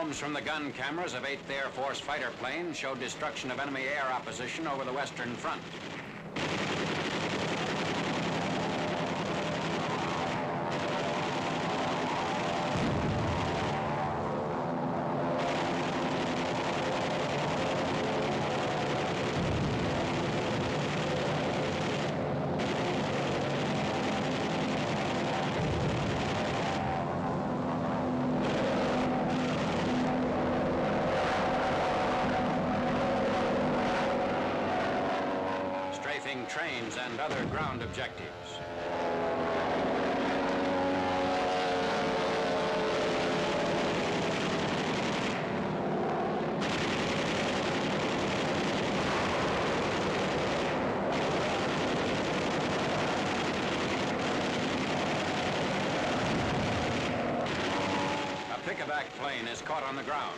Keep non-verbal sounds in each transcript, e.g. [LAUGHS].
Films from the gun cameras of 8th Air Force fighter planes showed destruction of enemy air opposition over the Western Front. strafing trains and other ground objectives. A pickaback plane is caught on the ground.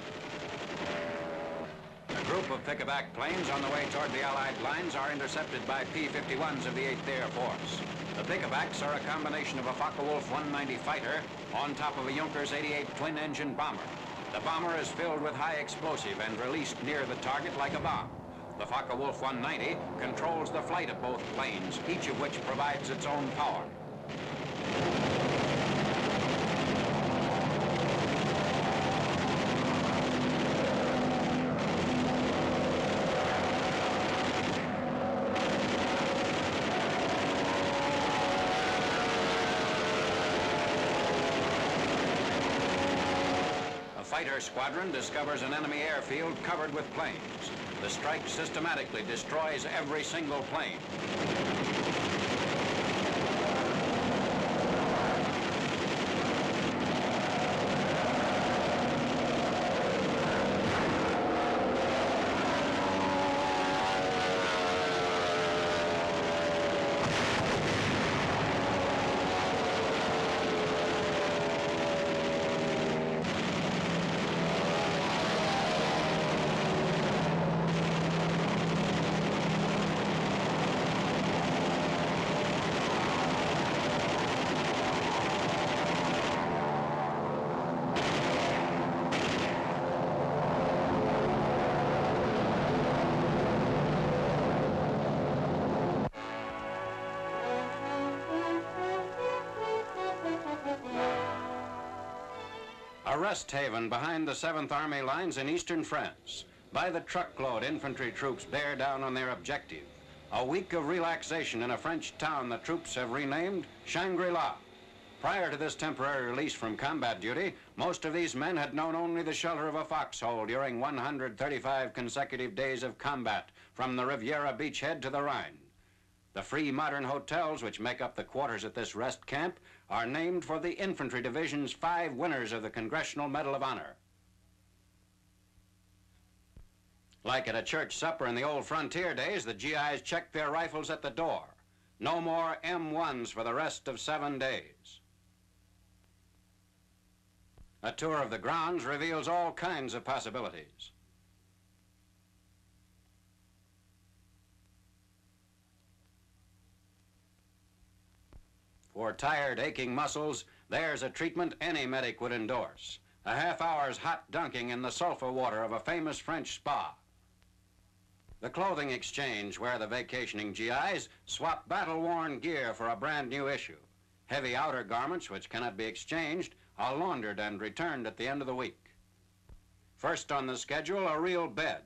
Group of pickaback planes on the way toward the Allied lines are intercepted by P-51s of the 8th Air Force. The pickabacks are a combination of a Focke-Wulf 190 fighter on top of a Junkers 88 twin-engine bomber. The bomber is filled with high explosive and released near the target like a bomb. The Focke-Wulf 190 controls the flight of both planes, each of which provides its own power. Fighter squadron discovers an enemy airfield covered with planes. The strike systematically destroys every single plane. A rest haven behind the 7th Army lines in eastern France. By the truckload, infantry troops bear down on their objective. A week of relaxation in a French town the troops have renamed Shangri-La. Prior to this temporary release from combat duty, most of these men had known only the shelter of a foxhole during 135 consecutive days of combat from the Riviera beachhead to the Rhine. The free modern hotels which make up the quarters at this rest camp are named for the Infantry Division's five winners of the Congressional Medal of Honor. Like at a church supper in the old frontier days, the GIs checked their rifles at the door. No more M1s for the rest of seven days. A tour of the grounds reveals all kinds of possibilities. For tired, aching muscles, there's a treatment any medic would endorse. A half hour's hot dunking in the sulfur water of a famous French spa. The clothing exchange where the vacationing GIs swap battle-worn gear for a brand new issue. Heavy outer garments which cannot be exchanged are laundered and returned at the end of the week. First on the schedule, a real bed.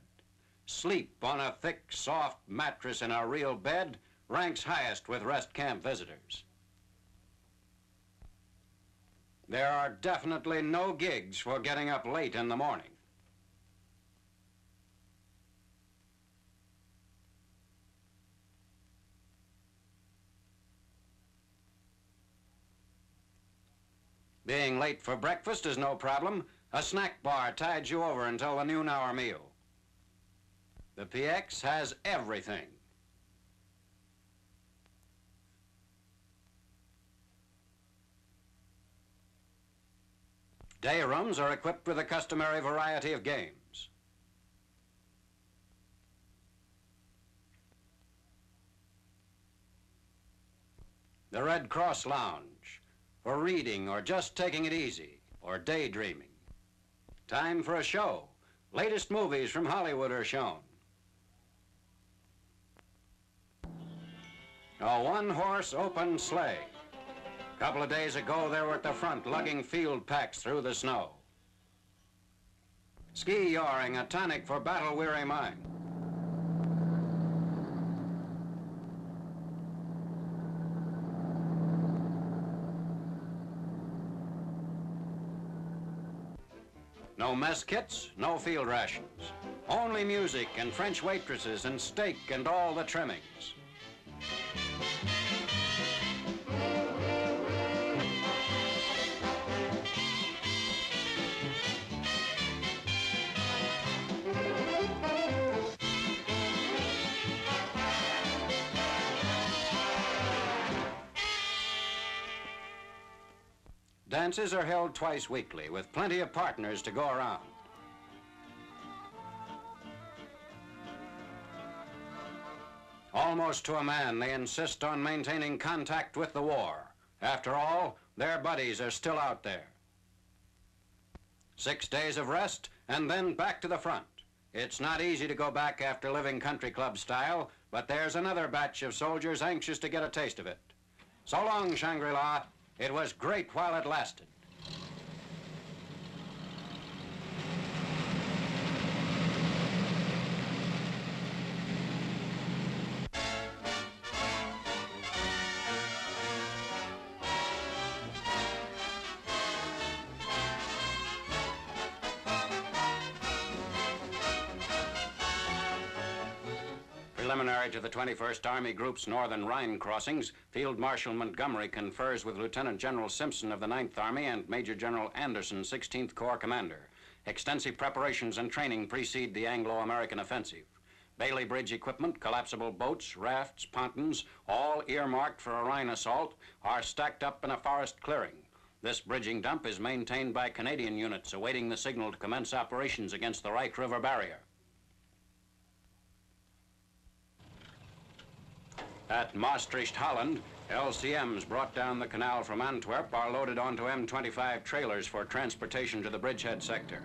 Sleep on a thick, soft mattress in a real bed ranks highest with rest camp visitors. There are definitely no gigs for getting up late in the morning. Being late for breakfast is no problem. A snack bar tides you over until the noon hour meal. The PX has everything. Day rooms are equipped with a customary variety of games. The Red Cross Lounge for reading or just taking it easy or daydreaming. Time for a show. Latest movies from Hollywood are shown. A one-horse open sleigh. A couple of days ago, they were at the front lugging field packs through the snow. Skijoring, a tonic for battle-weary mind. No mess kits, no field rations. Only music and French waitresses and steak and all the trimmings. Dances are held twice weekly with plenty of partners to go around. Almost to a man, they insist on maintaining contact with the war. After all, their buddies are still out there. Six days of rest, and then back to the front. It's not easy to go back after living country club style, but there's another batch of soldiers anxious to get a taste of it. So long, Shangri-La. It was great while it lasted. The 21st Army Group's northern Rhine crossings, Field Marshal Montgomery confers with Lieutenant General Simpson of the 9th Army and Major General Anderson, 16th Corps Commander. Extensive preparations and training precede the Anglo-American offensive. Bailey Bridge equipment, collapsible boats, rafts, pontons, all earmarked for a Rhine assault, are stacked up in a forest clearing. This bridging dump is maintained by Canadian units awaiting the signal to commence operations against the Reich River barrier. At Maastricht, Holland, LCMs brought down the canal from Antwerp are loaded onto M25 trailers for transportation to the bridgehead sector.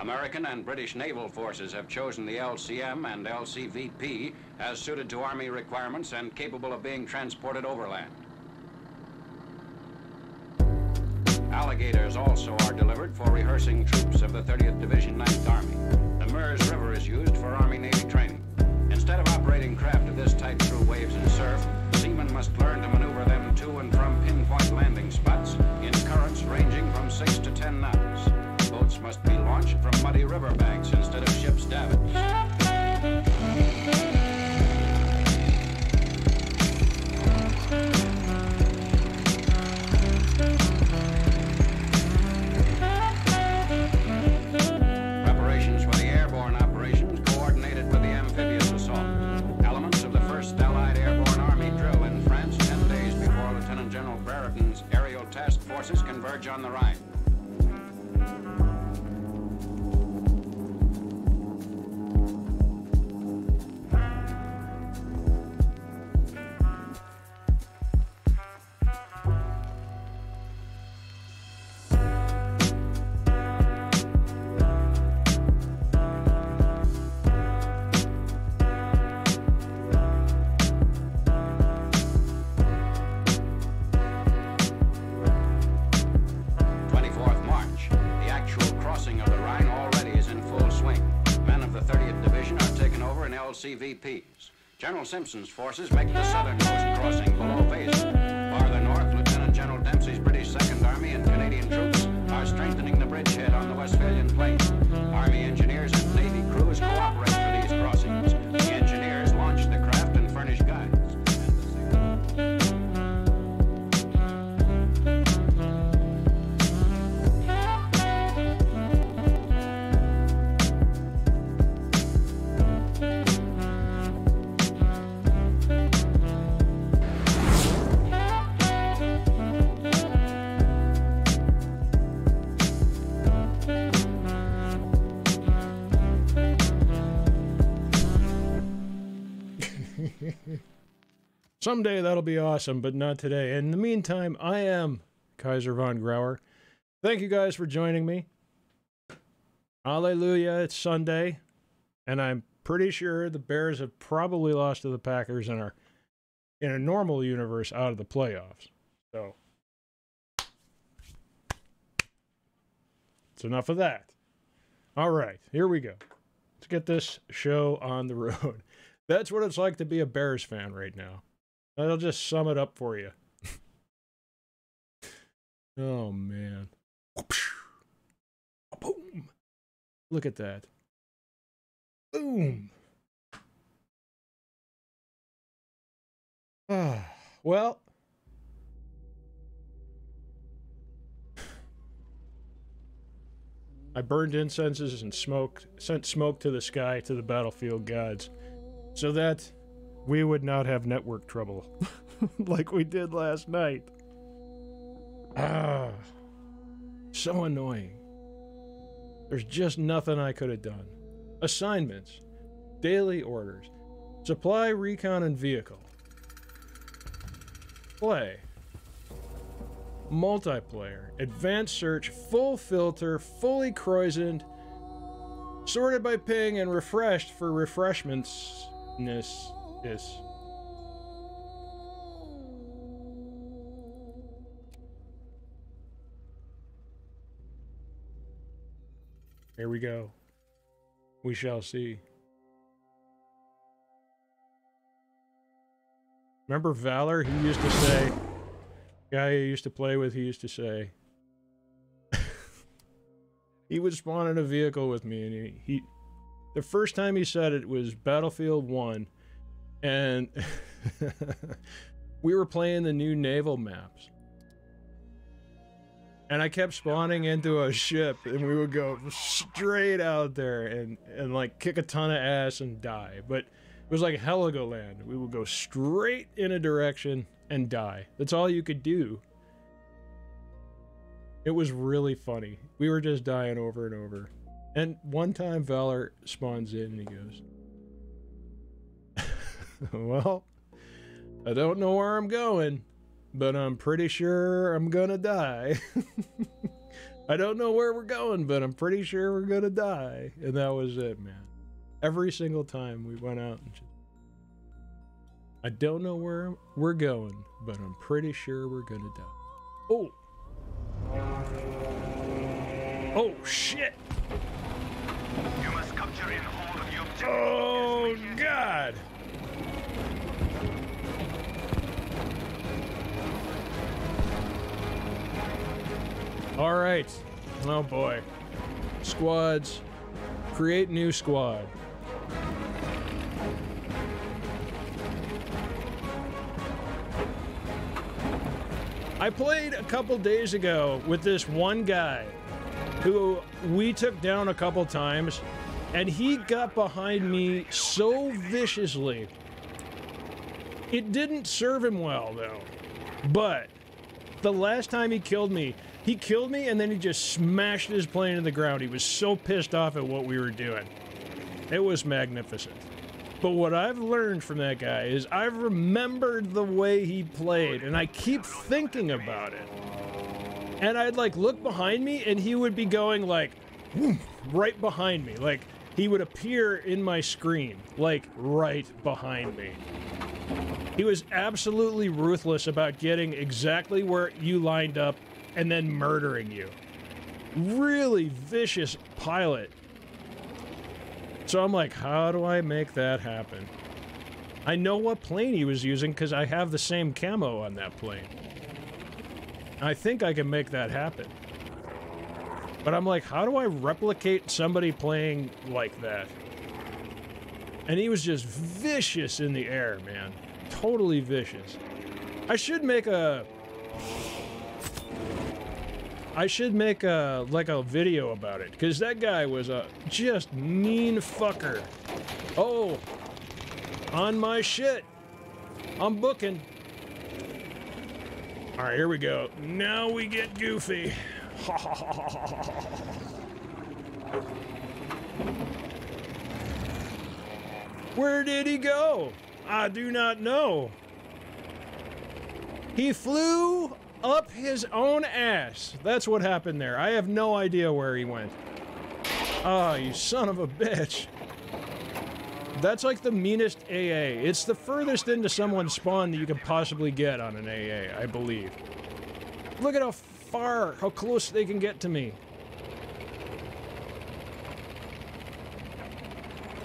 American and British naval forces have chosen the LCM and LCVP as suited to Army requirements and capable of being transported overland. Alligators also are delivered for rehearsing troops of the 30th Division 9th Army. The Meuse River is used for Army-Navy training. Instead of operating craft of this type through waves and surf, seamen must learn to maneuver them to and from pinpoint landing spots in currents ranging from 6 to 10 knots. Boats must be launched from muddy riverbanks instead of ship's davits. Converge on the Rhine. LCVPs. General Simpson's forces make the southern coast crossing below Wesel. Farther north, Lieutenant General Dempsey's British Second Army and Canadian troops are strengthening the bridgehead Someday that'll be awesome, but not today. In the meantime, I am Kaiser von Grauer. Thank you guys for joining me. Hallelujah, it's Sunday, and I'm pretty sure the Bears have probably lost to the Packers and are in a normal universe out of the playoffs. So it's enough of that. All right, here we go. Let's get this show on the [LAUGHS] road. That's what it's like to be a Bears fan right now. That'll just sum it up for you. [LAUGHS] oh man. Boom. Look at that. Boom. Ah, [SIGHS] well, I burned incenses and smoke, sent smoke to the sky to the battlefield gods, so that we would not have network trouble [LAUGHS] like we did last night. Ah, so annoying. There's just nothing I could have done. Assignments, daily orders, supply, recon, and vehicle. Play. Multiplayer, advanced search, full filter, fully croissant, sorted by ping, and refreshed for refreshments. Is. Here we go. We shall see. Remember Valor? He used to say, guy he used to play with, he used to say, [LAUGHS] he would spawn in a vehicle with me, and he, he, the first time he said it was Battlefield 1, and [LAUGHS] we were playing the new naval maps. And I kept spawning into a ship, and we would go straight out there and, and like kick a ton of ass and die. But it was like Heligoland. We would go straight in a direction and die. That's all you could do. It was really funny. We were just dying over and over. And one time Valor spawns in and he goes, [LAUGHS] Well, I don't know where I'm going but I'm pretty sure I'm gonna die. [LAUGHS] I don't know where we're going, but I'm pretty sure we're gonna die. And that was it, man. Every single time we went out and just, I don't know where we're going, but I'm pretty sure we're gonna die. Oh! Oh, shit! You must capture in hold the objective. Oh, God! All right. Oh boy. Squads. Create new squad. I played a couple days ago with this one guy who we took down a couple times, and he got behind me so viciously. It didn't serve him well, though. But the last time he killed me, he killed me and then he just smashed his plane to the ground. He was so pissed off at what we were doing. It was magnificent. But what I've learned from that guy is I've remembered the way he played and I keep thinking about it. And I'd like look behind me and he would be going like right behind me. Like he would appear in my screen, like right behind me. He was absolutely ruthless about getting exactly where you lined up and then murdering you. Really vicious pilot. So I'm like, how do I make that happen? I know what plane he was using because I have the same camo on that plane. I think I can make that happen. But I'm like, how do I replicate somebody playing like that? And he was just vicious in the air, man. Totally vicious. I should make a I should make a like a video about it because that guy was a just mean fucker. Oh, on my shit. I'm booking. All right, here we go. Now we get goofy. [LAUGHS] Where did he go? I do not know. He flew up his own ass. That's what happened there. I have no idea where he went. Oh, you son of a bitch. That's like the meanest AA. It's the furthest into someone's spawn that you can possibly get on an AA, I believe. Look at how far, how close they can get to me.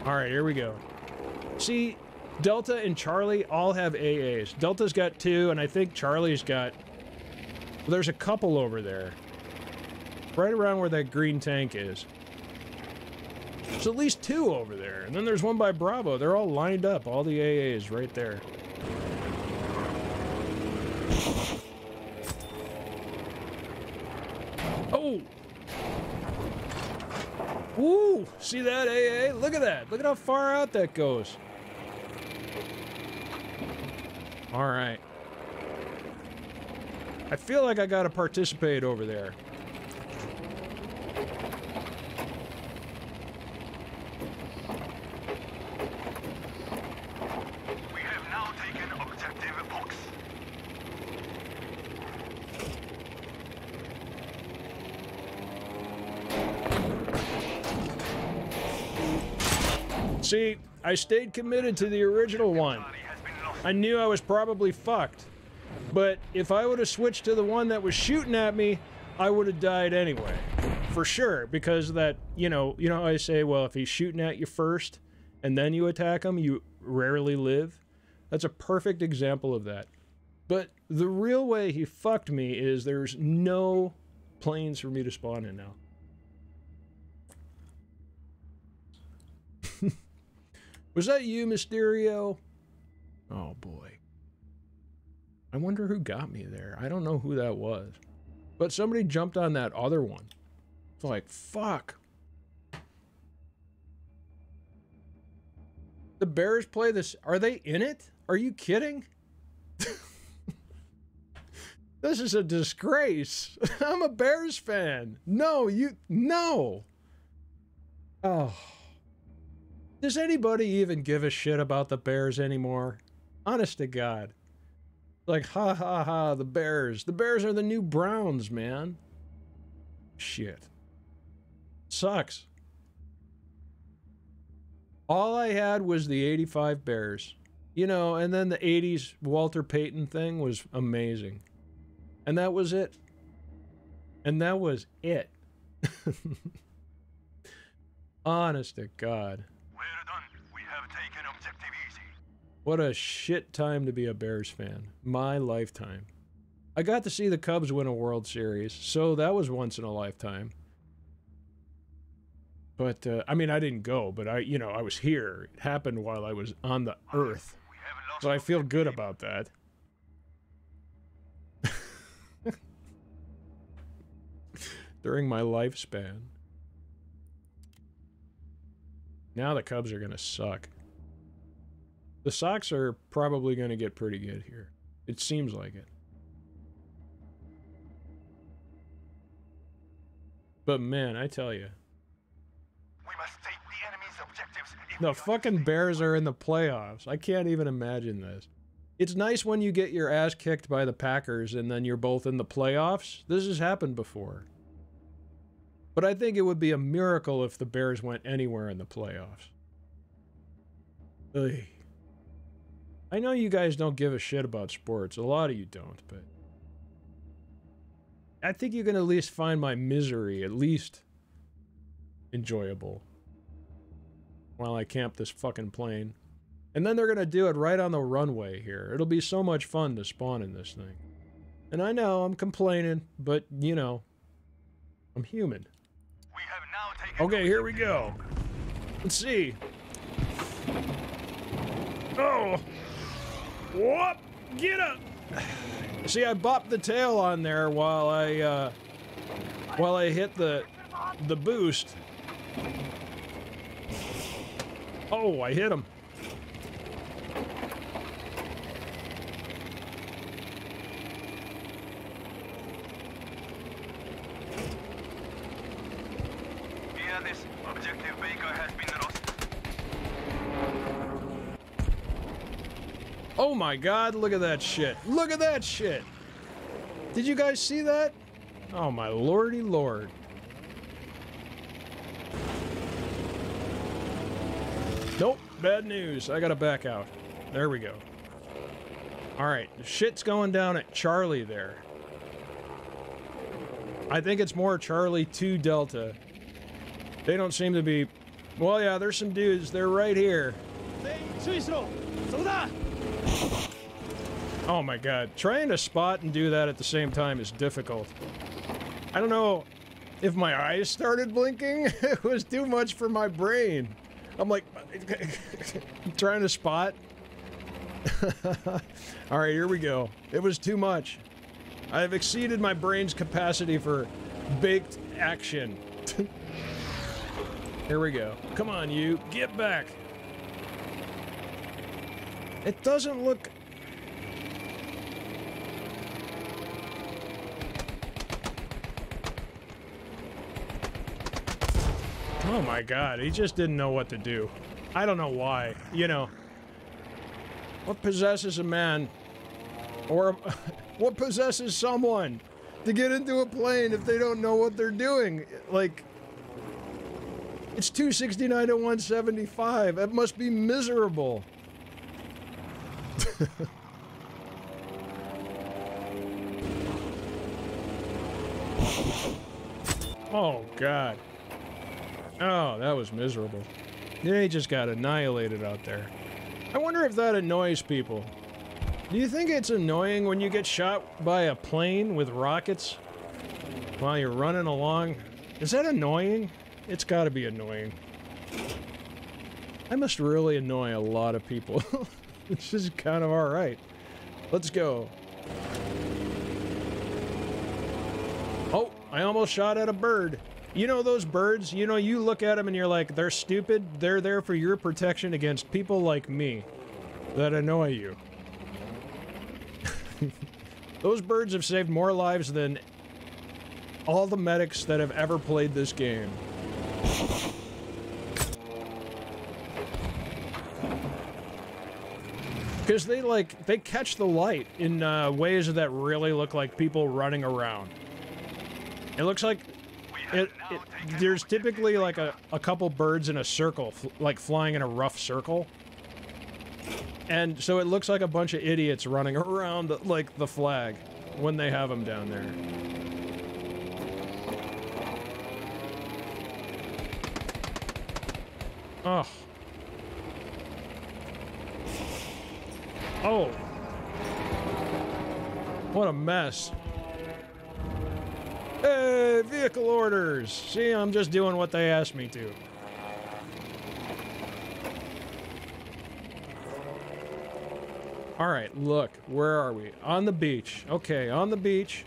Alright, here we go. See, Delta and Charlie all have AAs. Delta's got two, and I think Charlie's got... Well, there's a couple over there. Right around where that green tank is. There's at least two over there. And then there's one by Bravo. They're all lined up. All the AAs right there. Oh! Woo! See that AA? Look at that. Look at how far out that goes. All right. I feel like I got to participate over there. We have now taken objective box. See, I stayed committed to the original one. Body has been lost. I knew I was probably fucked. But if I would have switched to the one that was shooting at me, I would have died anyway. For sure, because that, you know, you know, I say, well, if he's shooting at you first and then you attack him, you rarely live. That's a perfect example of that. But the real way he fucked me is there's no planes for me to spawn in now. [LAUGHS] Was that you, Mysterio? Oh boy. I wonder who got me there. I don't know who that was. But somebody jumped on that other one. It's like, fuck. The Bears play this. Are they in it? Are you kidding? [LAUGHS] this is a disgrace. [LAUGHS] I'm a Bears fan. No, you. No. Oh. Does anybody even give a shit about the Bears anymore? Honest to God. Like, ha ha ha, the Bears. The Bears are the new Browns, man. Shit. Sucks. All I had was the 85 Bears. You know, and then the 80s Walter Payton thing was amazing. And that was it. And that was it. [LAUGHS] Honest to God. We're done. We have taken objective easy. What a shit time to be a Bears fan. My lifetime. I got to see the Cubs win a World Series, so that was once in a lifetime. But uh, I mean, I didn't go, but I, you know, I was here. It happened while I was on the earth, so I feel good about that. [LAUGHS] During my lifespan. Now the Cubs are going to suck. The Sox are probably going to get pretty good here. It seems like it. But man, I tell you, We must take the the fucking Bears are in the playoffs. I can't even imagine this. It's nice when you get your ass kicked by the Packers and then you're both in the playoffs. This has happened before. But I think it would be a miracle if the Bears went anywhere in the playoffs. Ugh. I know you guys don't give a shit about sports. A lot of you don't, but I think you can at least find my misery at least enjoyable while I camp this fucking plane. And then they're going to do it right on the runway here. It'll be so much fun to spawn in this thing. And I know I'm complaining, but you know, I'm human. We have now taken Okay, here we go. Let's see. Oh! Whoop! Get up! See, I bopped the tail on there while I, uh, while I hit the, the boost. Oh, I hit him. Hear this. Objective Baker has been lost. Oh my god, look at that shit. Look at that shit. Did you guys see that? Oh my lordy lord. Nope, bad news. I gotta back out. There we go. Alright, the shit's going down at Charlie there. I think it's more Charlie 2 Delta. They don't seem to be... Well, yeah, there's some dudes. They're right here. Oh my god. Trying to spot and do that at the same time is difficult. I don't know if my eyes started blinking. [LAUGHS] it was too much for my brain. I'm like, [LAUGHS] trying to spot. [LAUGHS] All right, here we go. It was too much. I have exceeded my brain's capacity for baked action. here we go. Come on, you. Get back. It doesn't look... Oh my god, he just didn't know what to do. I don't know why. You know, what possesses a man, or [LAUGHS] what possesses someone to get into a plane if they don't know what they're doing? Like, it's 269 to 175. It must be miserable. [LAUGHS] oh, God. Oh, that was miserable. They just got annihilated out there. I wonder if that annoys people. Do you think it's annoying when you get shot by a plane with rockets while you're running along? Is that annoying? It's gotta be annoying. I must really annoy a lot of people. [LAUGHS] [LAUGHS] it's is kind of alright. Let's go. Oh, I almost shot at a bird. You know those birds? You know, you look at them and you're like, they're stupid. They're there for your protection against people like me that annoy you. [LAUGHS] those birds have saved more lives than all the medics that have ever played this game. Because they, like, they catch the light in uh, ways that really look like people running around. It looks like it, it, there's typically like a, a couple birds in a circle, like flying in a rough circle. And so it looks like a bunch of idiots running [LAUGHS] around the, like the flag when they have them down there. Oh. Oh. What a mess. Hey, vehicle orders. See, I'm just doing what they asked me to. All right, look, where are we? On the beach. Okay, on the beach.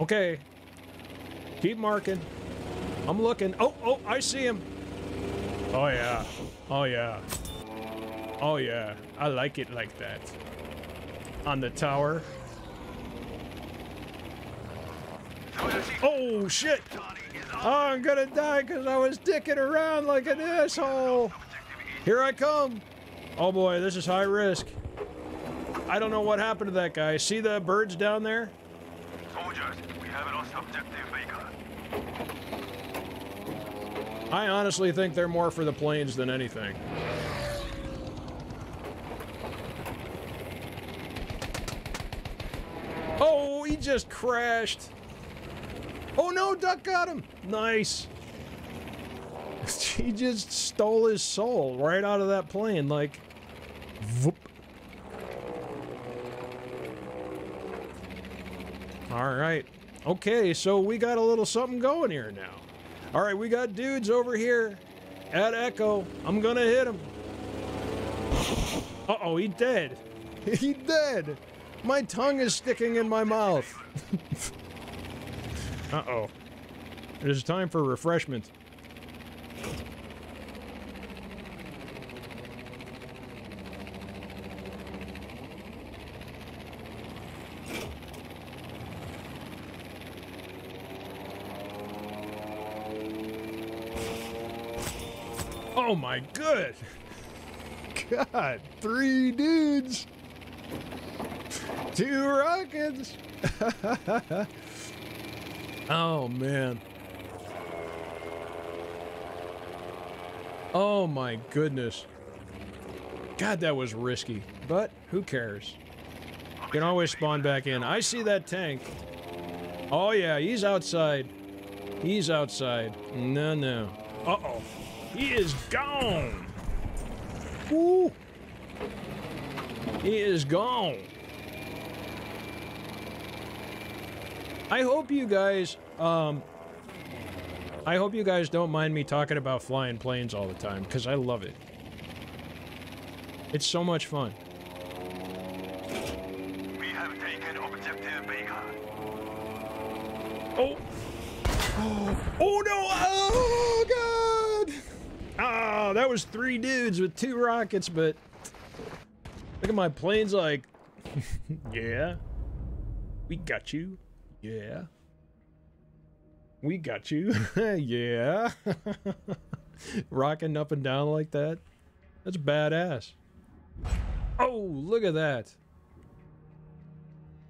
Okay. Keep marking. I'm looking. Oh, oh, I see him. Oh, yeah. Oh, yeah. Oh, yeah. I like it like that. On the tower. Oh, shit! Oh, I'm gonna die because I was dicking around like an asshole! Here I come! Oh boy, this is high risk. I don't know what happened to that guy. See the birds down there? Soldiers, we have lost objective Baker. I honestly think they're more for the planes than anything. Oh, he just crashed. Oh no, Duck got him! Nice. [LAUGHS] he just stole his soul right out of that plane, like... Whoop. Alright. Okay, so we got a little something going here now. Alright, we got dudes over here at Echo. I'm gonna hit him. Uh-oh, he dead. [LAUGHS] he dead. My tongue is sticking in my mouth. [LAUGHS] Uh-oh. It is time for refreshment. Oh my good! God, three dudes! Two rockets! [LAUGHS] Oh, man. Oh my goodness. God, that was risky. But who cares? Can always spawn back in. I see that tank. Oh yeah, he's outside. He's outside. No, no. Uh-oh. He is gone. Woo. He is gone. I hope you guys, um, I hope you guys don't mind me talking about flying planes all the time, because I love it. It's so much fun. We have taken objective Baker. Oh. Oh, oh no! Oh god! Ah, that was three dudes with two rockets, but look at my planes like, [LAUGHS] yeah, we got you. Yeah. We got you. [LAUGHS] yeah. [LAUGHS] Rocking up and down like that. That's badass. Oh, look at that.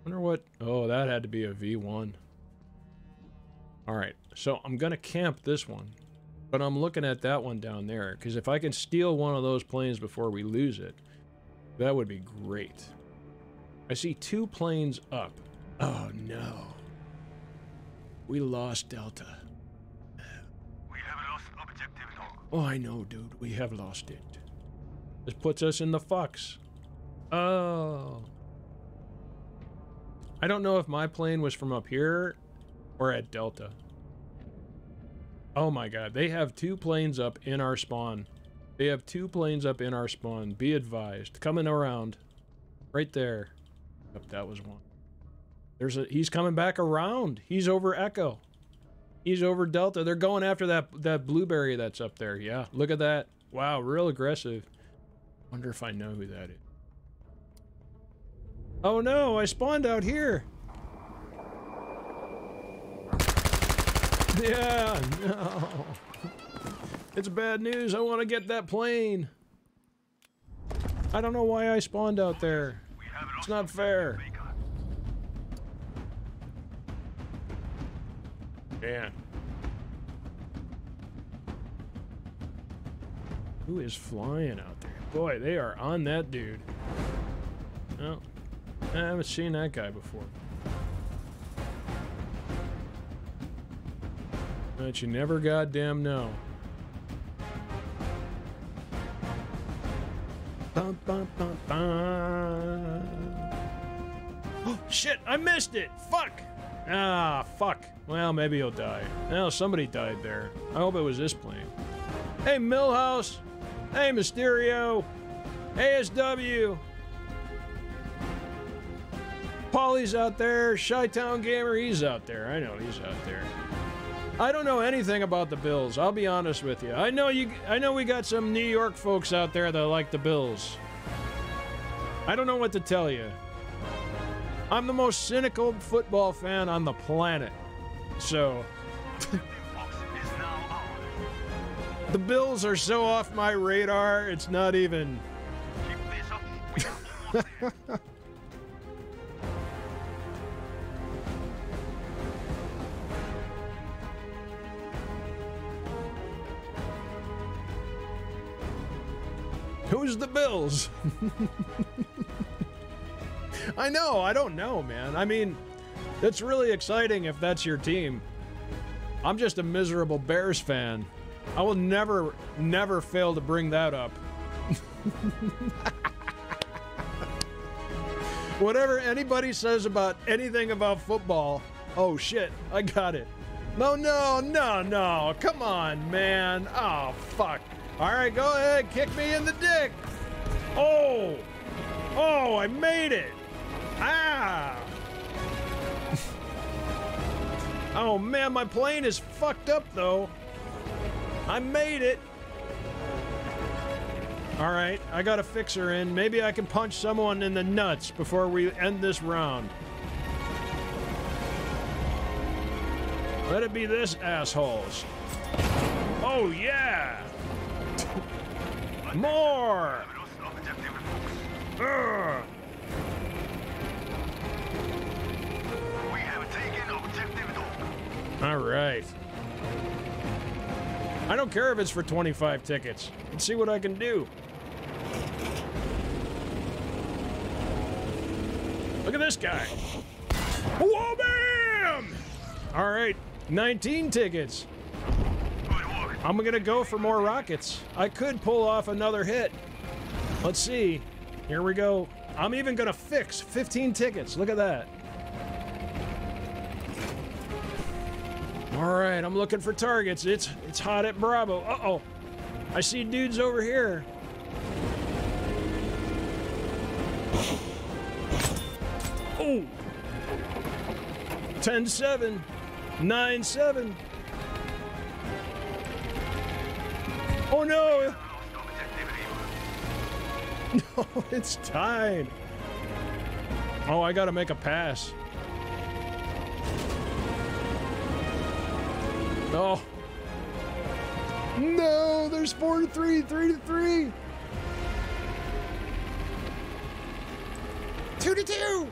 Wonder what... Oh, that had to be a V1. Alright, so I'm gonna camp this one. But I'm looking at that one down there, because if I can steal one of those planes before we lose it, that would be great. I see two planes up. Oh no. We lost Delta. Uh, we have lost objective dog. Oh, I know, dude. We have lost it. This puts us in the fox. Oh. I don't know if my plane was from up here or at Delta. Oh my god, they have two planes up in our spawn. They have two planes up in our spawn. Be advised. Coming around. Right there. Yep, that was one. There's a he's coming back around. He's over Echo. He's over Delta. They're going after that that blueberry that's up there. Yeah, look at that. Wow, real aggressive. Wonder if I know who that is. Oh no, I spawned out here. [LAUGHS] Yeah, no. It's bad news. I want to get that plane. I don't know why I spawned out there. It's not fair. Man. Who is flying out there? Boy, they are on that dude. No, I haven't seen that guy before. But you never goddamn know. Bum, bum, bum, bum. Oh, [GASPS] shit, I missed it! Fuck! Ah, fuck. Well, maybe he'll die. Well, somebody died there. I hope it was this plane. Hey, Millhouse! Hey, Mysterio! ASW! Paulie's out there. Chi-Town Gamer, he's out there. I know he's out there. I don't know anything about the Bills. I'll be honest with you. I know you. I know we got some New York folks out there that like the Bills. I don't know what to tell you. I'm the most cynical football fan on the planet. So, [LAUGHS] the Bills are so off my radar, it's not even. [LAUGHS] Who's the Bills? [LAUGHS] I know, I don't know, man. I mean, it's really exciting if that's your team. I'm just a miserable Bears fan. I will never, never fail to bring that up. [LAUGHS] Whatever anybody says about anything about football, oh shit, I got it. No, no, no, no. Come on, man. Oh, fuck. All right, go ahead. Kick me in the dick. Oh. Oh, I made it. Ah. oh, man, my plane is fucked up, though. I made it. All right, I got a fixer in. Maybe I can punch someone in the nuts before we end this round. Let it be this assholes. Oh yeah! [LAUGHS] More! Ugh. All right. I don't care if it's for 25 tickets. Let's see what I can do. Look at this guy. Whoa, bam! All right, 19 tickets. I'm gonna go for more rockets. I could pull off another hit. Let's see. Here we go. I'm even gonna fix 15 tickets. Look at that. All right, I'm looking for targets. It's it's hot at Bravo. Uh oh, I see dudes over here. Oh, 10 7, 9 7. Oh no! [LAUGHS] Oh, it's tied. Oh, I gotta make a pass. Oh. No, there's four to three, three to three. Two to two.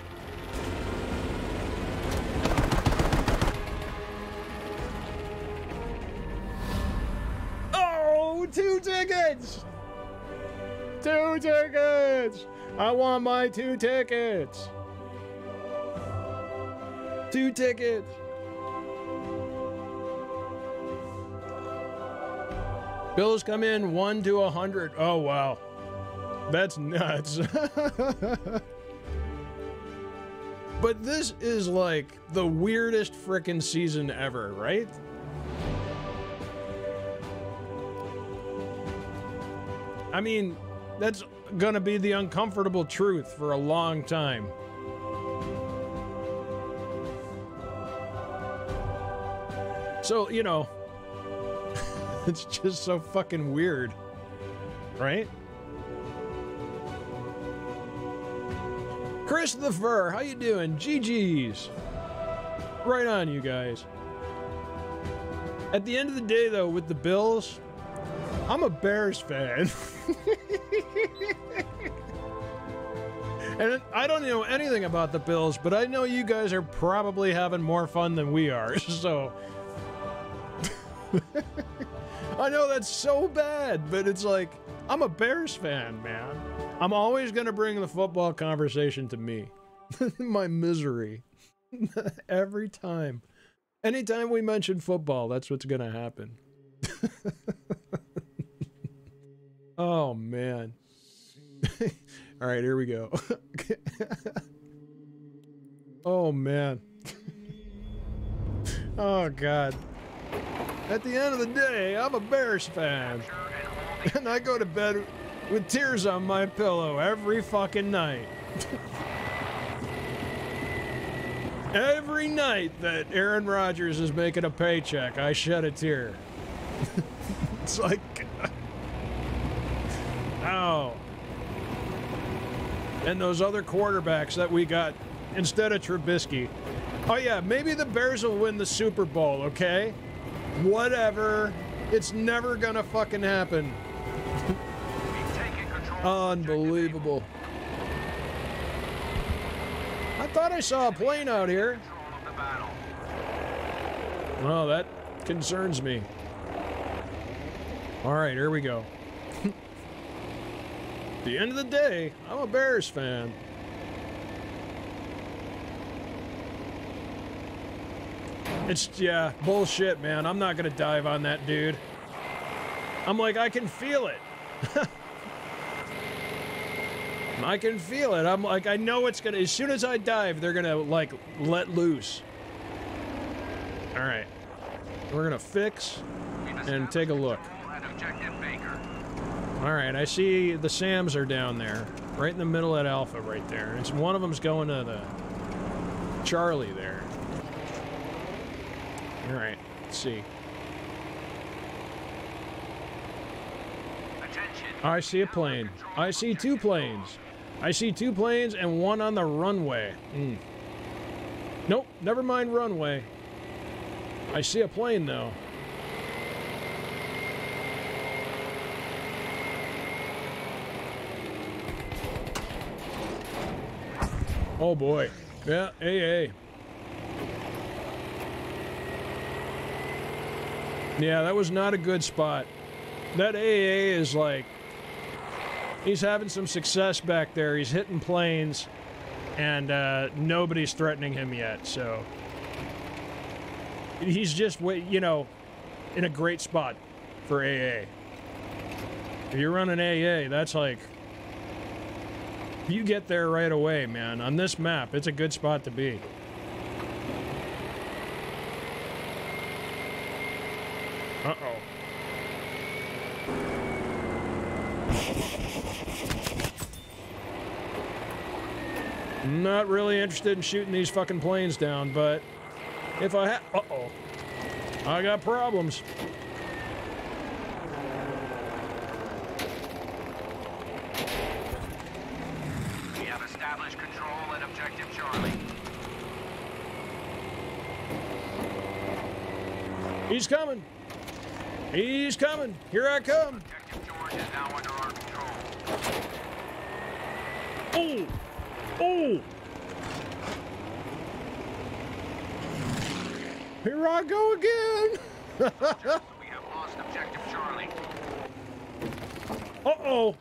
Oh, two tickets. Two tickets! I want my two tickets! Two tickets! Bills come in 1 to 100. Oh, wow. That's nuts. [LAUGHS] but this is like the weirdest frickin' season ever, right? I mean, that's gonna be the uncomfortable truth for a long time. So, you know, [LAUGHS] it's just so fucking weird, right? Chris the Fur, how you doing? GG's. Right on, you guys. At the end of the day, though, with the Bills, I'm a Bears fan. [LAUGHS] and I don't know anything about the Bills, but I know you guys are probably having more fun than we are. [LAUGHS] So I know that's so bad, but it's like I'm a Bears fan, man. I'm always going to bring the football conversation to me. [LAUGHS] My misery. [LAUGHS] Every time. Anytime we mention football, that's what's going to happen. [LAUGHS] oh, man. All right, here we go. oh, man. oh, God. At the end of the day, I'm a Bears fan. And I go to bed with tears on my pillow every fucking night. every night that Aaron Rodgers is making a paycheck, I shed a tear. [LAUGHS] it's like, [LAUGHS] ow. And those other quarterbacks that we got instead of Trubisky. Oh, yeah, maybe the Bears will win the Super Bowl, okay? Whatever. It's never gonna fucking happen. Unbelievable. I thought I saw a plane out here. Oh, that concerns me. All right, here we go. [LAUGHS] the end of the day, I'm a Bears fan. It's, yeah, bullshit, man. I'm not to dive on that dude. I'm like, I can feel it. [LAUGHS] I can feel it. I'm like, I know it's gonna. As soon as I dive, they're gonna like let loose. All right, we're gonna fix and take a look. control at objective Baker. All right, I see the Sams are down there, right in the middle at Alpha, right there. It's one of them's going to the Charlie there. All right, let's see. Attention. I see a plane. I see two planes. I see two planes and one on the runway. Mm. Nope, never mind runway. I see a plane though. Oh boy. Yeah, AA. Yeah, that was not a good spot. That AA is like. He's having some success back there. He's hitting planes, and uh, nobody's threatening him yet, so. He's just, you know, in a great spot for AA. If you're running AA, that's like. You get there right away, man. On this map, it's a good spot to be. Uh oh. Not really interested in shooting these fucking planes down, but if I ha- uh oh, I got problems. We have established control at Objective Charlie. He's coming. He's coming. Here I come. Objective George is now under our control. Oh! Oh! Here I go again. [LAUGHS] We have lost Objective Charlie. Uh oh.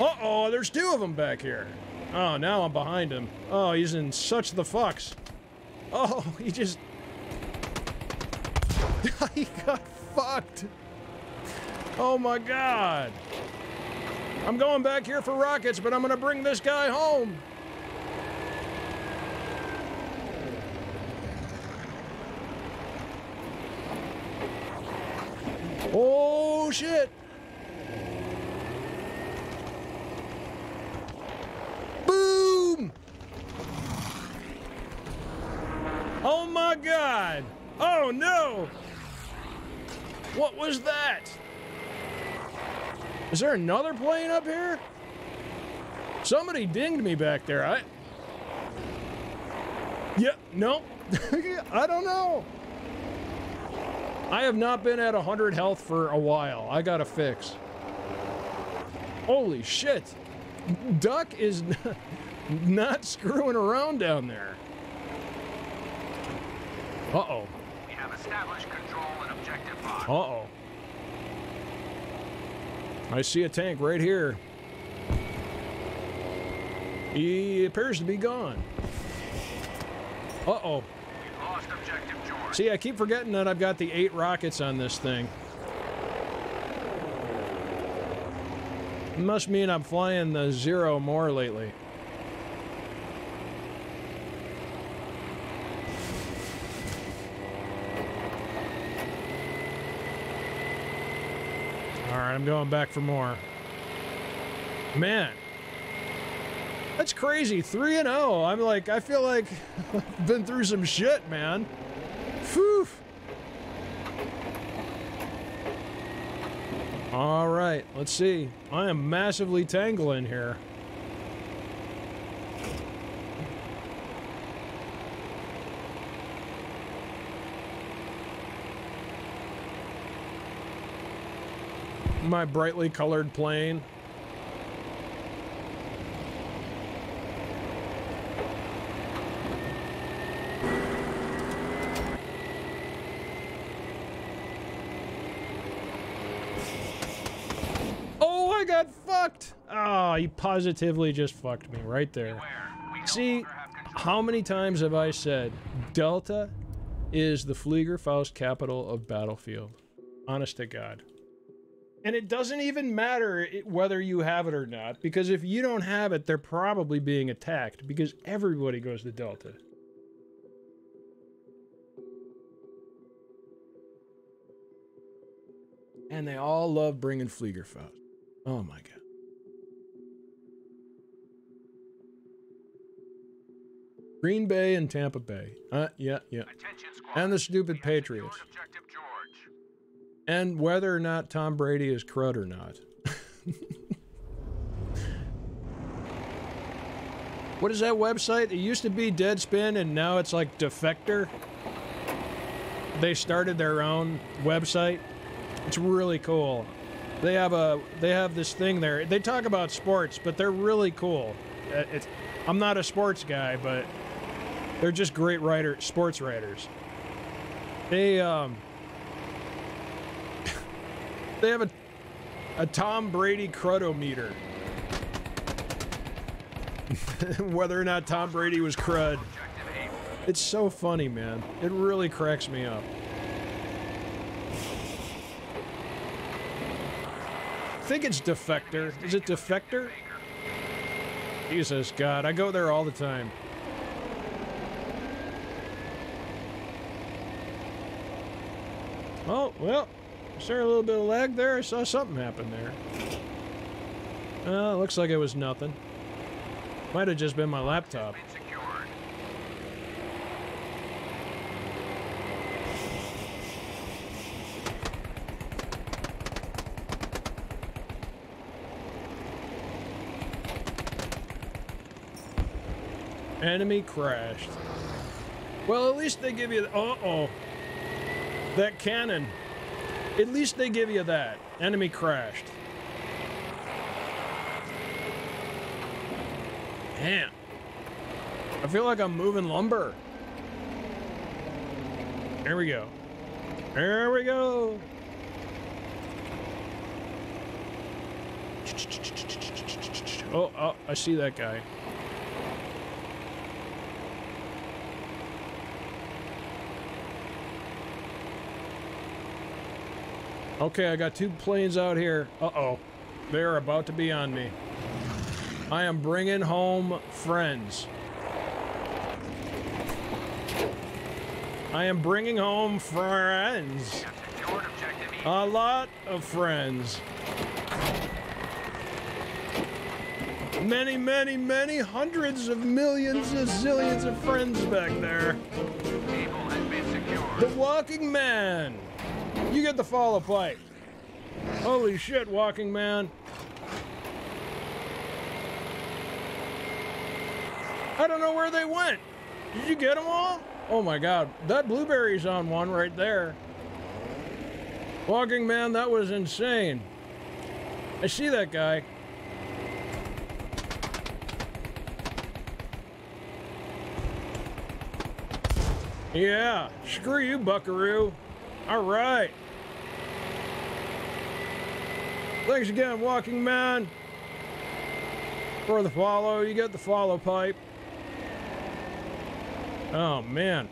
Uh oh, there's two of them back here. Oh, now I'm behind him. Oh, he's in such the fucks. Oh, [LAUGHS] he just. [LAUGHS] he got fucked. Oh my god. I'm going back here for rockets, but I'm gonna bring this guy home. Oh shit. Boom! Oh my god! Oh no! What was that? Is there another plane up here? Somebody dinged me back there. I. Yeah, no. [LAUGHS] I don't know. I have not been at 100 health for a while. I got to fix. Holy shit. Duck is [LAUGHS] not screwing around down there. Uh oh. We have established control and Objective Box. Uh oh. I see a tank right here. He appears to be gone. Uh oh. We've lost Objective. See, I keep forgetting that I've got the eight rockets on this thing. Must mean I'm flying the zero more lately. All right, I'm going back for more. Man, that's crazy. 3 and 0. I'm like, I feel like [LAUGHS] I've been through some shit, man. Phew. All right, let's see. I am massively tangling here. My brightly colored plane. Oh, I got fucked. Oh, he positively just fucked me right there. See, how many times have I said Delta is the Fliegerfaust capital of Battlefield? Honest to God. And it doesn't even matter whether you have it or not, because if you don't have it, they're probably being attacked because everybody goes to Delta. And they all love bringing Fliegerfaust. Oh my God. Green Bay and Tampa Bay. Uh, yeah, yeah. And the stupid Patriots. secured Objective George. And whether or not Tom Brady is crud or not. [LAUGHS] what is that website? It used to be Deadspin and now it's like Defector. They started their own website. It's really cool. They have a they have this thing there. They talk about sports, but they're really cool. Uh, It's I'm not a sports guy, but they're just great writer sports writers. They um [LAUGHS] they have a a Tom Brady crudometer. [LAUGHS] Whether or not Tom Brady was crud. It's so funny, man. It really cracks me up. I think it's Defector. Is it Defector? Jesus, God, I go there all the time. Oh, well, is there a little bit of lag there? I saw something happen there. Uh, looks like it was nothing. Might have just been my laptop. Enemy crashed. Well, at least they give you. Uh oh. That cannon. At least they give you that. Enemy crashed. Man. I feel like I'm moving lumber. There we go. There we go. Oh, oh, I see that guy. Okay, I got two planes out here. Uh-oh. They're about to be on me. I am bringing home friends. I am bringing home friends. Have secured objective. A lot of friends. Many, many, many hundreds of millions of zillions of friends back there. Able has been secured. The Walking Man. You get the follow pipe. Holy shit, Walking Man. I don't know where they went. Did you get them all? Oh my god, that blueberry's on one right there. Walking Man, that was insane. I see that guy. Yeah, screw you, buckaroo. All right. Thanks again, Walking Man. For the follow, you get the follow pipe. Oh, man.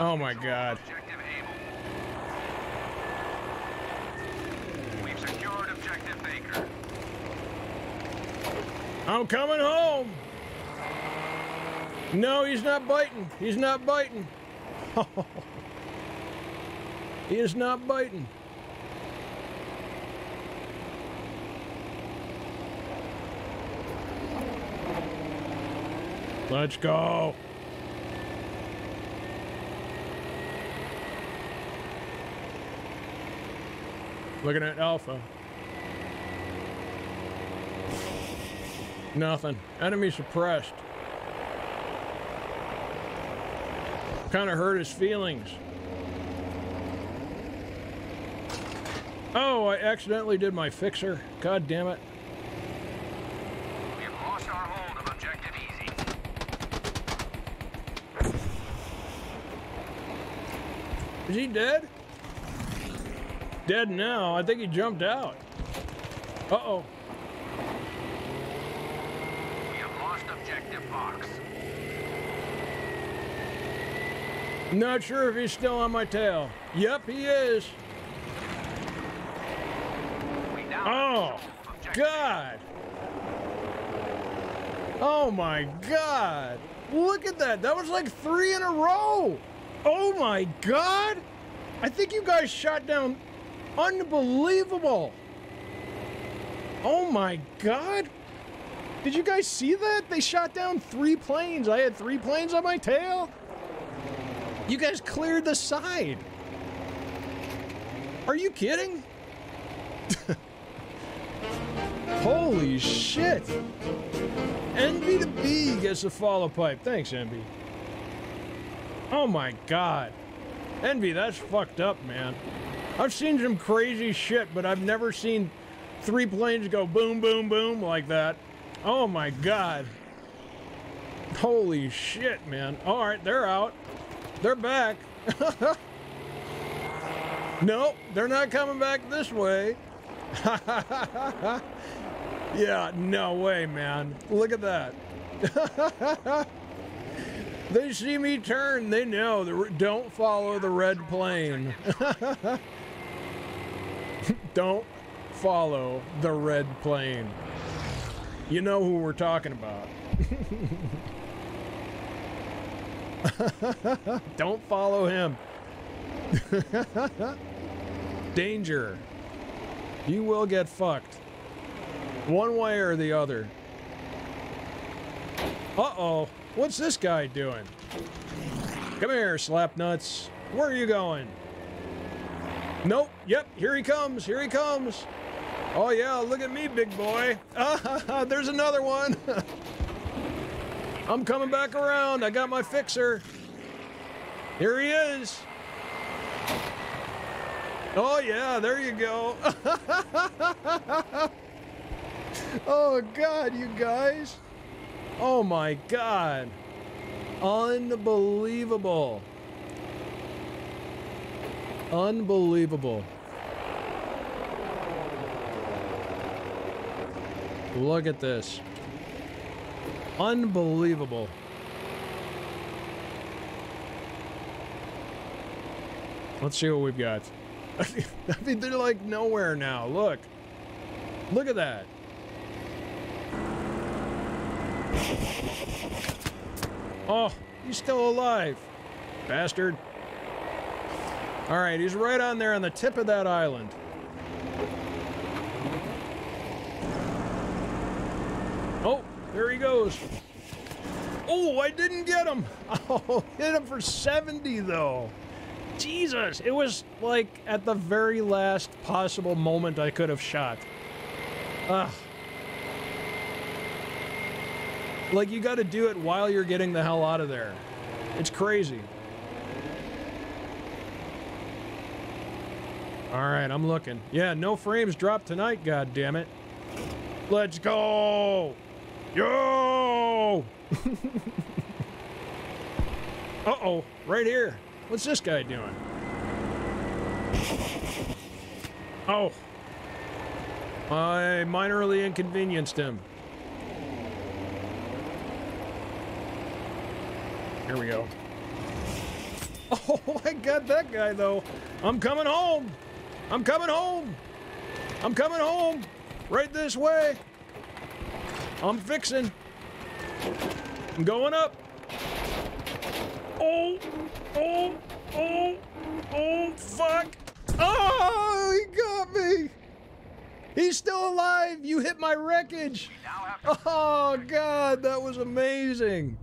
Oh my God. of Objective Able. We've secured objective Baker. I'm coming home. No, he's not biting. He's not biting. [LAUGHS] he is not biting. Let's go. Looking at Alpha. Nothing. Enemy suppressed. Kind of hurt his feelings. Oh, I accidentally did my fixer. God damn it. We have lost our hold of objective Easy. Is he dead? Dead now. I think he jumped out. Uh oh. We have lost Fox. Not sure if he's still on my tail. Yep, he is. Oh, have control of objective God. Oh my God. Look at that. That was like three in a row. Oh my God. I think you guys shot down. Unbelievable. Oh my God. Did you guys see that? They shot down three planes. I had three planes on my tail. You guys cleared the side. Are you kidding? [LAUGHS] Holy shit! Envy the B gets a follow pipe. Thanks, Envy. Oh my god. Envy, that's fucked up, man. I've seen some crazy shit, but I've never seen three planes go boom, boom, boom like that. Oh my god. Holy shit, man. Alright, they're out. They're back. [LAUGHS] nope, they're not coming back this way. [LAUGHS] yeah, no way, man. Look at that. [LAUGHS] they see me turn, they know. The, don't follow the red plane. don't follow the red plane. You know who we're talking about. [LAUGHS] don't follow him. Danger. You will get fucked. One way or the other. Uh-oh. What's this guy doing? Come here, slapnuts. Where are you going? Nope. Yep, here he comes. Here he comes. Oh, yeah, look at me, big boy. Ah, [LAUGHS] there's another one. [LAUGHS] I'm coming back around. I got my fixer. Here he is. Oh, yeah, there you go. [LAUGHS] oh, God, you guys. Oh, my God. Unbelievable. Unbelievable. Look at this. Unbelievable. Let's see what we've got. [LAUGHS] I mean, they're like nowhere now. Look. Look at that. Oh, he's still alive. Bastard. All right, he's right on there on the tip of that island. Oh, there he goes. Oh, I didn't get him. [LAUGHS] Oh, hit him for 70 though. Jesus, it was like at the very last possible moment I could have shot. Ugh. Like, you gotta do it while you're getting the hell out of there. It's crazy. Alright, I'm looking. Yeah, no frames dropped tonight, god damn it. Let's go! Yo! [LAUGHS] Uh-oh, right here. What's this guy doing? Oh. I minorly inconvenienced him. Here we go. [LAUGHS] Oh, I got that guy, though. I'm coming home. I'm coming home. I'm coming home. Right this way. I'm fixing. I'm going up. Oh, oh, oh, oh, fuck. Oh, he got me. He's still alive. You hit my wreckage. Oh, God, that was amazing.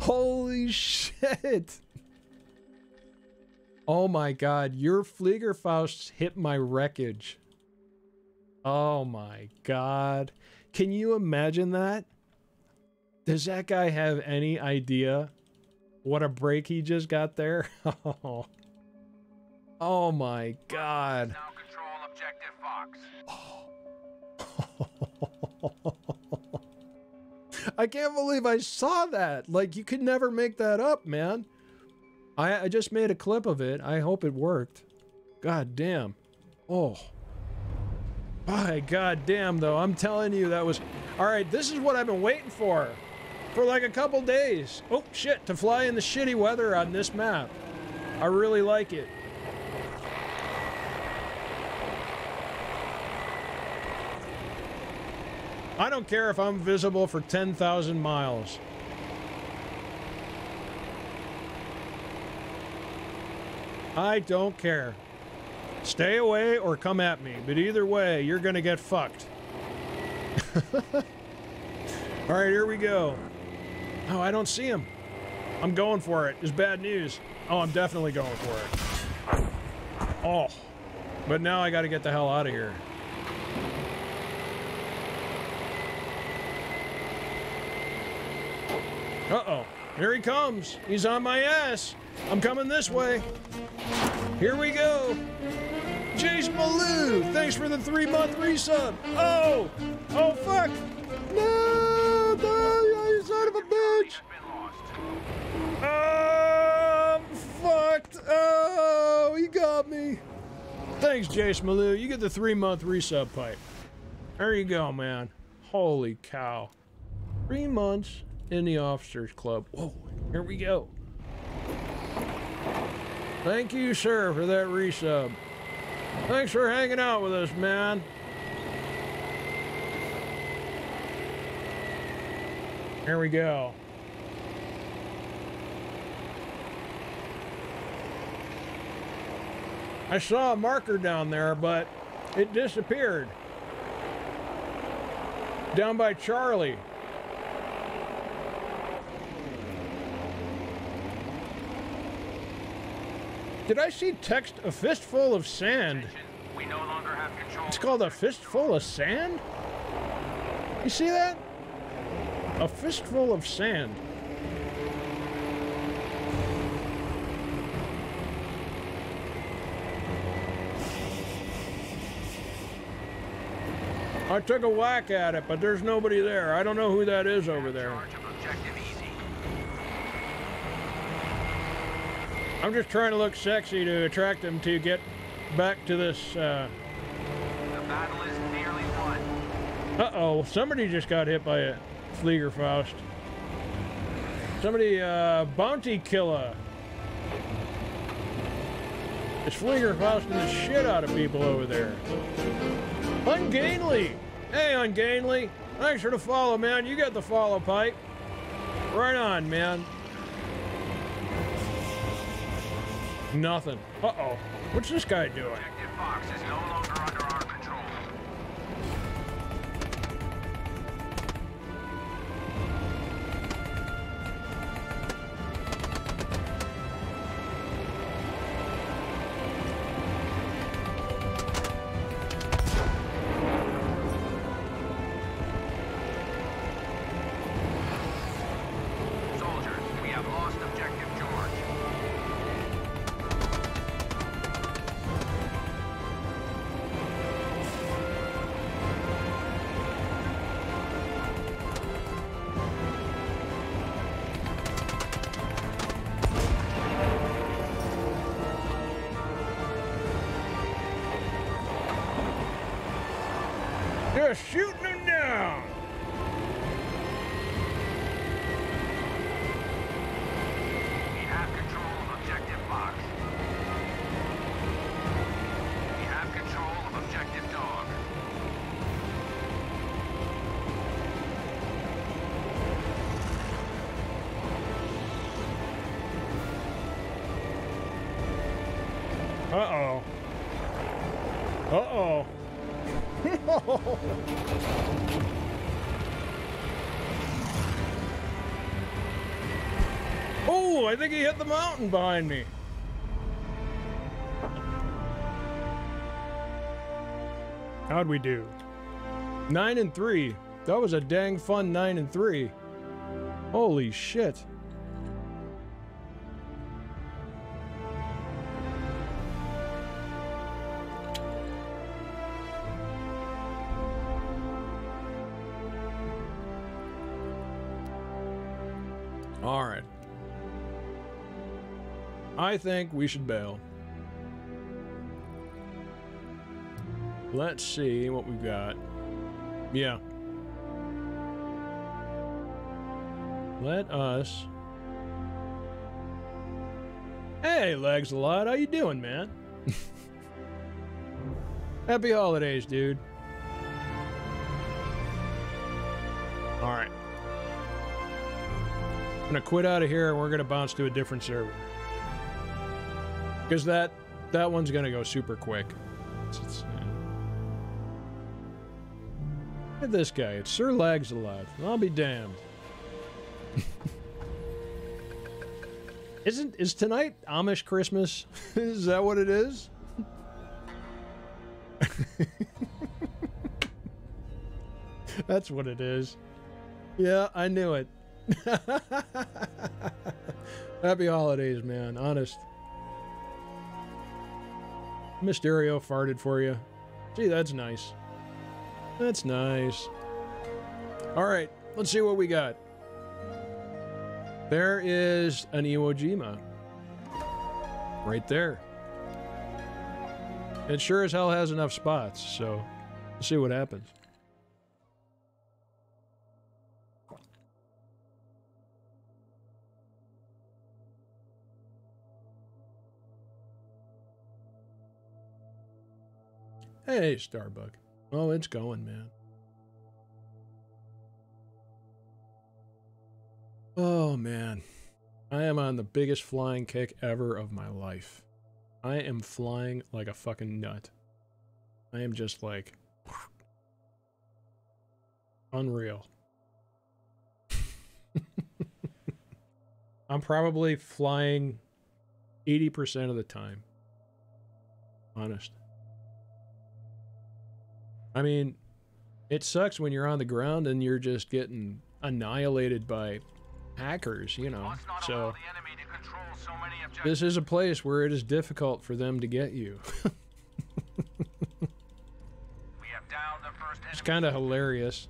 Holy shit. Oh my god, your Fliegerfaust hit my wreckage. Oh my god. Can you imagine that? Does that guy have any idea what a break he just got there? Oh, [LAUGHS] oh my god. Now control objective Fox. [LAUGHS] I can't believe I saw that. Like, you could never make that up, man. I, I just made a clip of it. I hope it worked. God damn. Oh. My god damn, though. I'm telling you, that was... Alright, this is what I've been waiting for. For like a couple days. Oh, shit. To fly in the shitty weather on this map. I really like it. I don't care if I'm visible for 10,000 miles. I don't care. Stay away or come at me, but either way, you're gonna get fucked. [LAUGHS] All right, here we go. Oh, I don't see him. I'm going for it. It's bad news. Oh, I'm definitely going for it. Oh, but now I gotta get the hell out of here. Uh-oh. Here he comes. He's on my ass. I'm coming this way. Here we go. Jace Malou, thanks for the three month resub. Oh, oh fuck. No, no, you son of a bitch. I'm fucked. Oh, you got me. Thanks, Jace Malou. You get the three month resub pipe. There you go, man. Holy cow. Three months in the officers club. Whoa, here we go. Thank you, sir, for that resub. Thanks for hanging out with us, man. Here we go. I saw a marker down there, but it disappeared. Down by Charlie. Did I see text a fistful of sand? We no longer have control. It's called a fistful of sand? You see that? A fistful of sand. I took a whack at it, but there's nobody there. I don't know who that is over there. Charge of objective easy. I'm just trying to look sexy to attract them to get back to this. Uh won. oh, somebody just got hit by a Fliegerfaust. Somebody, uh, bounty killer. Is Fliegerfausting the shit out of people over there. Ungainly! Hey, Ungainly! Thanks for the follow, man. You got the follow pipe. Right on, man. Nothing. Uh oh. What's this guy doing? Just shooting the mountain behind me. How'd we do? Nine and three. That was a dang fun nine and three. Holy shit. I think we should bail. Let's see what we've got. Yeah. Let us. Hey, legs a lot. How you doing, man? [LAUGHS] Happy holidays, dude. All right. I'm gonna quit out of here and we're gonna bounce to a different server. Because that that one's gonna go super quick. Look at this guy. It's Sir Lags alive. I'll be damned. [LAUGHS] Isn't is tonight Amish Christmas? [LAUGHS] is that what it is? [LAUGHS] That's what it is. Yeah, I knew it. Happy holidays, man. Honest. Mysterio farted for you. Gee, that's nice. That's nice. All right, let's see what we got. There is an Iwo Jima. Right there. It sure as hell has enough spots, so let's see what happens. Hey, Starbuck. Oh, it's going, man. Oh, man. I am on the biggest flying kick ever of my life. I am flying like a fucking nut. I am just like unreal. [LAUGHS] I'm probably flying 80% of the time. Honest. I mean, it sucks when you're on the ground and you're just getting annihilated by hackers, you know. So allow the enemy to control so many this is a place where it is difficult for them to get you. [LAUGHS] We have the first it's kind of hilarious.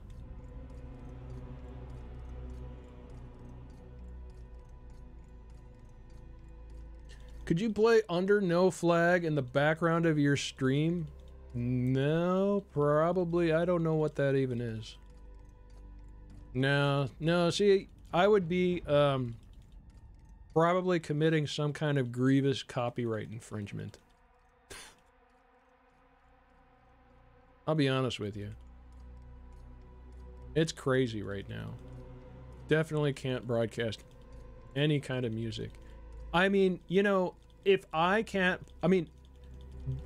Could you play Under No Flag in the background of your stream? No, probably. I don't know what that even is. No, no. See, I would be um, probably committing some kind of grievous copyright infringement. I'll be honest with you. It's crazy right now. Definitely can't broadcast any kind of music. I mean, you know, if I can't, I mean,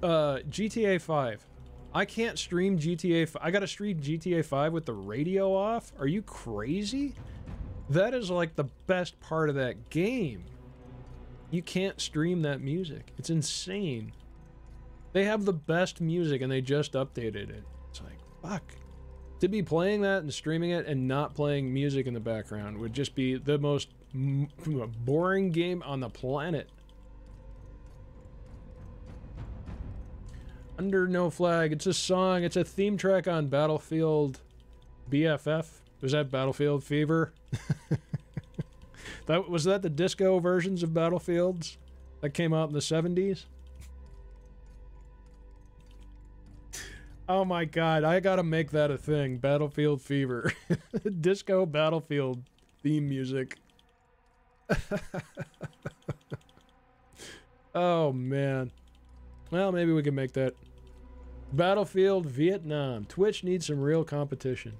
uh, GTA 5. I can't stream GTA 5. I got to stream GTA 5 with the radio off? Are you crazy? That is like the best part of that game. You can't stream that music. It's insane. They have the best music and they just updated it. It's like, fuck. To be playing that and streaming it and not playing music in the background would just be the most boring game on the planet. Under No Flag. It's a song. It's a theme track on Battlefield BFF. Was that Battlefield Fever? [LAUGHS] that was that the disco versions of Battlefields that came out in the 70s? Oh my god, I gotta make that a thing. Battlefield Fever. [LAUGHS] Disco Battlefield theme music. [LAUGHS] oh man. Well, maybe we can make that. Battlefield Vietnam. Twitch needs some real competition.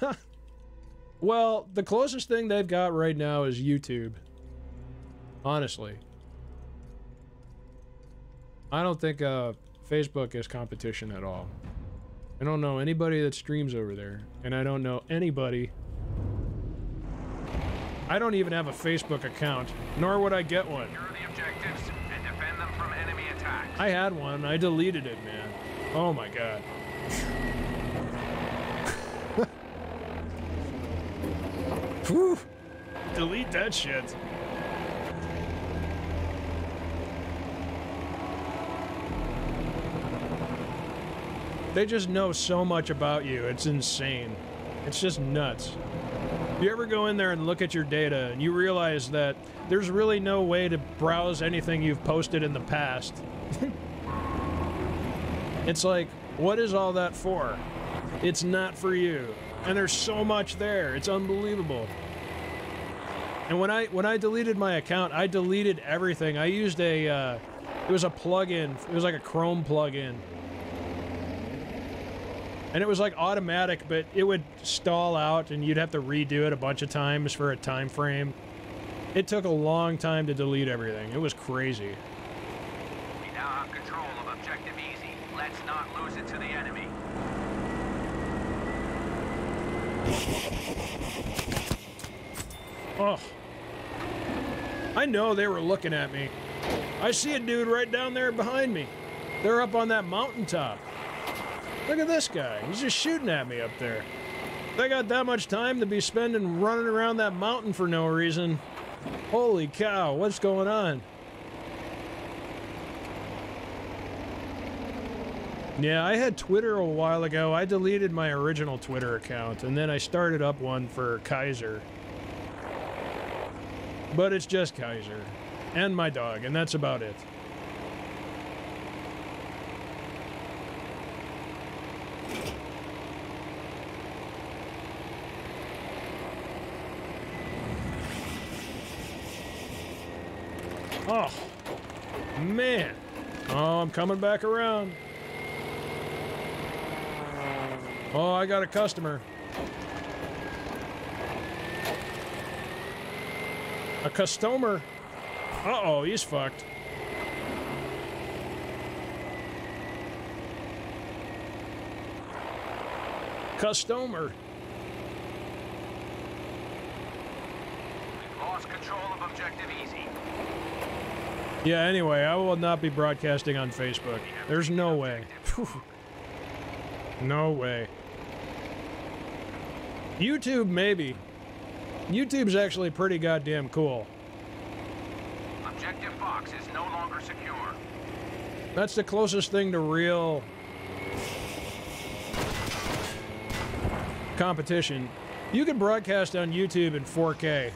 [LAUGHS] well, the closest thing they've got right now is YouTube. Honestly. I don't think uh, Facebook is competition at all. I don't know anybody that streams over there, and I don't know anybody. I don't even have a Facebook account, nor would I get one. Secure the objectives and defend them from enemy attack. I had one, I deleted it, man. Oh my god. [LAUGHS] Whew. Delete that shit. They just know so much about you. It's insane. It's just nuts. You ever go in there and look at your data and you realize that there's really no way to browse anything you've posted in the past? [LAUGHS] it's like, what is all that for? It's not for you. And there's so much there. It's unbelievable. And when I when I deleted my account, I deleted everything. I used a uh, it was a plugin. It was like a Chrome plugin. And it was like automatic, but it would stall out and you'd have to redo it a bunch of times for a time frame. It took a long time to delete everything. It was crazy. We now have control of objective easy. Let's not lose it to the enemy. [LAUGHS] Oh. I know they were looking at me. I see a dude right down there behind me. They're up on that mountaintop. Look at this guy. He's just shooting at me up there. They got that much time to be spending running around that mountain for no reason. Holy cow, what's going on? Yeah, I had Twitter a while ago. I deleted my original Twitter account and then I started up one for Kaiser. But it's just Kaiser and my dog, and that's about it. Oh, man. Oh, I'm coming back around. Oh, I got a customer. A customer. Uh-oh, he's fucked. Customer. We've lost control of objective easy. Yeah, anyway, I will not be broadcasting on Facebook. There's no way. no way. YouTube, maybe. YouTube's actually pretty goddamn cool. Objective Fox is no longer secure. That's the closest thing to real competition. You can broadcast on YouTube in 4K.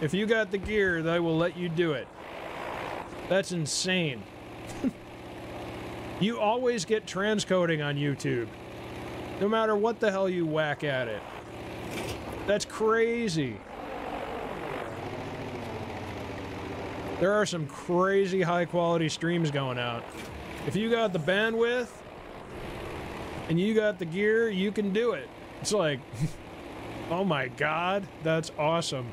If you got the gear, they will let you do it. That's insane. [LAUGHS] you always get transcoding on YouTube, no matter what the hell you whack at it. That's crazy. There are some crazy high quality streams going out. If you got the bandwidth and you got the gear, you can do it. It's like, [LAUGHS] oh my god, that's awesome.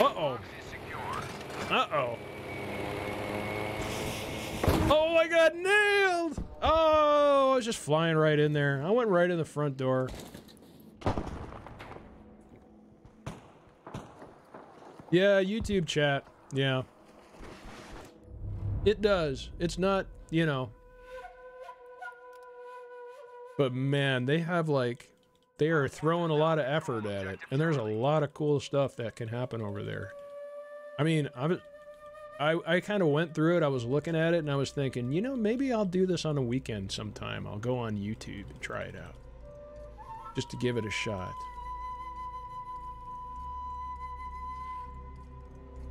Uh-oh. Uh-oh. Oh, I got nailed! Oh, I was just flying right in there. I went right in the front door. Yeah, YouTube chat. Yeah. It does. It's not, you know. But man, they have like they are throwing a lot of effort at it. And there's a lot of cool stuff that can happen over there. I mean, I was I, I kind of went through it. I was looking at it and I was thinking, you know, maybe I'll do this on a weekend sometime. I'll go on YouTube and try it out. Just to give it a shot.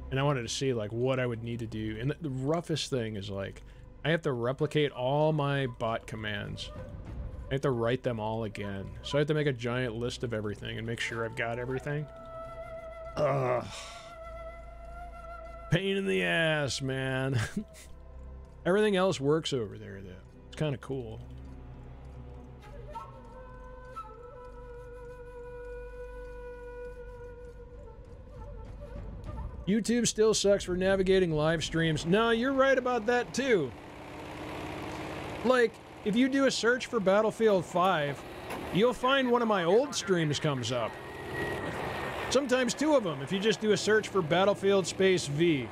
And I wanted to see like what I would need to do. And the, the roughest thing is like I have to replicate all my bot commands. I have to write them all again. So I have to make a giant list of everything and make sure I've got everything. Ugh. Pain in the ass, man. [LAUGHS] Everything else works over there, though. It's kind of cool. YouTube still sucks for navigating live streams. No, you're right about that, too. Like, if you do a search for Battlefield 5, you'll find one of my old streams comes up. Sometimes two of them if you just do a search for Battlefield Space V.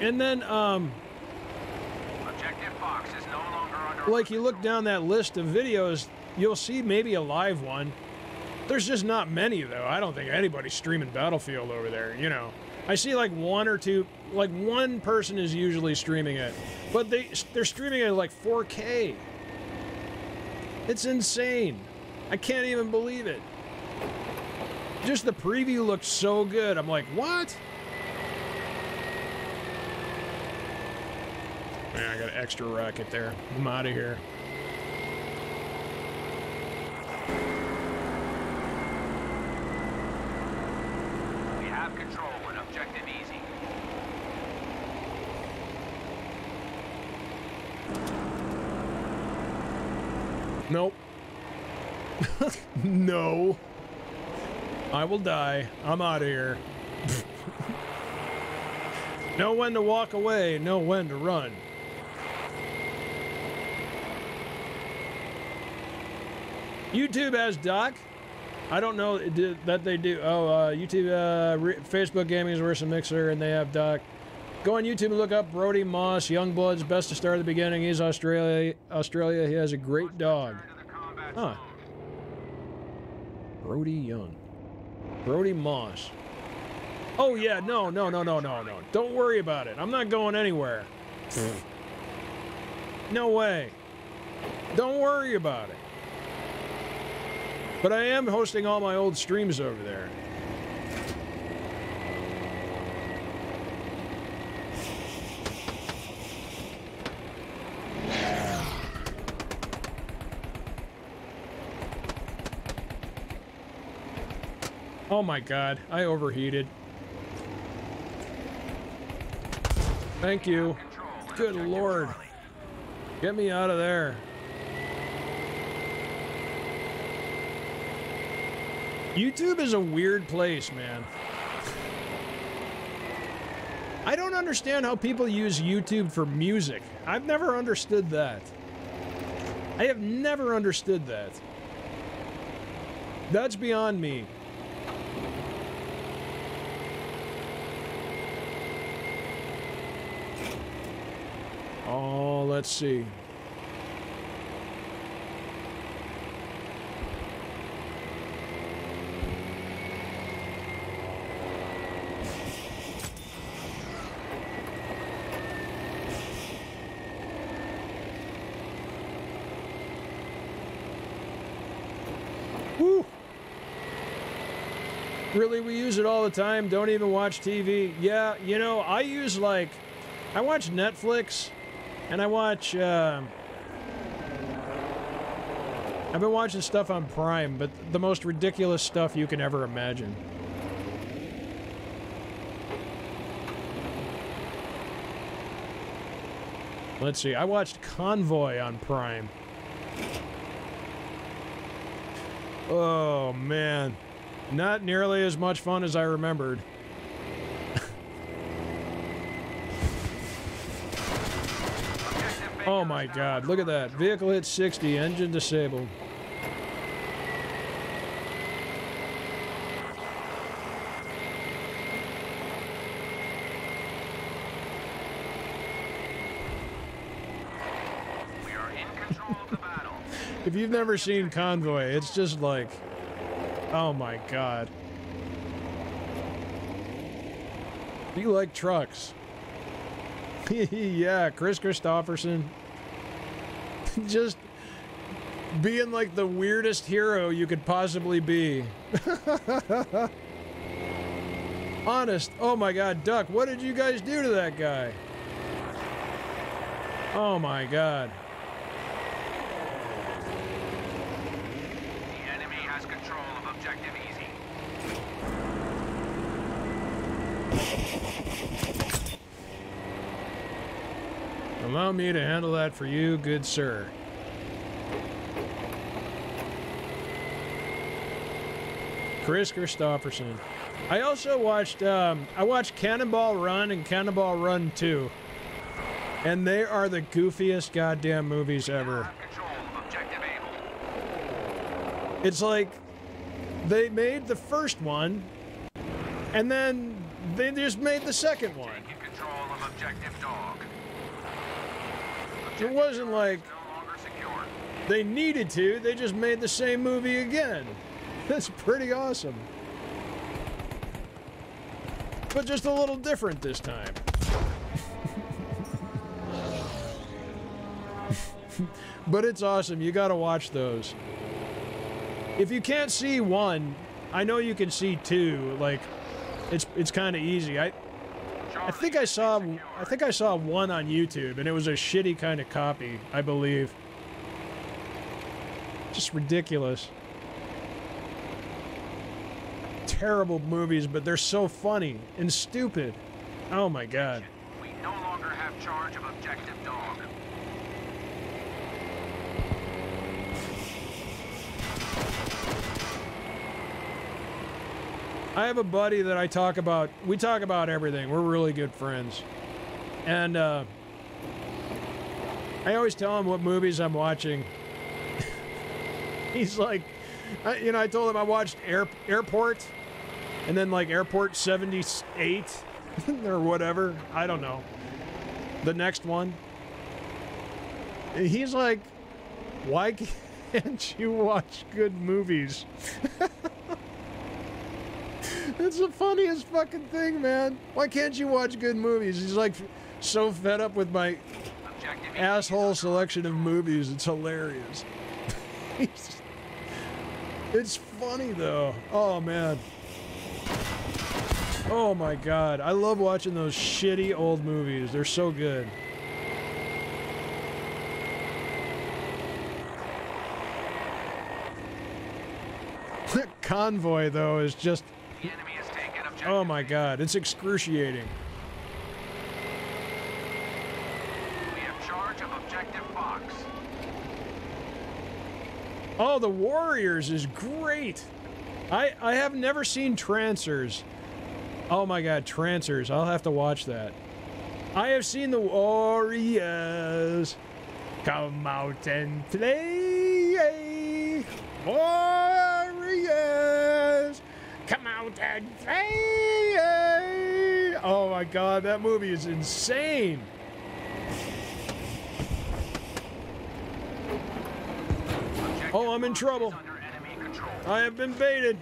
And then, um, Objective Fox is no longer under. like you look down that list of videos, you'll see maybe a live one. There's just not many though. I don't think anybody's streaming Battlefield over there, you know. I see like one or two, like one person is usually streaming it, but they they're streaming it like 4K. It's insane. I can't even believe it. Just the preview looked so good. I'm like, what? Man, I got an extra rocket there. I'm out of here. We have control with objective easy. Nope. [LAUGHS] no. I will die. I'm out of here. [LAUGHS] know when to walk away, know when to run. YouTube has Doc. I don't know that they do. Oh, uh, YouTube, uh, Re- Facebook Gaming is worse than Mixer, and they have Doc. Go on YouTube and look up Brody Moss, Youngbloods, best to start at the beginning. He's Australia. Australia. He has a great dog. Return to the combat Huh. Brody Young. Brody Moss. Oh yeah, no, no, no, no, no, no. Don't worry about it. I'm not going anywhere. no way. Don't worry about it. But I am hosting all my old streams over there. Oh my god, I overheated. Thank you. Good lord. Get me out of there. YouTube is a weird place, man. I don't understand how people use YouTube for music. I've never understood that. I have never understood that. That's beyond me. Oh, let's see. Really, we use it all the time. Don't even watch TV. Yeah, you know, I use like, I watch Netflix, and I watch. Uh, I've been watching stuff on Prime, but the most ridiculous stuff you can ever imagine. Let's see. I watched Convoy on Prime. Oh man, not nearly as much fun as I remembered. Oh my god, look at that. Vehicle hit 60, engine disabled. We are in control of the battle. If you've never seen Convoy, it's just like, oh my god. You like trucks. [LAUGHS] yeah, Kris Kristofferson. [LAUGHS] just being like the weirdest hero you could possibly be. [LAUGHS] Honest. Oh my god, Duck, what did you guys do to that guy? Oh my god. The enemy has control of objective easy. Allow me to handle that for you, good sir. Kris Kristofferson. I also watched um, I watched Cannonball Run and Cannonball Run 2. And they are the goofiest goddamn movies ever. It's like they made the first one and then they just made the second one. Taking control of objective Dog. It wasn't like No longer secure. They needed to. They just made the same movie again. [LAUGHS] That's pretty awesome. But just a little different this time. [LAUGHS] but it's awesome. You got to watch those. If you can't see one, I know you can see two. Like it's it's kind of easy. I I think I saw I think I saw one on YouTube and it was a shitty kind of copy, I believe. Just ridiculous. Terrible movies, but they're so funny and stupid. Oh my god. We no longer have charge of objective Dog. I have a buddy that I talk about. We talk about everything. We're really good friends. And uh, I always tell him what movies I'm watching. [LAUGHS] He's like, I, you know, I told him I watched Air, Airport and then like Airport 78. [LAUGHS] or whatever. I don't know. The next one. He's like, why can't you watch good movies? [LAUGHS] it's the funniest fucking thing, man. Why can't you watch good movies? He's like so fed up with my asshole selection of movies. It's hilarious. [LAUGHS] It's- funny though. Oh man. Oh my god. I love watching those shitty old movies. They're so good. [LAUGHS] Convoy though is just The enemy has taken oh my god, it's excruciating. We have charge of objective Fox. Oh, the Warriors is great. I I have never seen Trancers. Oh my god, Trancers. I'll have to watch that. I have seen the Warriors. Come out and play. Warriors. Come out and play. Oh my god, that movie is insane. Oh, I'm in trouble. I have been baited.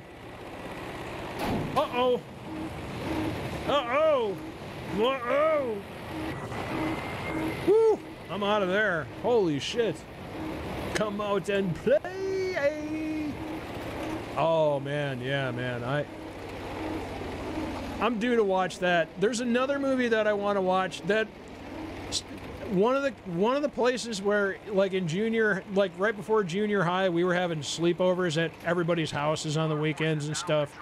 Uh oh. Uh oh. Uh oh. Woo! I'm out of there. Holy shit. Come out and play. Oh man, yeah, man. I I'm due to watch that. There's another movie that I want to watch that one of the one of the places where like in junior like right before junior high we were having sleepovers at everybody's houses on the weekends and stuff.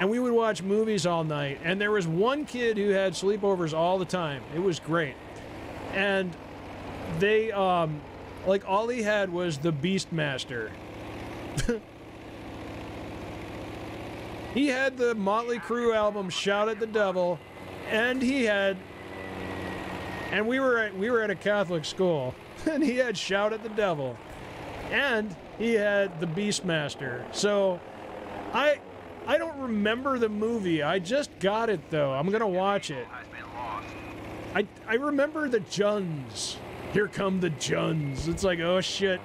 And we would watch movies all night. And there was one kid who had sleepovers all the time. It was great. And they um like all he had was the beastmaster [LAUGHS] he had the motley crue album shout at the devil and he had and we were at, we were at a catholic school [LAUGHS] and he had shout at the devil and he had the beastmaster so i i don't remember the movie i just got it though i'm gonna watch it. I I remember the Juns. Here come the Juns. It's like, oh shit.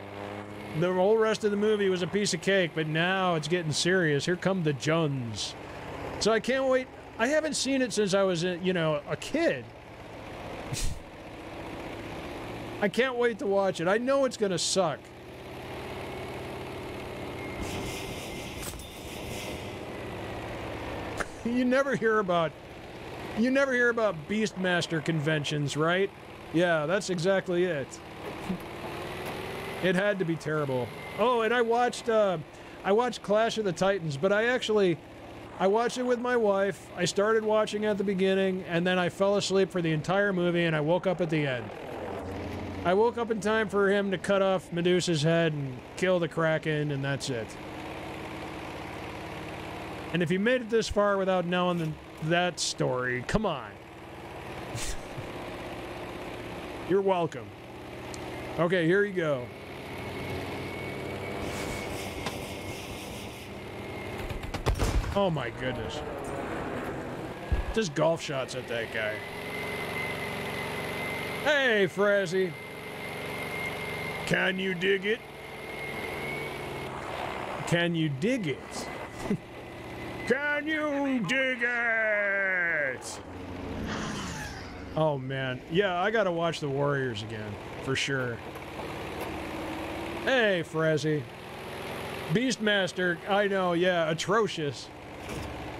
The whole rest of the movie was a piece of cake, but now it's getting serious. Here come the Juns. So I can't wait. I haven't seen it since I was, uh, you know, a kid. [LAUGHS] I can't wait to watch it. I know it's gonna suck. [LAUGHS] you never hear about you never hear about Beastmaster conventions, right? Yeah, that's exactly it. It had to be terrible. Oh, and I watched uh, I watched Clash of the Titans, but I actually I watched it with my wife. I started watching at the beginning, and then I fell asleep for the entire movie, and I woke up at the end. I woke up in time for him to cut off Medusa's head and kill the Kraken, and that's it. And if you made it this far without knowing the, that story, come on. [LAUGHS] You're welcome. Okay, here you go. Oh my goodness. Just golf shots at that guy. Hey, Frazzy. Can you dig it? Can you dig it? [LAUGHS] Can you dig it? Oh man. Yeah, I gotta watch the Warriors again, for sure. Hey, Frazzy. Beastmaster, I know, yeah, atrocious.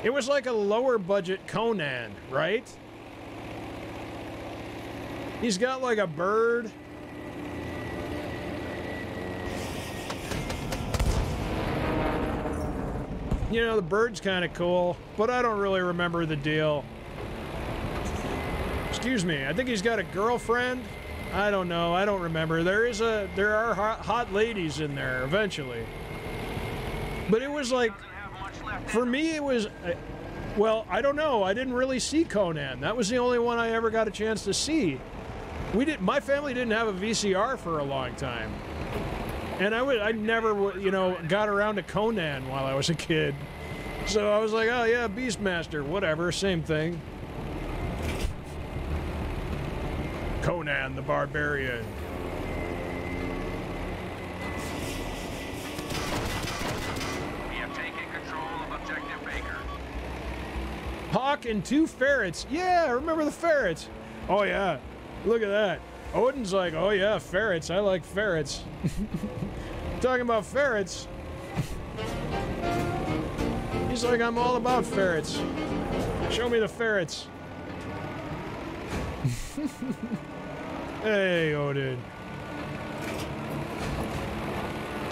It was like a lower budget Conan, right? He's got like a bird. You know, the bird's kind of cool, but I don't really remember the deal. Excuse me, I think he's got a girlfriend. I don't know. I don't remember. There is a there are hot, hot ladies in there eventually. But it was like for me, it was. Uh, well, I don't know. I didn't really see Conan. That was the only one I ever got a chance to see. We did. My family didn't have a VCR for a long time, and I would. I never, you know, got around to Conan while I was a kid. So I was like, oh yeah, Beastmaster, whatever, same thing. Conan the Barbarian. Hawk and two ferrets. Yeah, remember the ferrets. Oh, yeah. Look at that. Odin's like, oh, yeah, ferrets. I like ferrets. [LAUGHS] Talking about ferrets. He's like, I'm all about ferrets. Show me the ferrets. [LAUGHS] hey, Odin.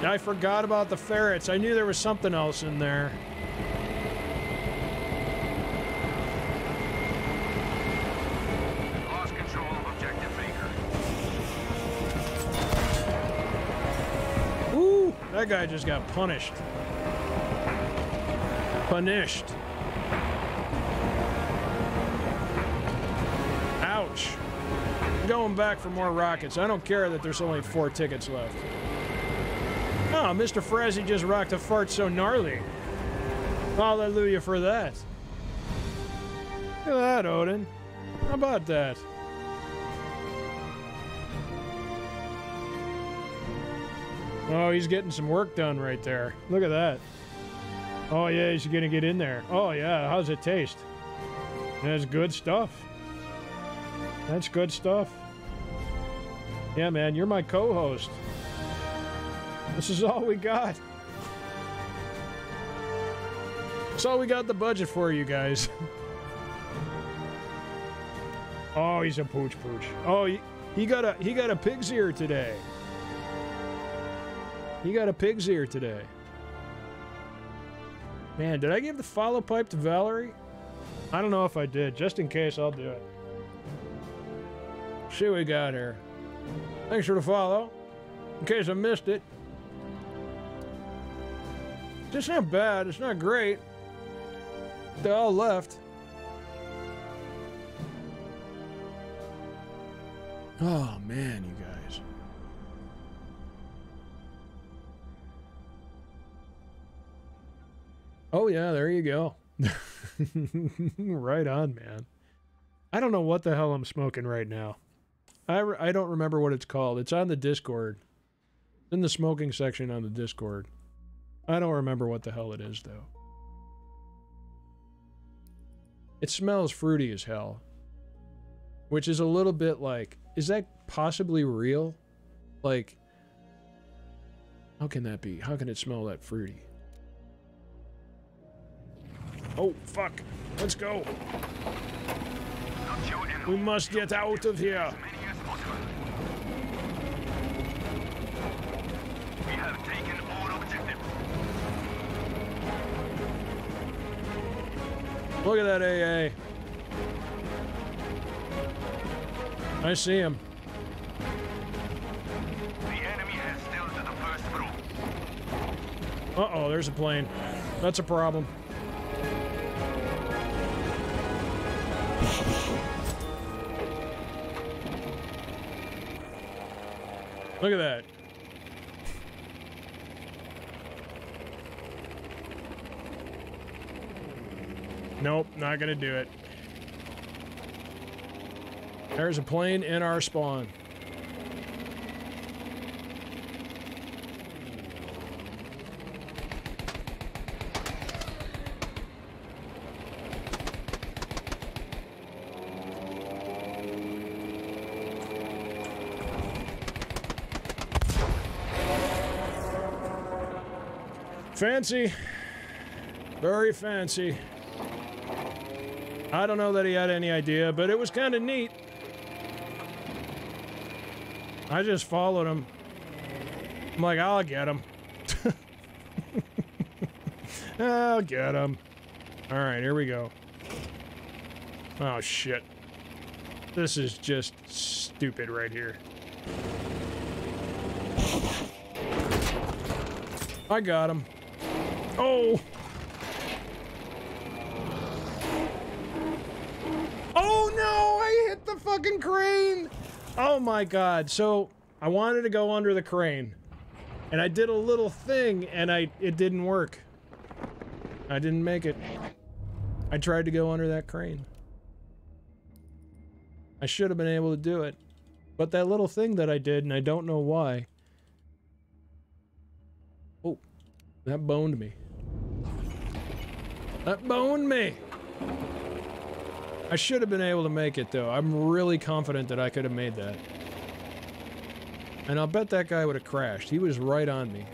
I forgot about the ferrets. I knew there was something else in there. That guy just got punished. Punished. Ouch. I'm going back for more rockets. I don't care that there's only four tickets left. Oh, Mr. Frazzy just rocked a fart so gnarly. Hallelujah for that. Look at that, Odin. How about that? Oh, he's getting some work done right there. Look at that. Oh, yeah, he's gonna get in there. Oh, yeah, how's it taste? That's good stuff. That's good stuff. Yeah, man, you're my co host. This is all we got. That's all we got the budget for, you guys. [LAUGHS] oh, he's a pooch pooch. Oh, he, he got a he got a pig's ear today. He got a pig's ear today. Man, did I give the follow pipe to Valerie? I don't know if I did. Just in case, I'll do it. See what we got here. Thanks for the follow. In case I missed it. It's not bad. It's not great. They all left. Oh, man, Oh, yeah, there you go. [LAUGHS] right on, man. I don't know what the hell I'm smoking right now. I, re- I don't remember what it's called. It's on the Discord. In the smoking section on the Discord. I don't remember what the hell it is, though. It smells fruity as hell. Which is a little bit like, is that possibly real? Like, how can that be? How can it smell that fruity? Oh, fuck. Let's go. Not your enemy. We must get out of here. As many as possible. We have taken all objectives. Look at that AA. I see him. The enemy has still to the first group. Uh-oh, there's a plane. That's a problem. Look at that. Nope, not gonna do it. There's a plane in our spawn. Fancy. Very fancy. I don't know that he had any idea, but it was kind of neat. I just followed him. I'm like, I'll get him. [LAUGHS] I'll get him. All right, here we go. Oh, shit. This is just stupid right here. I got him. Oh! Oh no! I hit the fucking crane! Oh my god. So, I wanted to go under the crane. And I did a little thing and I it didn't work. I didn't make it. I tried to go under that crane. I should have been able to do it. But that little thing that I did, and I don't know why. Oh, that boned me. That boned me. I should have been able to make it, though. I'm really confident that I could have made that. And I'll bet that guy would have crashed. He was right on me.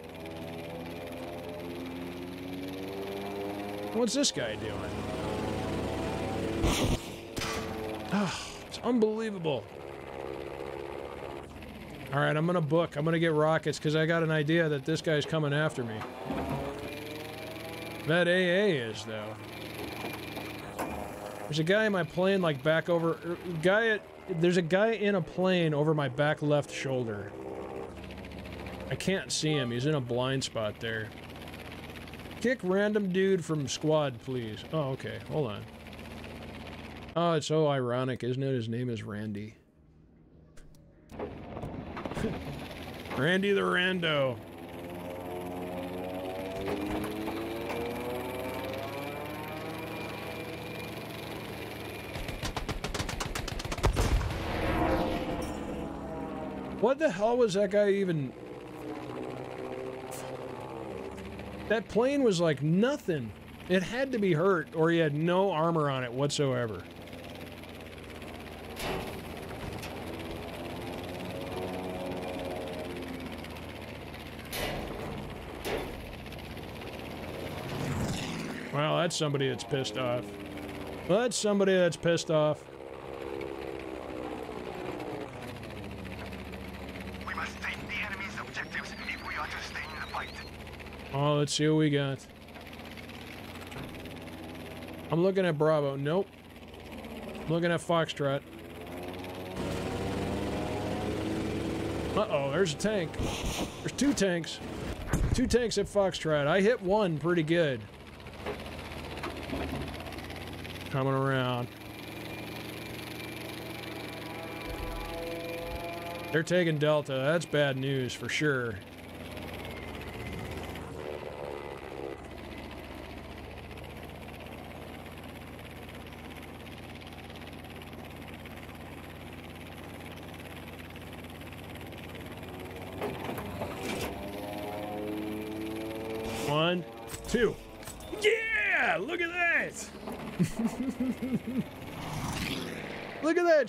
What's this guy doing? Oh, [SIGHS] it's unbelievable. All right, I'm gonna book. I'm gonna get rockets because I got an idea that this guy's coming after me. That AA is though. There's a guy in my plane like back over. er, Guy at. There's a guy in a plane over my back left shoulder. I can't see him. He's in a blind spot there. Kick random dude from squad, please. Oh, okay. Hold on. Oh, it's so ironic, isn't it? His name is Randy. [LAUGHS] Randy the Rando. What the hell was that guy even... That plane was like nothing. It had to be hurt, or he had no armor on it whatsoever. Well, that's somebody that's pissed off. Well, that's somebody that's pissed off. We must take the enemy's objectives if we are to stay in the fight. Oh, let's see what we got. I'm looking at Bravo. Nope. I'm looking at Foxtrot. Uh-oh, there's a tank. There's two tanks. Two tanks at Foxtrot. I hit one pretty good. Coming around. They're taking Delta. That's bad news for sure.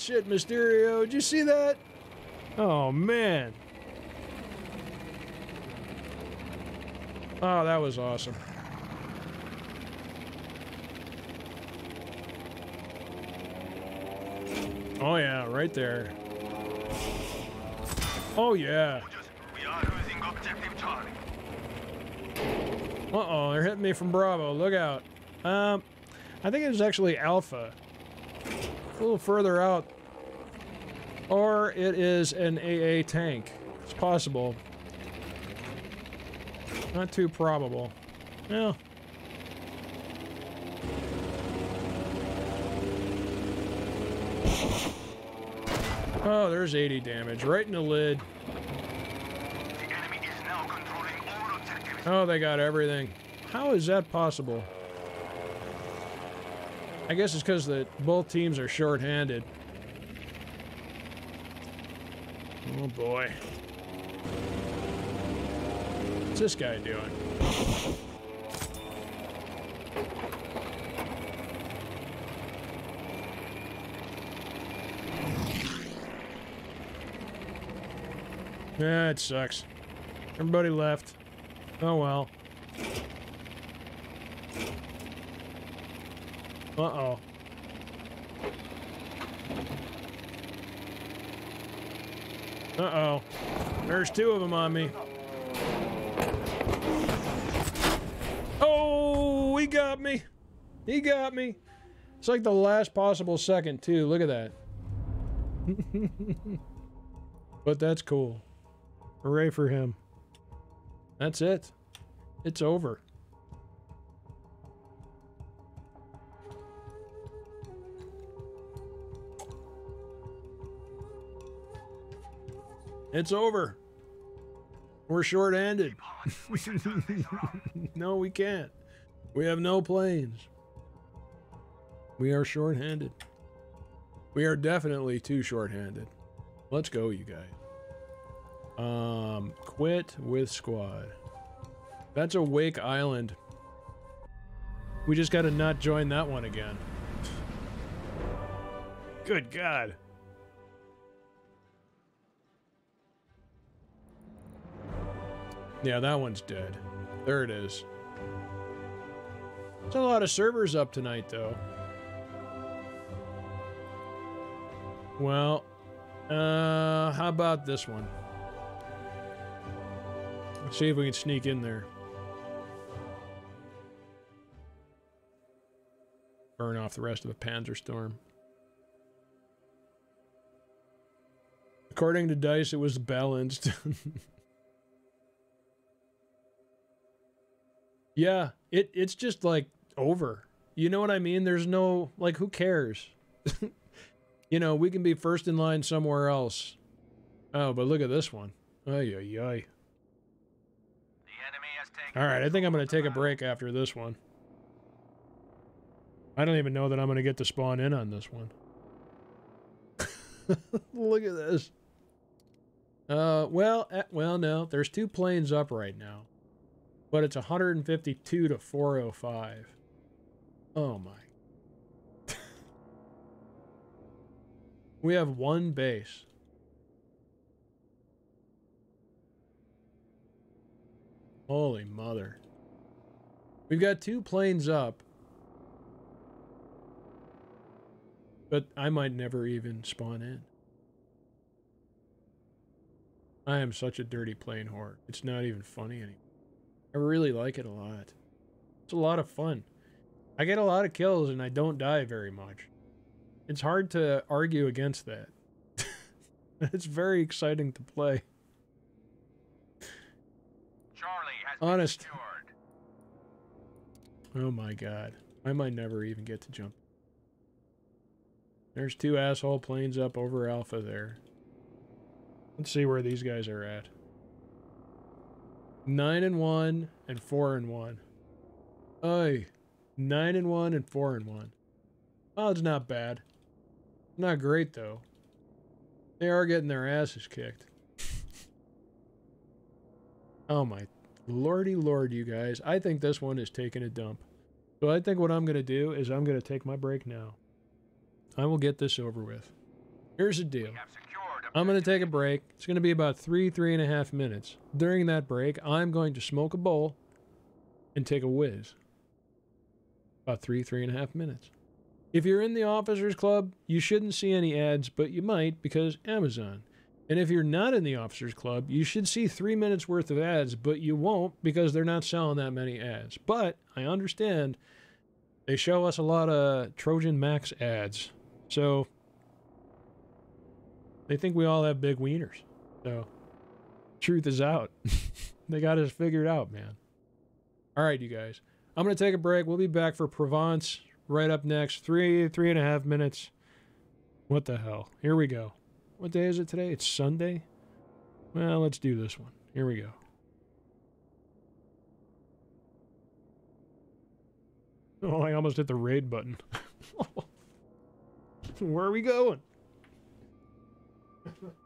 That shit, Mysterio. Did you see that? Oh, man. Oh, that was awesome. Oh, yeah, right there. Oh, yeah. Soldiers, we are losing objective Charlie. Uh-oh, they're hitting me from Bravo. Look out. Um, I think it was actually Alpha. A little further out. Or it is an AA tank. It's possible. Not too probable. Well. Oh, there's 80 damage. Right in the lid. The enemy is now controlling all objectives. Oh, they got everything. How is that possible? I guess it's because that both teams are short-handed. Oh boy. What's this guy doing? Yeah, it sucks. Everybody left. Oh well. Uh-oh. Uh-oh. There's two of them on me. Oh, he got me. He got me. It's like the last possible second, too. Look at that. [LAUGHS] but that's cool. Hooray for him. That's it. It's over. It's over. We're short-handed. [LAUGHS] no, we can't. We have no planes. We are short-handed. We are definitely too short-handed. Let's go, you guys. Um, quit with squad. That's a Wake Island. We just gotta not join that one again. Good God. Yeah, that one's dead. There it is. There's a lot of servers up tonight, though. Well, uh, how about this one? Let's see if we can sneak in there. Burn off the rest of a Panzerstorm. According to Dice, it was balanced. [LAUGHS] yeah, it it's just like over. You know what I mean? There's no like who cares? [LAUGHS] you know, we can be first in line somewhere else. Oh, but look at this one. Enemy has taken All right, I think I'm going to take a break after this one. I don't even know that I'm going to get to spawn in on this one. [LAUGHS] Look at this. Uh, well, eh, well, no, there's two planes up right now, but it's 152 to 405. Oh my. [LAUGHS] we have one base. Holy mother. We've got two planes up. But I might never even spawn in. I am such a dirty plane whore. It's not even funny anymore. I really like it a lot. It's a lot of fun. I get a lot of kills and I don't die very much. It's hard to argue against that. [LAUGHS] it's very exciting to play. Charlie has Honest. Oh my god. I might never even get to jump. There's two asshole planes up over Alpha there. Let's see where these guys are at. Nine and one and four and one. Oy. Nine and one and four and one. Oh, it's not bad. Not great though. They are getting their asses kicked. [LAUGHS] oh my lordy lord, you guys. I think this one is taking a dump. So I think what I'm going to do is I'm going to take my break now. I will get this over with. Here's the deal. I'm going to take a break. It's going to be about three, three and a half minutes. During that break, I'm going to smoke a bowl and take a whiz. About three, three and a half minutes. If you're in the Officers Club, you shouldn't see any ads, but you might because Amazon. And if you're not in the Officers Club, you should see three minutes worth of ads, but you won't because they're not selling that many ads. But I understand they show us a lot of Trojan Max ads. So they think we all have big wieners. So truth is out. [LAUGHS] they got us figured out, man. All right, you guys. I'm gonna take a break. We'll be back for Provence right up next. Three, three and a half minutes. What the hell? Here we go. What day is it today? It's Sunday? Well, let's do this one. Here we go. [LAUGHS] Oh, I almost hit the raid button. [LAUGHS] Where are we going? Thank [LAUGHS] you.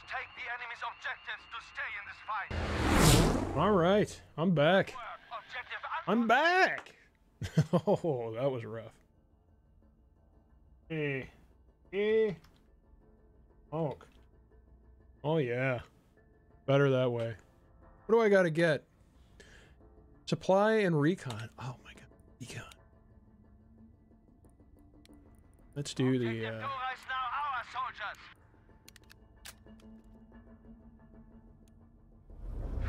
Must take the enemy's objectives to stay in this fight. All right, I'm back. I'm back. [LAUGHS] oh, that was rough. Eh, eh. Oh. Oh yeah. Better that way. What do I got to get? Supply and recon. Oh my god, recon. Let's do the. Uh,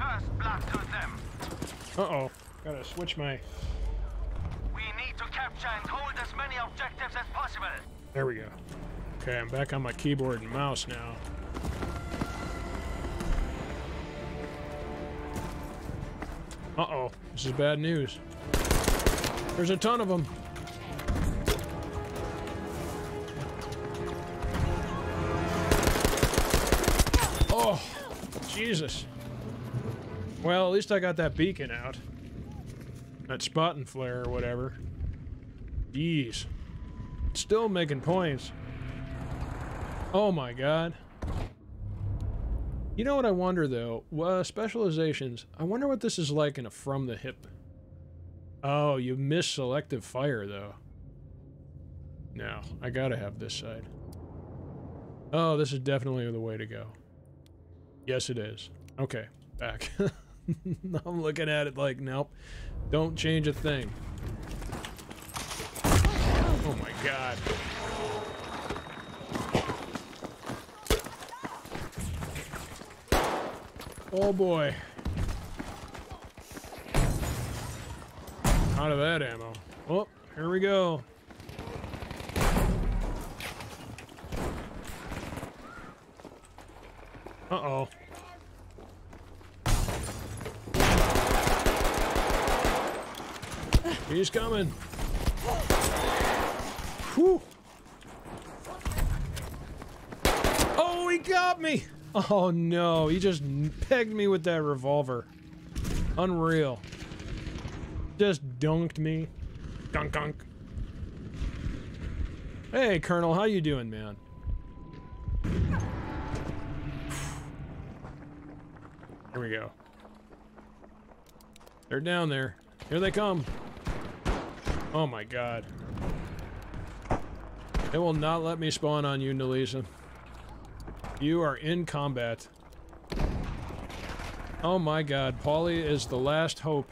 First blood to them. uh oh, gotta switch my. We need to capture and hold as many objectives as possible. There we go. Okay, I'm back on my keyboard and mouse now. Uh oh, this is bad news. There's a ton of them. Oh, Jesus. Well, at least I got that beacon out. That spot and flare or whatever. Jeez. Still making points. Oh my god. You know what I wonder though? Uh, specializations. I wonder what this is like in a from the hip. Oh, you miss selective fire though. No, I gotta have this side. Oh, this is definitely the way to go. Yes, it is. Okay, back. [LAUGHS] [LAUGHS] I'm looking at it like, nope. Don't change a thing. Oh my god. Oh boy. Out of that ammo. Oh, here we go. Uh-oh. He's coming. Whew. Oh, he got me! Oh no, he just pegged me with that revolver. Unreal. Just dunked me. Dunk dunk. Hey, Colonel, how you doing, man? Here we go. They're down there. Here they come. Oh my god. They will not let me spawn on you, Nalisa. You are in combat. Oh my god, Polly is the last hope.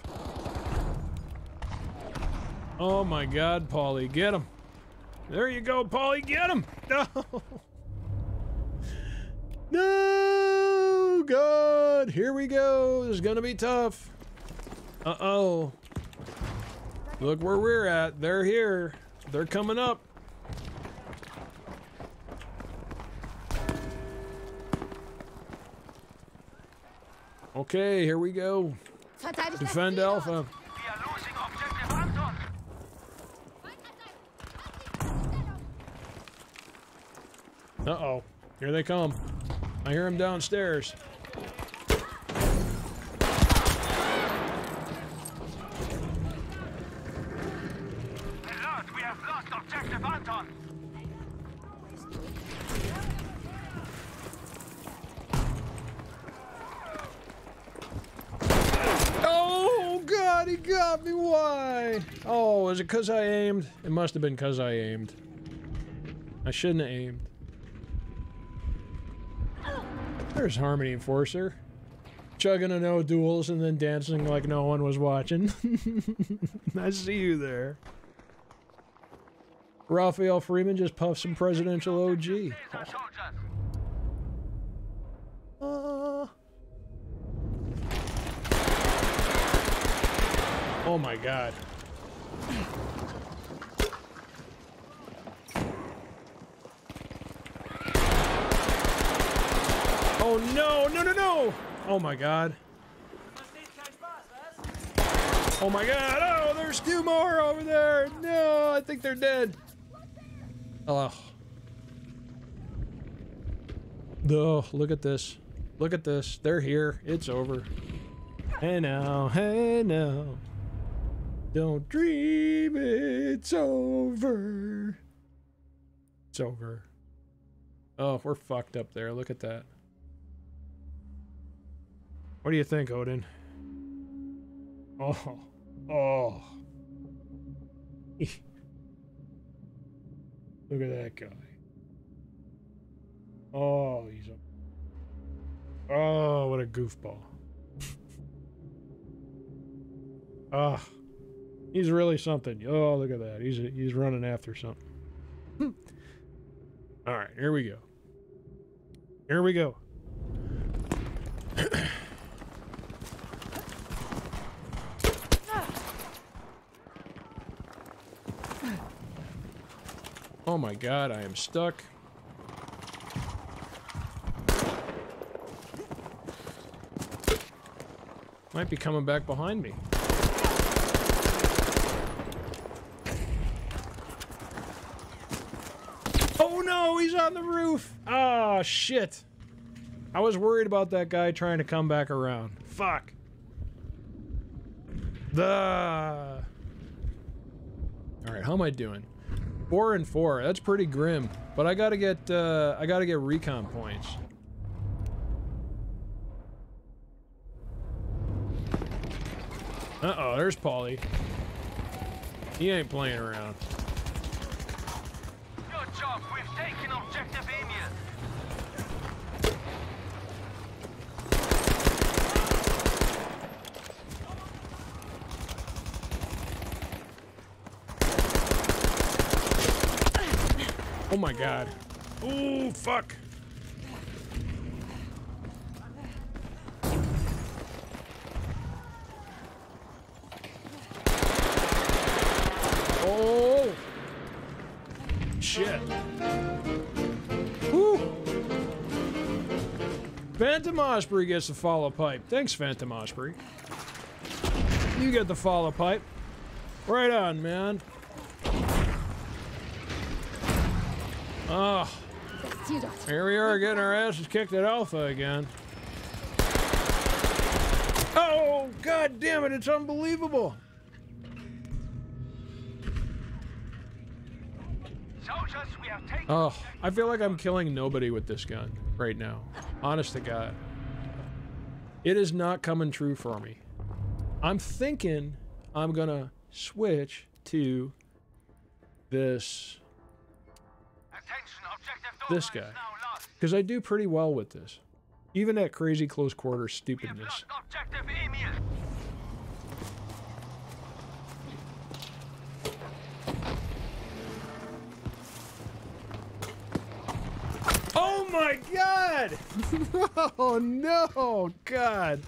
Oh my god, Polly, get him. There you go, Polly, get him. [LAUGHS] No. No, God, here we go. This is gonna be tough. Uh-oh. Look where we're at. They're here. They're coming up. Okay, here we go. Defend Alpha. Uh-oh. Here they come. I hear them downstairs. Alert, we have lost objective Anton. Oh, God, he got me. Why? Oh, is it because I aimed? It must have been because I aimed. I shouldn't have aimed. There's Harmony Enforcer. Chugging a no duels and then dancing like no one was watching. [LAUGHS] I see you there. Raphael Freeman just puffed some presidential OG. These are soldiers. Uh, oh my god. Oh no, no, no, no! Oh my god. Oh my god, oh, there's two more over there! No, I think they're dead. Oh. Oh, look at this. Look at this. They're here. It's over. Hey now, hey now. Don't dream it's over. It's over. Oh, we're fucked up there. Look at that. What do you think, Odin? Oh. Oh. [LAUGHS] Look at that guy. Oh, he's a. Oh, what a goofball. [LAUGHS] Ah, he's really something. Oh, look at that. He's he's running after something. Hmm. All right, here we go. Here we go. oh my god, I am stuck. Might be coming back behind me. Oh no, he's on the roof. Ah, shit. I was worried about that guy trying to come back around. Fuck. The. All right, how am I doing? Four and four. That's pretty grim. But I gotta get. Uh, I gotta get recon points. Uh oh, there's Paulie. He ain't playing around. Good job. We've taken objective Emil. Oh my god. Ooh, fuck. Oh. Shit. Whew. Phantom Osprey gets the follow pipe. Thanks, Phantom Osprey. You get the follow pipe. Right on, man. Oh, here we are getting our asses kicked at Alpha again. Oh, god damn it, it's unbelievable. Soldiers, we have taken Oh, I feel like I'm killing nobody with this gun right now. Honest to God. It is not coming true for me. I'm thinking I'm gonna switch to this This guy. is now lost. because I do pretty well with this. Even at crazy close quarter stupidness. lost objective Emil. Oh my god! [LAUGHS] oh no, god.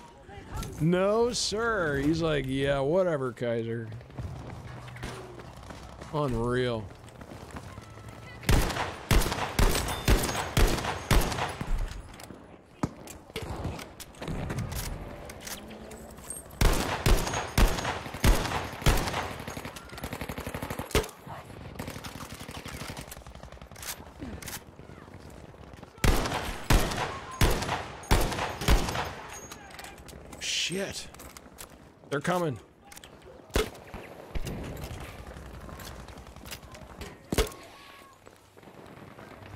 No, sir. He's like, yeah, whatever, Kaiser. Unreal. Shit. They're coming.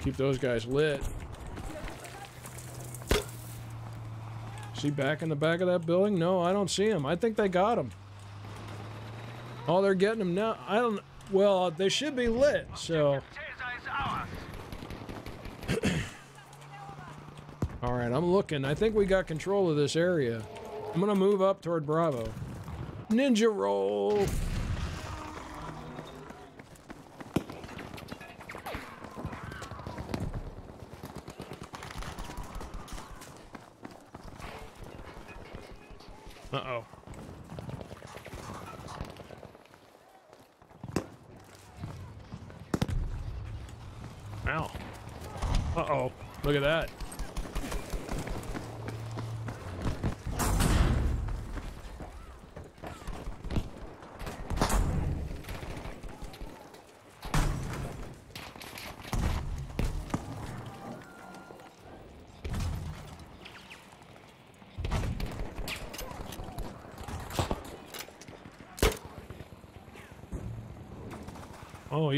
Keep those guys lit. Is he back in the back of that building? No, I don't see him. I think they got him. Oh, they're getting him now. I don't. Well, they should be lit. So, Caesar is ours. all right, I'm looking. I think we got control of this area. I'm gonna move up toward Bravo. Ninja roll. Uh-oh. Ow. Uh-oh. Look at that.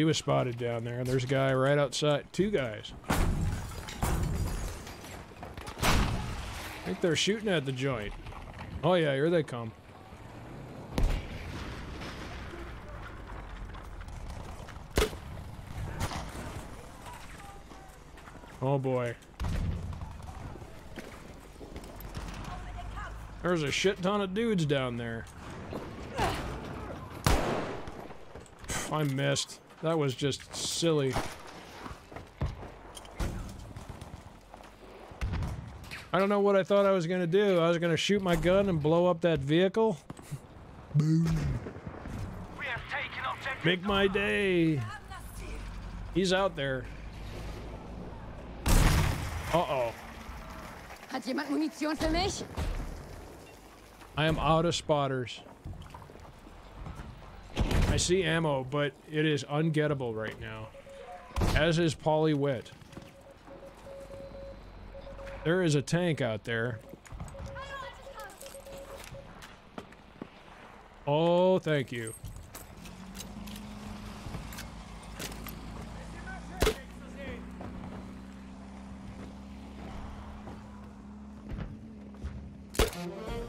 Was spotted down there. There's a guy right outside. Two guys. I think they're shooting at the joint. Oh yeah, here they come. Oh boy. There's a shit ton of dudes down there. I missed. That was just silly. I don't know what I thought I was gonna do. I was gonna shoot my gun and blow up that vehicle. We have taken Make my day. He's out there. Uh-oh. Hat jemand Munition für mich? I am out of spotters. I see ammo, but it is ungettable right now. As is Polly Wit. There is a tank out there. Oh, thank you.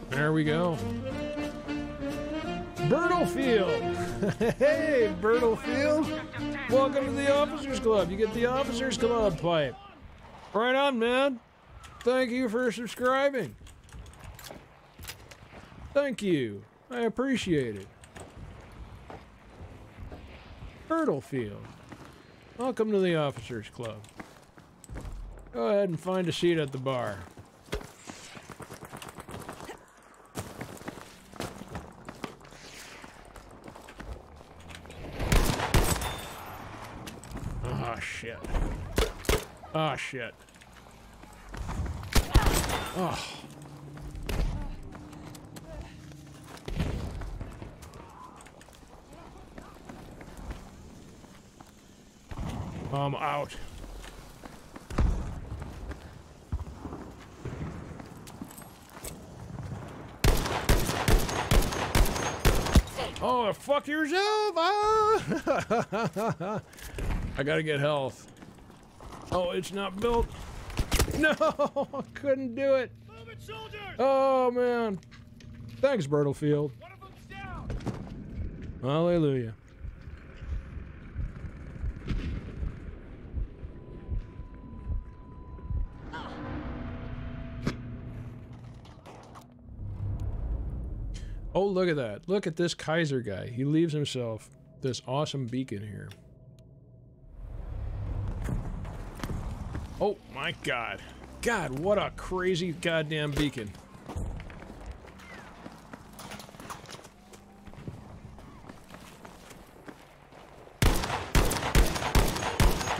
There we go. Bertlefield! [LAUGHS] hey, Bertlefield! Welcome to the Officers Club. You get the Officers Club pipe. Right on, man. Thank you for subscribing. Thank you. I appreciate it. Bertlefield. Welcome to the Officers Club. Go ahead and find a seat at the bar. Oh shit. Oh shit. Oh. I'm out. Oh, fuck yourself! Ah! [LAUGHS] I gotta get health. Oh, it's not built. No, [LAUGHS] I couldn't do it. Move it, soldiers! Oh man. Thanks, Bertlefield. One of them's down! Hallelujah. Oh, look at that. Look at this Kaiser guy. He leaves himself this awesome beacon here. Oh my god. God, what a crazy goddamn beacon.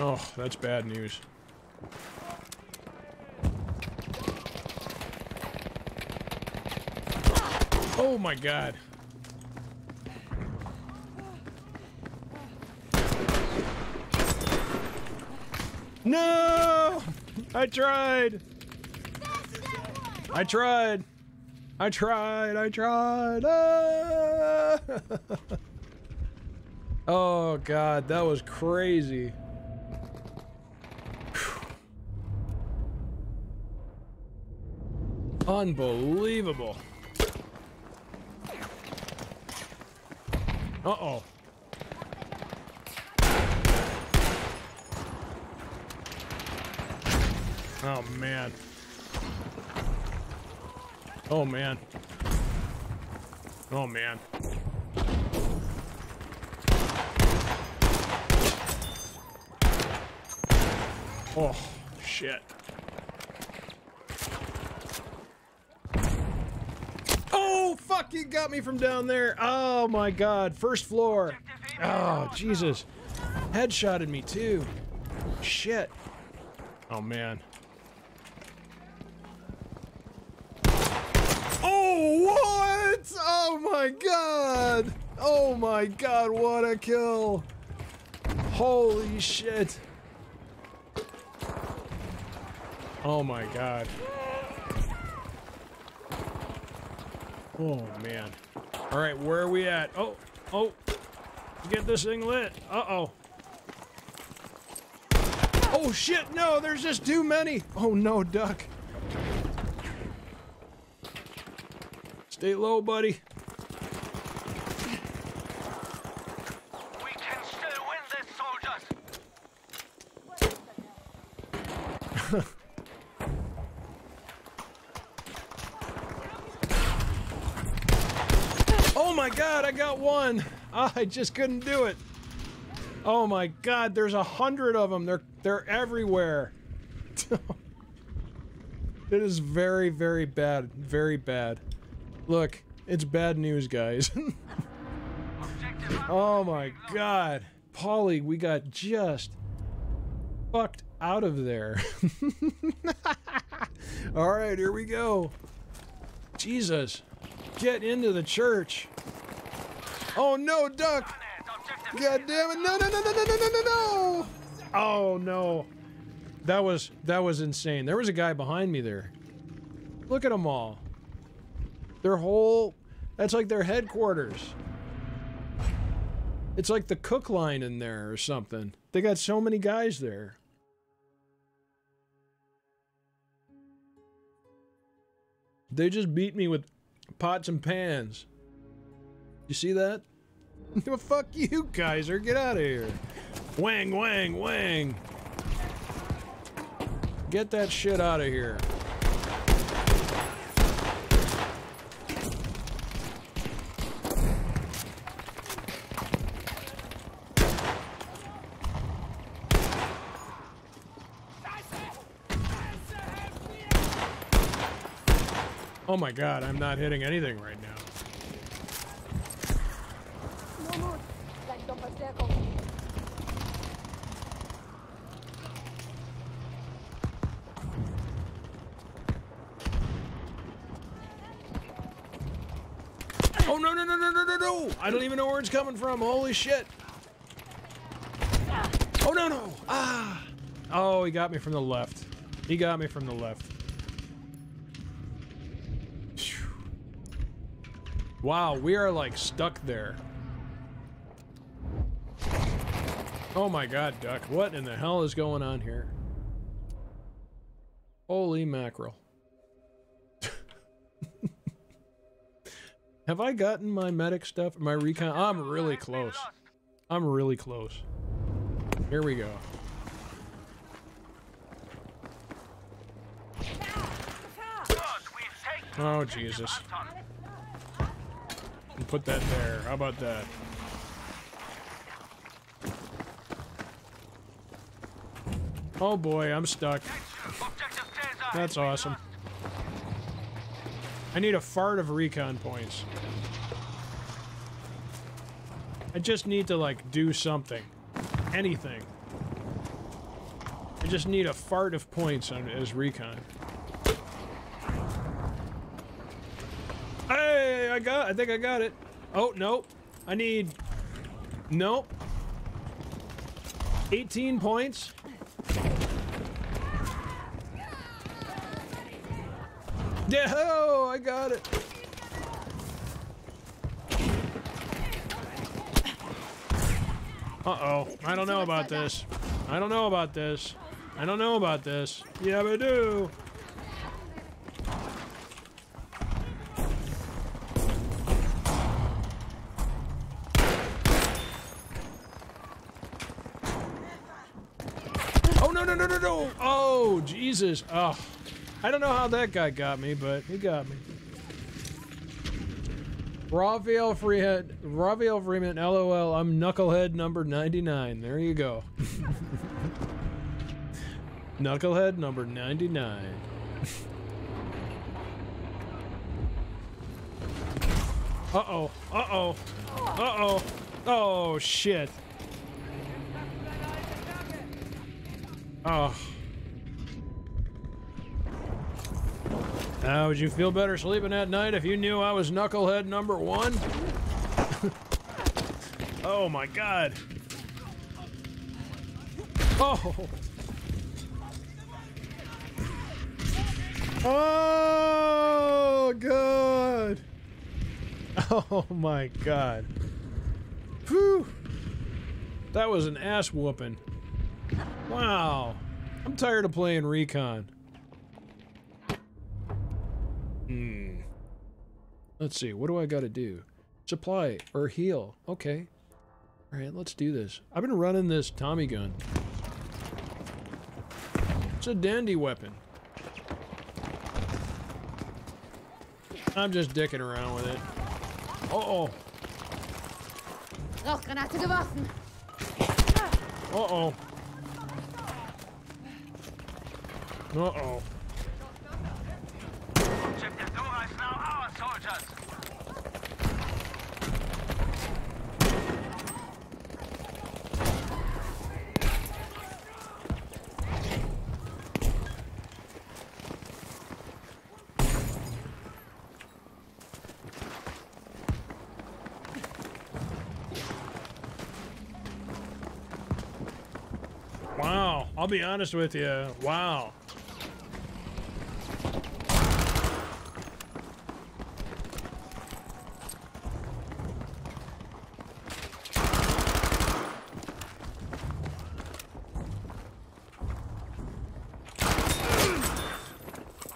Oh, that's bad news. Oh my god. No! I tried. I tried. I tried. I tried. Ah! [LAUGHS] oh god, that was crazy. Unbelievable. Uh-oh. Oh, man. Oh, man. Oh, man. Oh, shit. Oh, fuck, you got me from down there. Oh, my God. First floor. Oh, Jesus. Headshotted me, too. Shit. Oh, man. Oh, what? Oh, my God. Oh, my God. What a kill. Holy shit. Oh, my God. Oh, man. All right, where are we at? Oh, oh. Get this thing lit. Uh-oh. Oh, shit, no, there's just too many. Oh, no, duck. Stay low, buddy. We can still win this, soldiers! Oh my god, I got one. Ah, I just couldn't do it. Oh my god, there's a hundred of them. They're they're everywhere. [LAUGHS] it is very very bad, very bad. Look, it's bad news, guys. [LAUGHS] Oh my god, Polly, we got just fucked out of there. [LAUGHS] All right, here we go. Jesus, get into the church. Oh no, duck! God damn it! No, no, no, no, no, no, no, no! Oh no, that was that was insane. There was a guy behind me there. Look at them all. Their whole, that's like their headquarters. It's like the cook line in there or something. They got so many guys there. They just beat me with pots and pans. You see that? well, fuck you, Kaiser. Get out of here. Wang, wang, wang. Get that shit out of here. Oh my god, I'm not hitting anything right now. Oh no no no no no no no! I don't even know where it's coming from. Holy shit! Oh no no! Ah! Oh, he got me from the left. He got me from the left. Wow, we are like stuck there. Oh my god, Duck. What in the hell is going on here? Holy mackerel. Have I gotten my medic stuff? My recon? I'm really close. I'm really close. Here we go. Oh, Jesus. Put that there. How about that? Oh boy, I'm stuck. That's awesome. I need a fart of recon points. I just need to, like, do something. Anything. I just need a fart of points on, as recon. Hey, I got, I think I got it. Oh, nope. I need, nope. 18 points. Yeah, oh, I got it. Uh-oh. I don't know about this. I don't know about this. I don't know about this. Yeah, I do. Oh, no, no, no, no, no. Oh, Jesus. Oh. I don't know how that guy got me, but he got me. Raphael Freehead, Raphael Freeman, LOL. I'm knucklehead number 99. There you go. [LAUGHS] knucklehead number 99. uh oh. Uh oh. Uh oh. Oh shit. Oh. Now, would you feel better sleeping at night if you knew I was knucklehead number one? [LAUGHS] oh my god. Oh. Oh god. [LAUGHS] Oh my god. Whew. That was an ass whooping. Wow. I'm tired of playing recon. Hmm. Let's see. What do I got to do? Supply or heal. Okay. All right, let's do this. I've been running this Tommy gun. It's a dandy weapon. I'm just dicking around with it. Uh-oh. Uh-oh. Uh-oh. Objective Dora is now ours, soldiers. Wow. I'll be honest with you. Wow.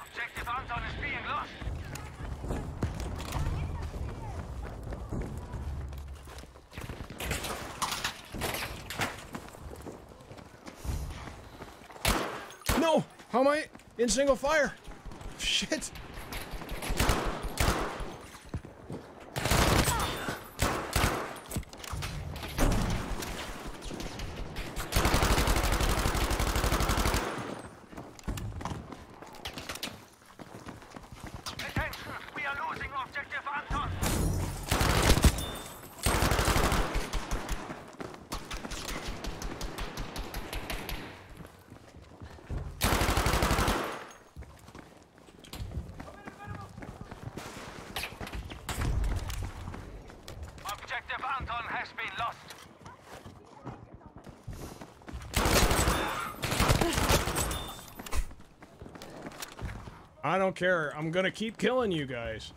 Objective Anton is being lost. No! How am I in single fire? [LAUGHS] Shit. Attention, we are losing Objective Anton. Objective Anton has been lost. I don't care. I'm gonna keep killing you guys.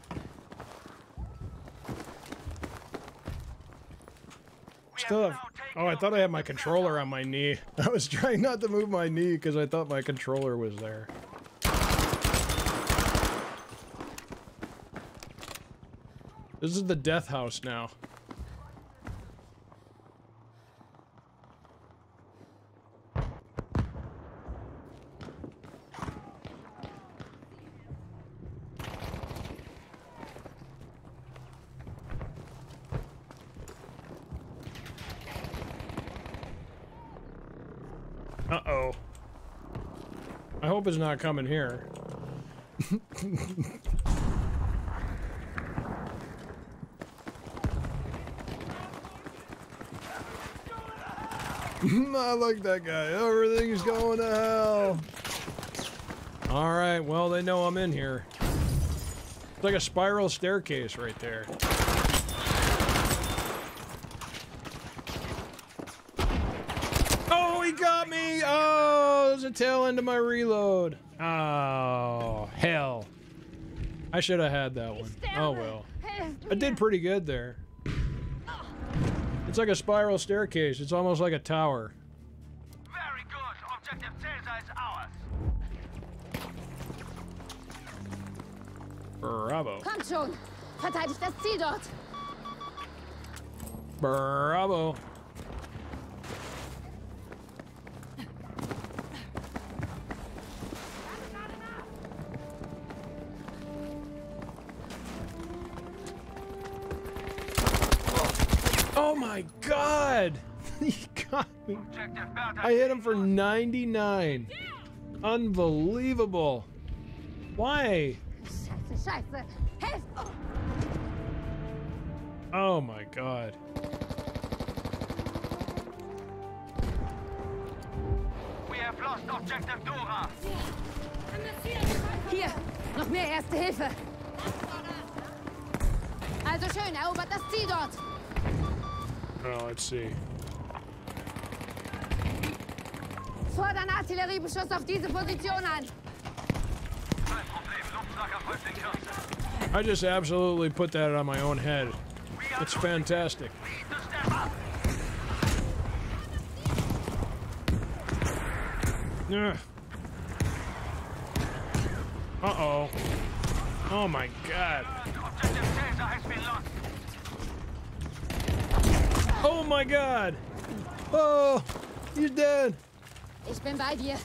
Still have have... now taken Oh, I thought I had my controller on my knee. [LAUGHS] I was trying not to move my knee because I thought my controller was there. This is the death house now. Uh-oh. I hope it's not coming here. [LAUGHS] I like that guy. Everything's going to hell. All right, well, they know I'm in here. It's like a spiral staircase right there. Oh, he got me! There's a tail end of my reload. Oh, hell. I should have had that one. Oh, well. I did pretty good there. It's like a spiral staircase. It's almost like a tower. Very good. Objective Caesar is ours. Bravo. Kommt schon. Verteidigt das Ziel dort. Bravo. God! [LAUGHS] he got me. I hit him for 99. Unbelievable. Why? Scheiße, scheiße. Helft! Oh. Oh my god. We have lost Objective Dora. Hier, noch mehr Erste Hilfe. Also schön, erobert das Ziel dort. Oh, let's see. Fordern Artilleriebeschuss auf diese Position an. Kein Problem. Luftschlag erfolgt in Kürze. I just absolutely put that on my own head. It's fantastic. need to step up. Ugh. Uh-oh. Oh my god. Oh my god! Oh, he's dead. Ich bin bei dir.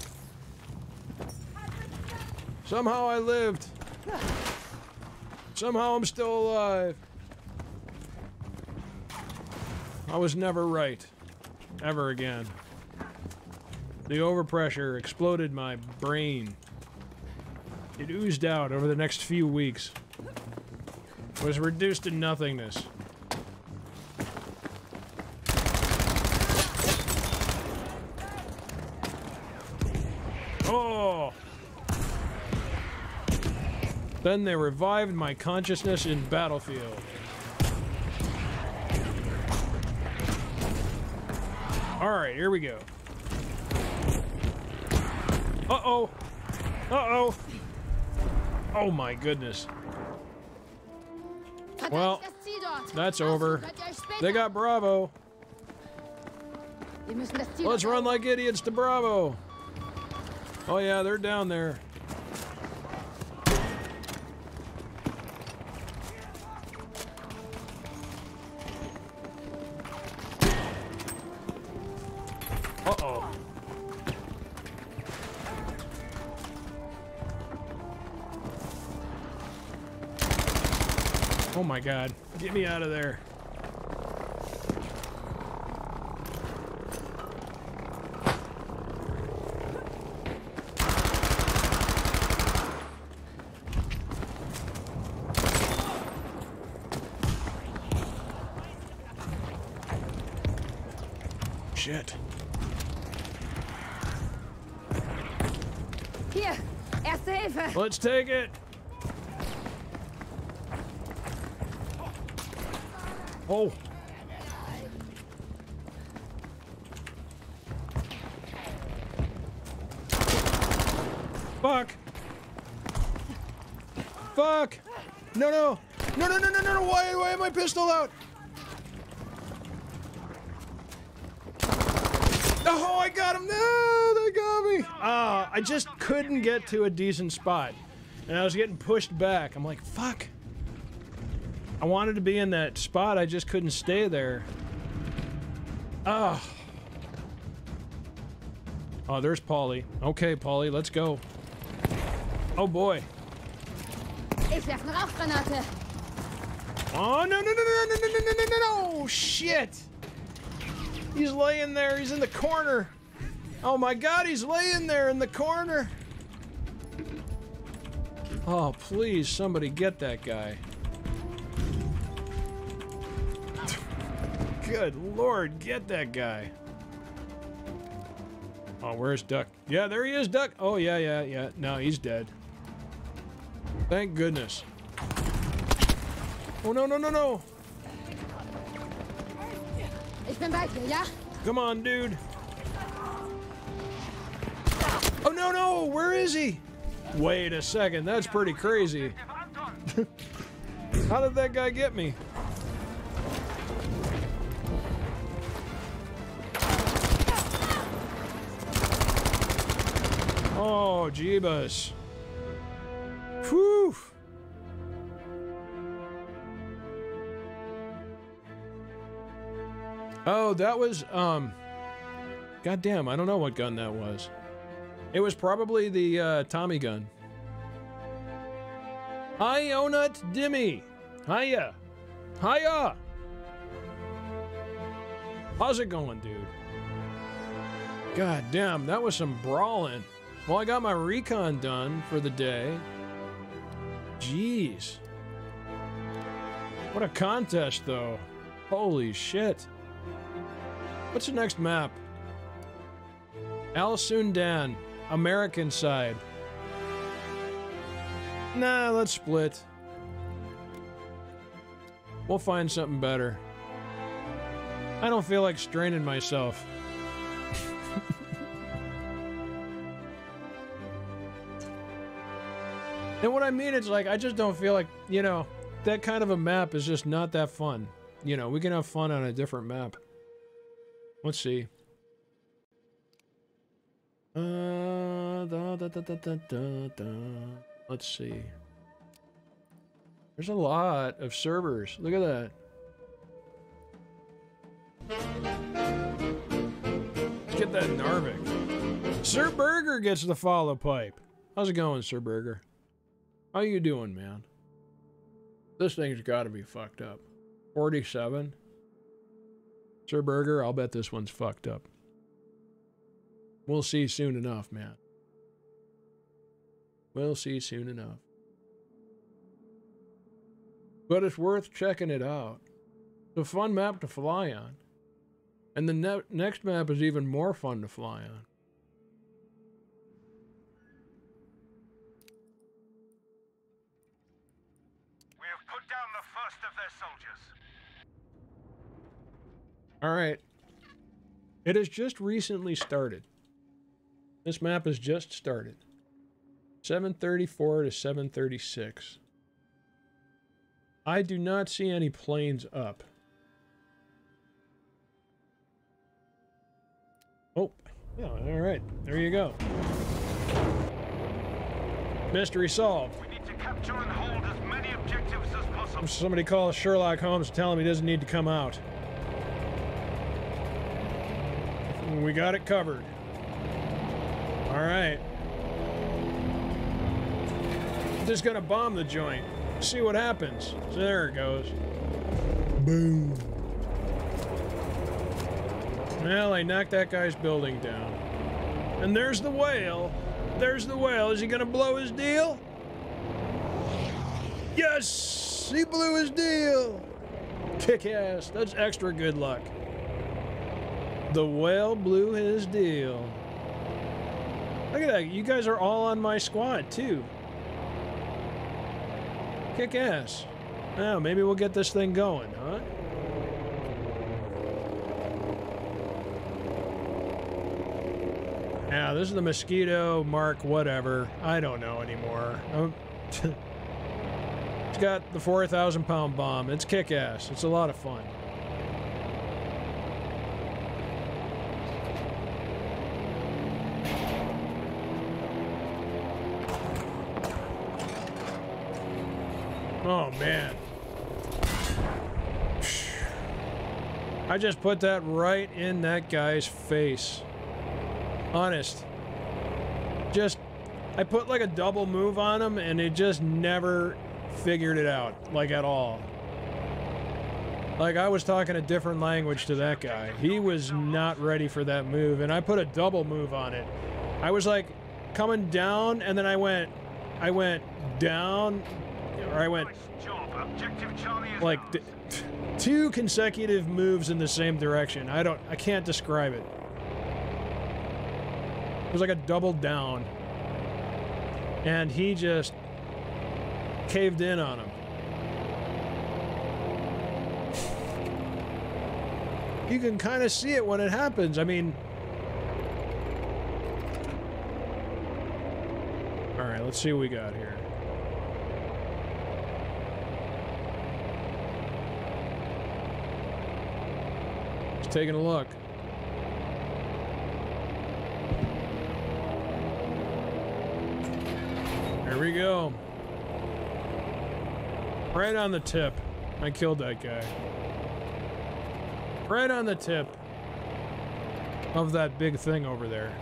Somehow I lived. Somehow I'm still alive. I was never right. Ever again. The overpressure exploded my brain. It oozed out over the next few weeks. Was reduced to nothingness. Oh! Then they revived my consciousness in Battlefield. Alright, here we go. Uh-oh! Uh-oh! Oh my goodness. Well. That's over. They got Bravo. Let's run like idiots to Bravo. Oh yeah, they're down there. Uh-oh. Oh my god. Get me out of there. Shit. Hier, erste Hilfe. Let's take it. Oh. Fuck. Fuck. No, no. No, no, no, no, no, no. Why, why am I pistol out? Oh, I got him. No, I just couldn't get to a decent spot. And I was getting pushed back. I'm like, fuck. I wanted to be in that spot. I just couldn't stay there. Ah. Oh, there's Polly. Okay, Polly, let's go. Oh boy. Ich werfe eine Rauchgranate. Oh no no no no no no no no no no! Shit! He's laying there. He's in the corner. Oh my God! He's laying there in the corner. Oh please, somebody get that guy. Good Lord, get that guy. Oh, where's Duck? Yeah, there he is, Duck. Oh yeah, yeah, yeah. No, he's dead. Thank goodness. Oh no no no no! Ich bin bei dir, ja? Come on, dude. Oh no no! Where is he? Wait a second. That's pretty crazy. How did that guy get me? Oh, Jeebus. Whew. Oh, that was, um... God damn, I don't know what gun that was. It was probably the, uh, Tommy gun. Ionut Dimmy! Hiya! Hiya! How's it going, dude? God damn, that was some brawling. Well, I got my recon done for the day. Jeez. What a contest, though. Holy shit. What's the next map? Al Sundan, American side. Nah, let's split. We'll find something better. I don't feel like straining myself. [LAUGHS] and what I mean is like I just don't feel like, you know, that kind of a map is just not that fun. You know, we can have fun on a different map. Let's see. Uh, da, da, da, da, da, da. Let's see. There's a lot of servers. Look at that. Let's get that Narvik. Sir Burger gets the follow pipe. How's it going, Sir Burger? How you doing, man? This thing's got to be fucked up. 47? Sir Burger, I'll bet this one's fucked up. We'll see soon enough, man. We'll see soon enough. But it's worth checking it out. It's a fun map to fly on. And the ne- next map is even more fun to fly on. We have put down the first of their soldiers. All right. It has just recently started. This map has just started. 734 to 736. I do not see any planes up. Oh, yeah, all right. There you go. Mystery solved. We need to capture and hold as many objectives as possible. Somebody call Sherlock Holmes to tell him he doesn't need to come out. We got it covered. All right. Just gonna bomb the joint. See what happens. So there it goes. Boom. Well, I knocked that guy's building down. And there's the whale. There's the whale. Is he gonna blow his deal? Yes! He blew his deal! Kick ass. That's extra good luck. The whale blew his deal. Look at that. You guys are all on my squad, too. Kick ass. Now, maybe we'll get this thing going, huh? Yeah, this is the Mosquito Mark whatever. I don't know anymore. Um, [LAUGHS] it's got the 4,000 pound bomb. It's kick ass. It's a lot of fun. Oh, man. I just put that right in that guy's face. Honest. Just, I put like a double move on him and it just never figured it out, like at all. Like I was talking a different language to that guy. He was not ready for that move and I put a double move on it. I was like coming down and then I went, I went down, or I went Nice job. Objective Charlie is like [LAUGHS] two consecutive moves in the same direction. I don't I can't describe it. It was like a double down. And he just caved in on him. You can kind of see it when it happens. I mean, All right, let's see what we got here. Just taking a look. There we go. Right on the tip. I killed that guy. Right on the tip of that big thing over there.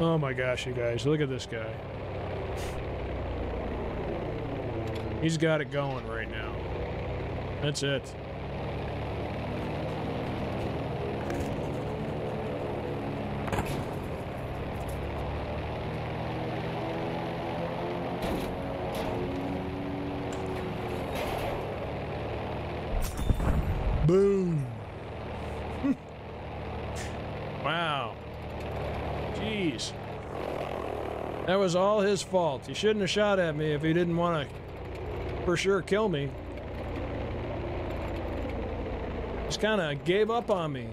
Oh my gosh, you guys, look at this guy. He's got it going right now. That's it. Boom. wow. Jeez. That was all his fault. He shouldn't have shot at me if he didn't want to for sure kill me. Just kind of gave up on me.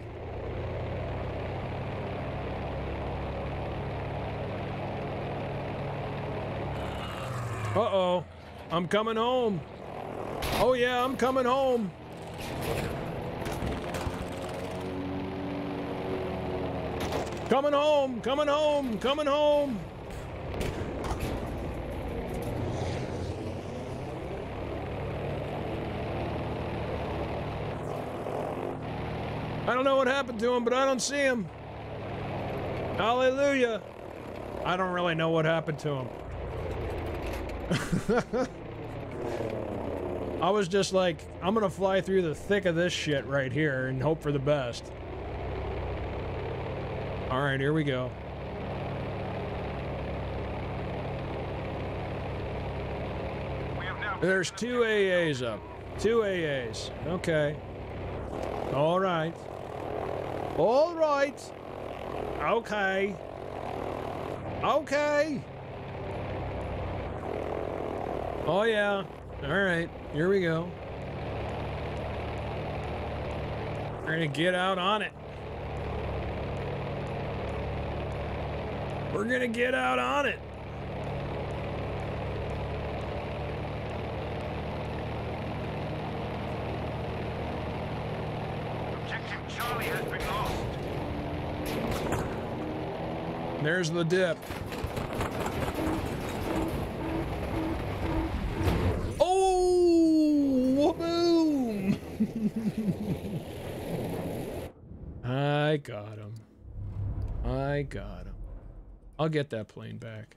Uh oh. I'm coming home. Oh yeah, I'm coming home. Coming home, coming home, coming home. Don't know what happened to him, but I don't see him. Hallelujah. I don't really know what happened to him. [LAUGHS] I was just like, I'm gonna fly through the thick of this shit right here and hope for the best. Alright, here we go. There's two AAs up. Two AAs. Okay. Alright. Alright. Okay. Okay. Oh, yeah. Alright. Here we go. We're gonna get out on it. We're gonna get out on it. objective Charlie has been lost. There's the dip. Oh, boom! [LAUGHS] I got him. I got him. I'll get that plane back.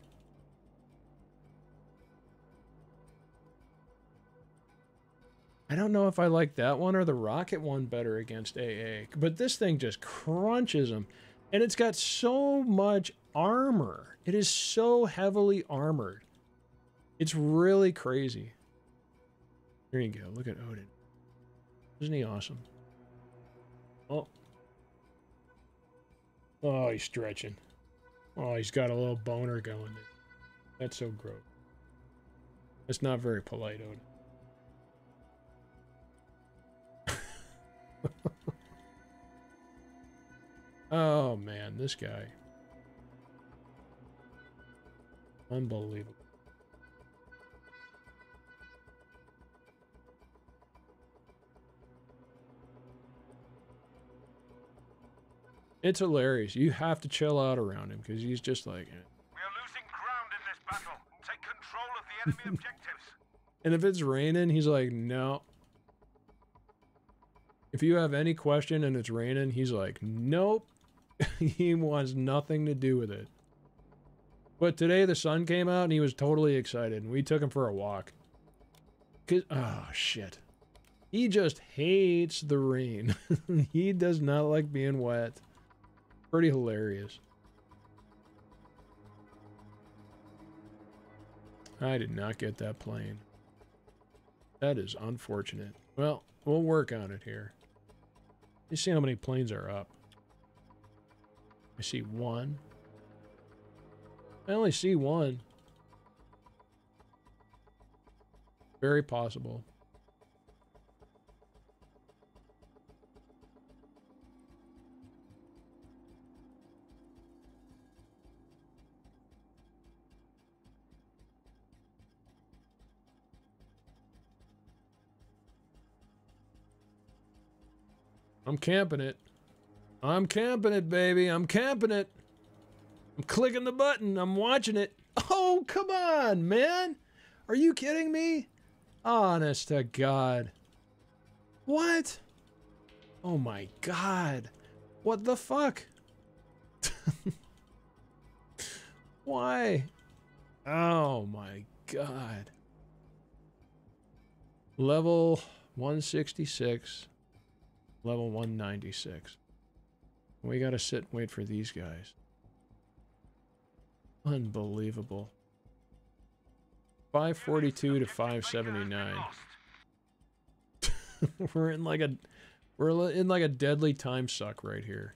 I don't know if I like that one or the rocket one better against AA, but this thing just crunches them. And it's got so much armor. It is so heavily armored. It's really crazy. Here you go. Look at Odin. Isn't he awesome? Oh. Oh, he's stretching. Oh, he's got a little boner going there. That's so gross. That's not very polite, Odin. [LAUGHS] Oh man, this guy. Unbelievable. It's hilarious. You have to chill out around him because he's just like, eh. We are losing ground in this battle. Take control of the enemy [LAUGHS] objectives. and if it's raining, he's like, no. If you have any question and it's raining, he's like, nope. [LAUGHS] he wants nothing to do with it. But today the sun came out and he was totally excited and we took him for a walk. Cause, oh shit. He just hates the rain. [LAUGHS] he does not like being wet. Pretty hilarious. I did not get that plane. That is unfortunate. Well, we'll work on it here. You see how many planes are up. I see one. I only see one. Very possible. I'm camping it. I'm camping it, baby. I'm camping it. I'm clicking the button. I'm watching it. Oh, come on, man. Are you kidding me? Honest to God. What? Oh my God. What the fuck? [LAUGHS] Why? Oh my God. Level 166. Level 196. We gotta sit and wait for these guys. Unbelievable. 542 to 579. [LAUGHS] We're in like a we're in like a deadly time suck right here.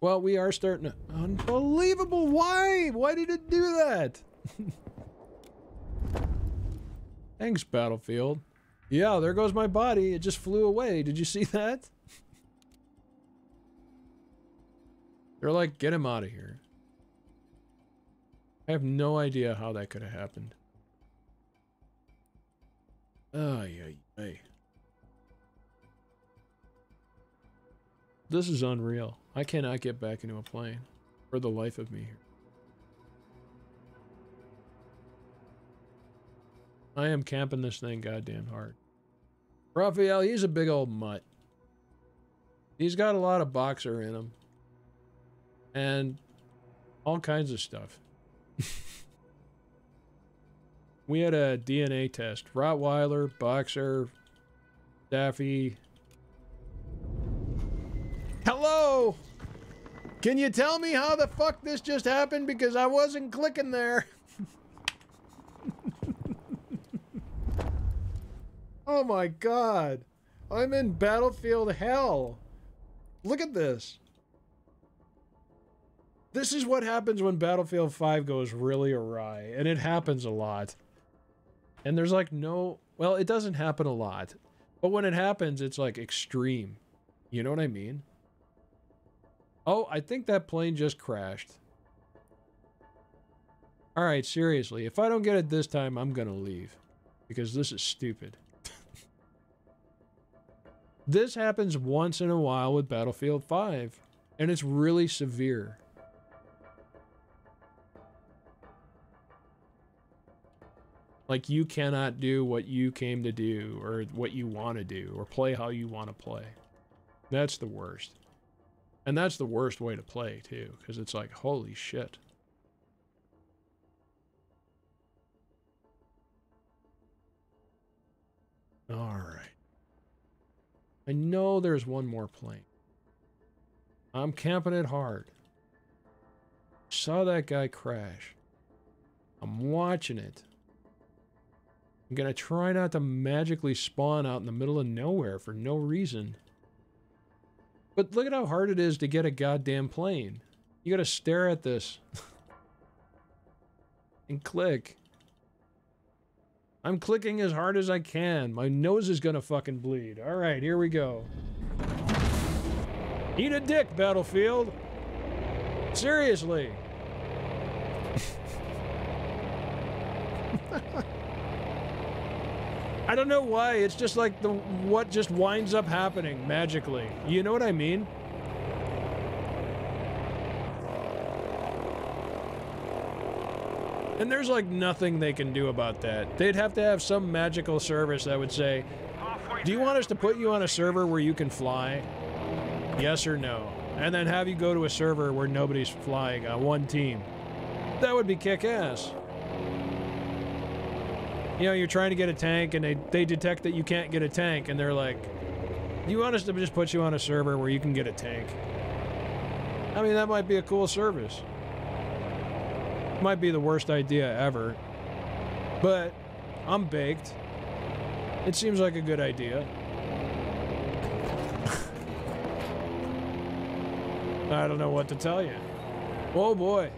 Well, we are starting to unbelievable. Why? Why did it do that? [LAUGHS] Thanks, Battlefield. Yeah, there goes my body. It just flew away. Did you see that? [LAUGHS] They're like, get him out of here. I have no idea how that could have happened. Ay, ay, ay. This is unreal. I cannot get back into a plane for the life of me here. I am camping this thing goddamn hard. Raphael, he's a big old mutt. He's got a lot of boxer in him. And all kinds of stuff. [LAUGHS] we had a DNA test. Rottweiler, boxer, Daffy. Hello! Can you tell me how the fuck this just happened? Because I wasn't clicking there. [LAUGHS] oh my god. I'm in battlefield hell. Look at this. This is what happens when Battlefield 5 goes really awry, and it happens a lot. And there's like no, well, it doesn't happen a lot, but when it happens, it's like extreme. You know what I mean? Oh, I think that plane just crashed. All right, seriously, if I don't get it this time, I'm gonna leave because this is stupid. [LAUGHS] this happens once in a while with Battlefield 5, and it's really severe. Like you cannot do what you came to do or what you want to do or play how you want to play. That's the worst. And that's the worst way to play too because it's like holy shit. All right. I know there's one more plane. I'm camping it hard. Saw that guy crash. I'm watching it. I'm gonna try not to magically spawn out in the middle of nowhere for no reason. But look at how hard it is to get a goddamn plane. You gotta stare at this. [LAUGHS] and click. I'm clicking as hard as I can. My nose is gonna fucking bleed. Alright, here we go. Eat a dick, Battlefield. Seriously. I don't know why. It's just like the what just winds up happening magically. You know what I mean? And there's like nothing they can do about that. They'd have to have some magical service that would say, "Do you want us to put you on a server where you can fly?" Yes or no. And then have you go to a server where nobody's flying on one team. That would be kick-ass you know, you're trying to get a tank and they, they detect that you can't get a tank and they're like, do you want us to just put you on a server where you can get a tank? I mean, that might be a cool service. Might be the worst idea ever. But I'm baked. It seems like a good idea. [LAUGHS] I don't know what to tell you. Oh boy.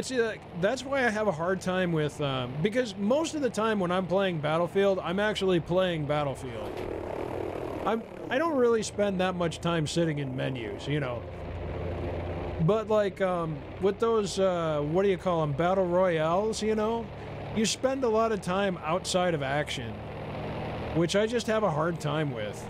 But see, like, that's why I have a hard time with, um, because most of the time when I'm playing Battlefield, I'm actually playing Battlefield. I'm, I don't really spend that much time sitting in menus, you know. But like, um, with those, uh, what do you call them, Battle Royales, you know? You spend a lot of time outside of action, which I just have a hard time with.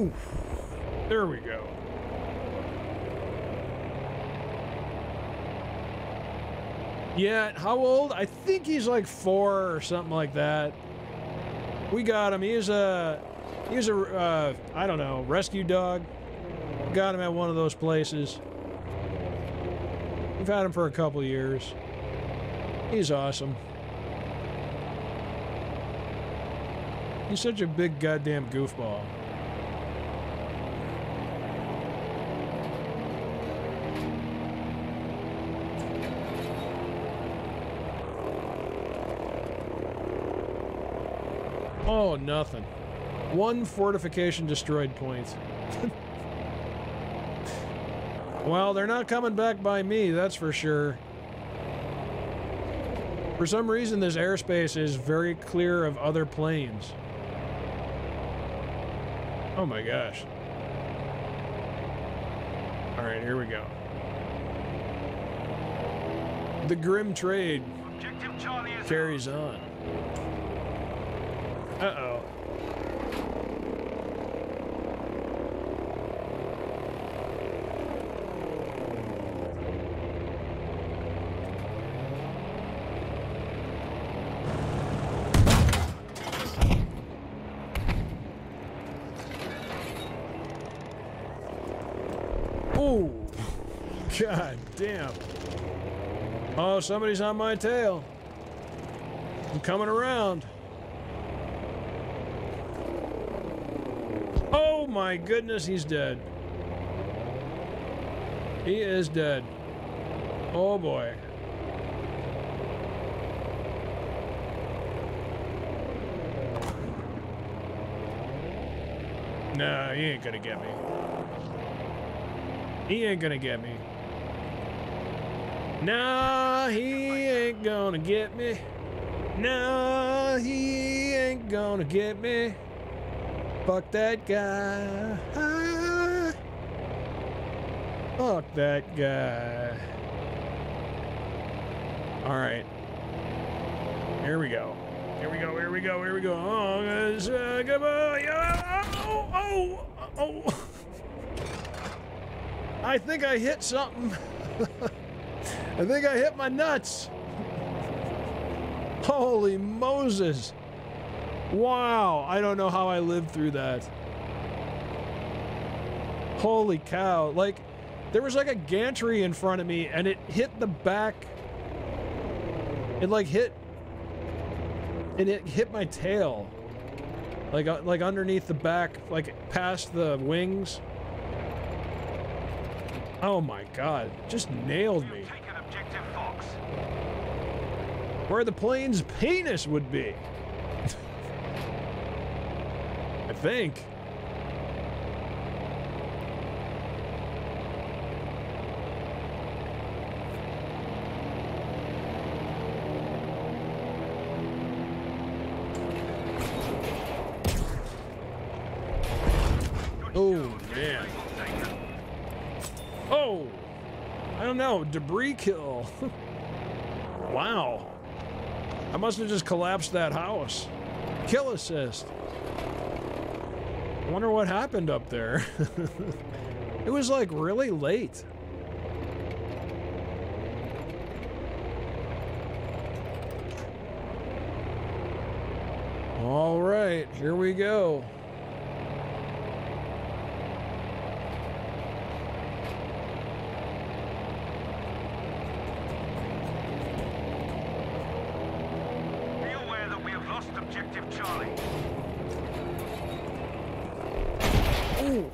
Ooh, there we go. Yeah, how old? I think he's like four or something like that. We got him. He's a, he's a, uh, I don't know, rescue dog. Got him at one of those places. We've had him for a couple years. He's awesome. He's such a big goddamn goofball. Oh, nothing. One fortification destroyed point. [LAUGHS] well, they're not coming back by me, that's for sure. For some reason, this airspace is very clear of other planes. Oh my gosh. All right, here we go. The grim trade Objective Charlie is carries on. Uh oh. Oh, god damn. Somebody's on my tail. I'm coming around. Oh my goodness, he's dead. He is dead. Oh boy. No, he ain't gonna get me. He ain't gonna get me. He ain't gonna get me. No, he ain't gonna get me. Fuck that guy. Fuck that guy. All right. Here we go. Here we go. Here we go. Here we go. Oh, uh, goodbye. Oh, oh, oh, oh. [LAUGHS] I think I hit something. [LAUGHS] I think I hit my nuts. Holy Moses. Wow. I don't know how I lived through that. Holy cow. Like, there was like a gantry in front of me and it hit the back. It like hit. And it hit my tail. Like, uh, like underneath the back, like past the wings. Oh my god. Just nailed me. Where the plane's penis would be. I think. Oh, man. Oh! I don't know. Debris kill. [LAUGHS] wow. Must have just collapsed that house. Kill assist. Wonder what happened up there. [LAUGHS] it was like really late. All right, here we go. Be aware that we have lost Objective Charlie. Ooh.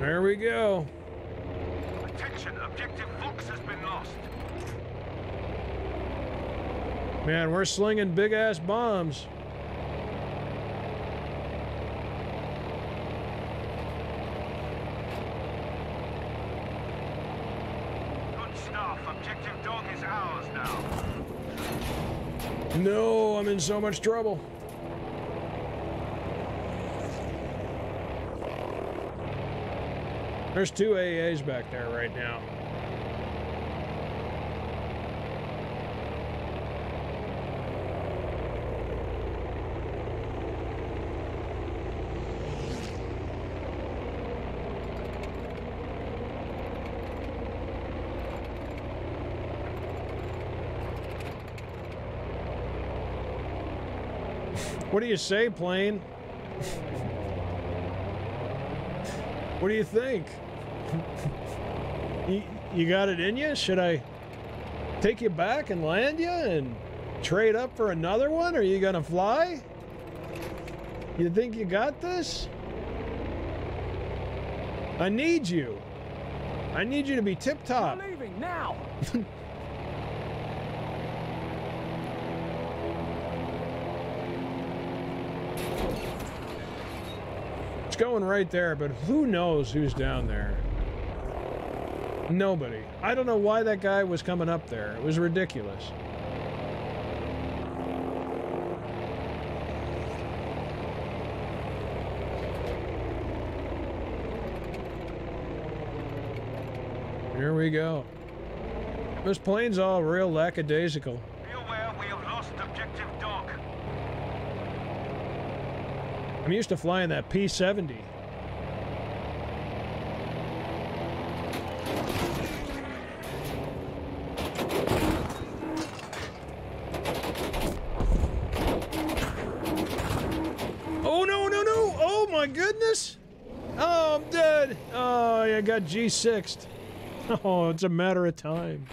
There we go. Attention, Objective Fox has been lost. Man, we're slinging big ass bombs. Good stuff. Objective Dog is ours now. No, I'm in so much trouble. There's two AAs back there right now. [LAUGHS] What do you say, plane? [LAUGHS] what do you think? you, you got it in you? Should I take you back and land you and trade up for another one? Are you gonna fly? You think you got this? I need you. I need you to be tip top. We're leaving now. [LAUGHS] it's going right there, but who knows who's down there? Nobody. I don't know why that guy was coming up there. It was ridiculous. Here we go. This plane's all real lackadaisical. Be aware we have lost objective dog. I'm used to flying that P-70. G6. [LAUGHS] Oh, it's a matter of time.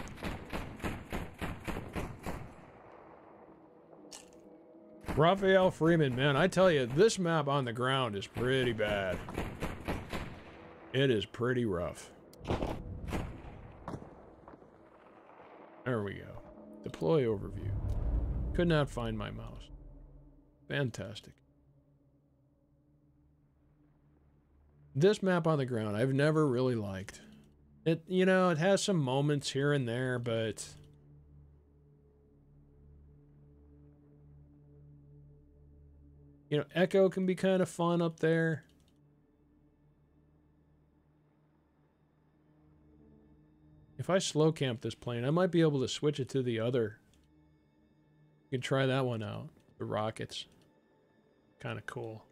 Raphael Freeman, man, I tell you, this map on the ground is pretty bad. It is pretty rough. There we go. Deploy overview. Could not find my mouse. Fantastic. This map on the ground, I've never really liked. It, you know, it has some moments here and there, but You know, Echo can be kind of fun up there. If I slow camp this plane, I might be able to switch it to the other. You can try that one out. The rockets. Kind of cool.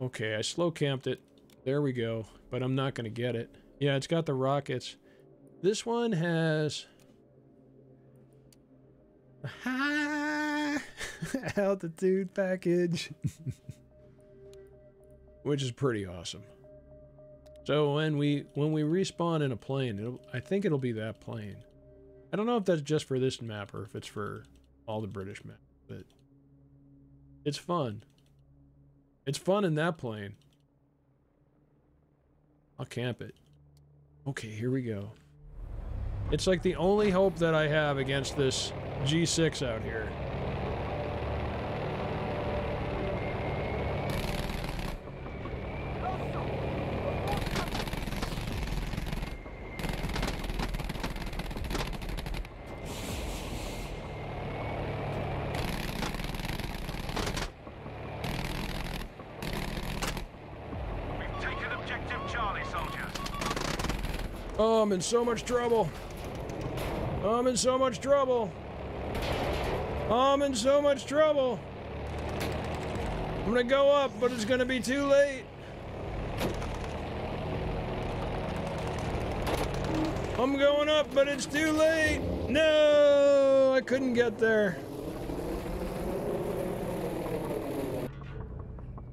Okay, I slow camped it. There we go. But I'm not going to get it. Yeah, it's got the rockets. This one has... High [LAUGHS] altitude package. [LAUGHS] Which is pretty awesome. So when we when we respawn in a plane, it'll, I think it'll be that plane. I don't know if that's just for this map or if it's for all the British maps, but it's fun. It's fun in that plane. I'll camp it. Okay, here we go. It's like the only hope that I have against this G6 out here. We've taken objective Charlie, soldiers. Oh, I'm in so much trouble. I'm in so much trouble. I'm in so much trouble. I'm gonna go up, but it's gonna be too late. I'm going up, but it's too late. No, I couldn't get there.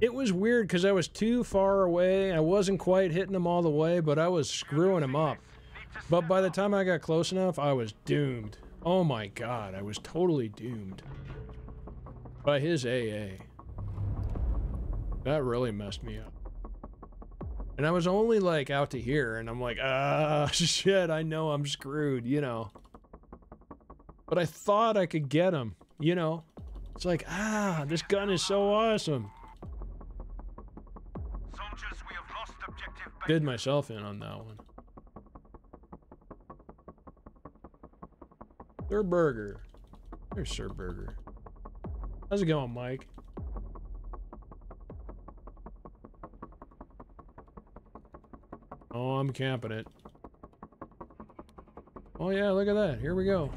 It was weird because I was too far away. I wasn't quite hitting them all the way, but I was screwing them up. But by the time I got close enough, I was doomed. Oh my god, I was totally doomed. By his AA. That really messed me up. And I was only like out to here, and I'm like, ah, [LAUGHS] shit, I know I'm screwed, you know. But I thought I could get him, you know. It's like, ah, this gun is so awesome. Soldiers, we have lost objective. Did myself in on that one. Sir Burger. There's Sir Burger. How's it going, Mike? Oh, I'm camping it. Oh yeah, look at that. Here we go.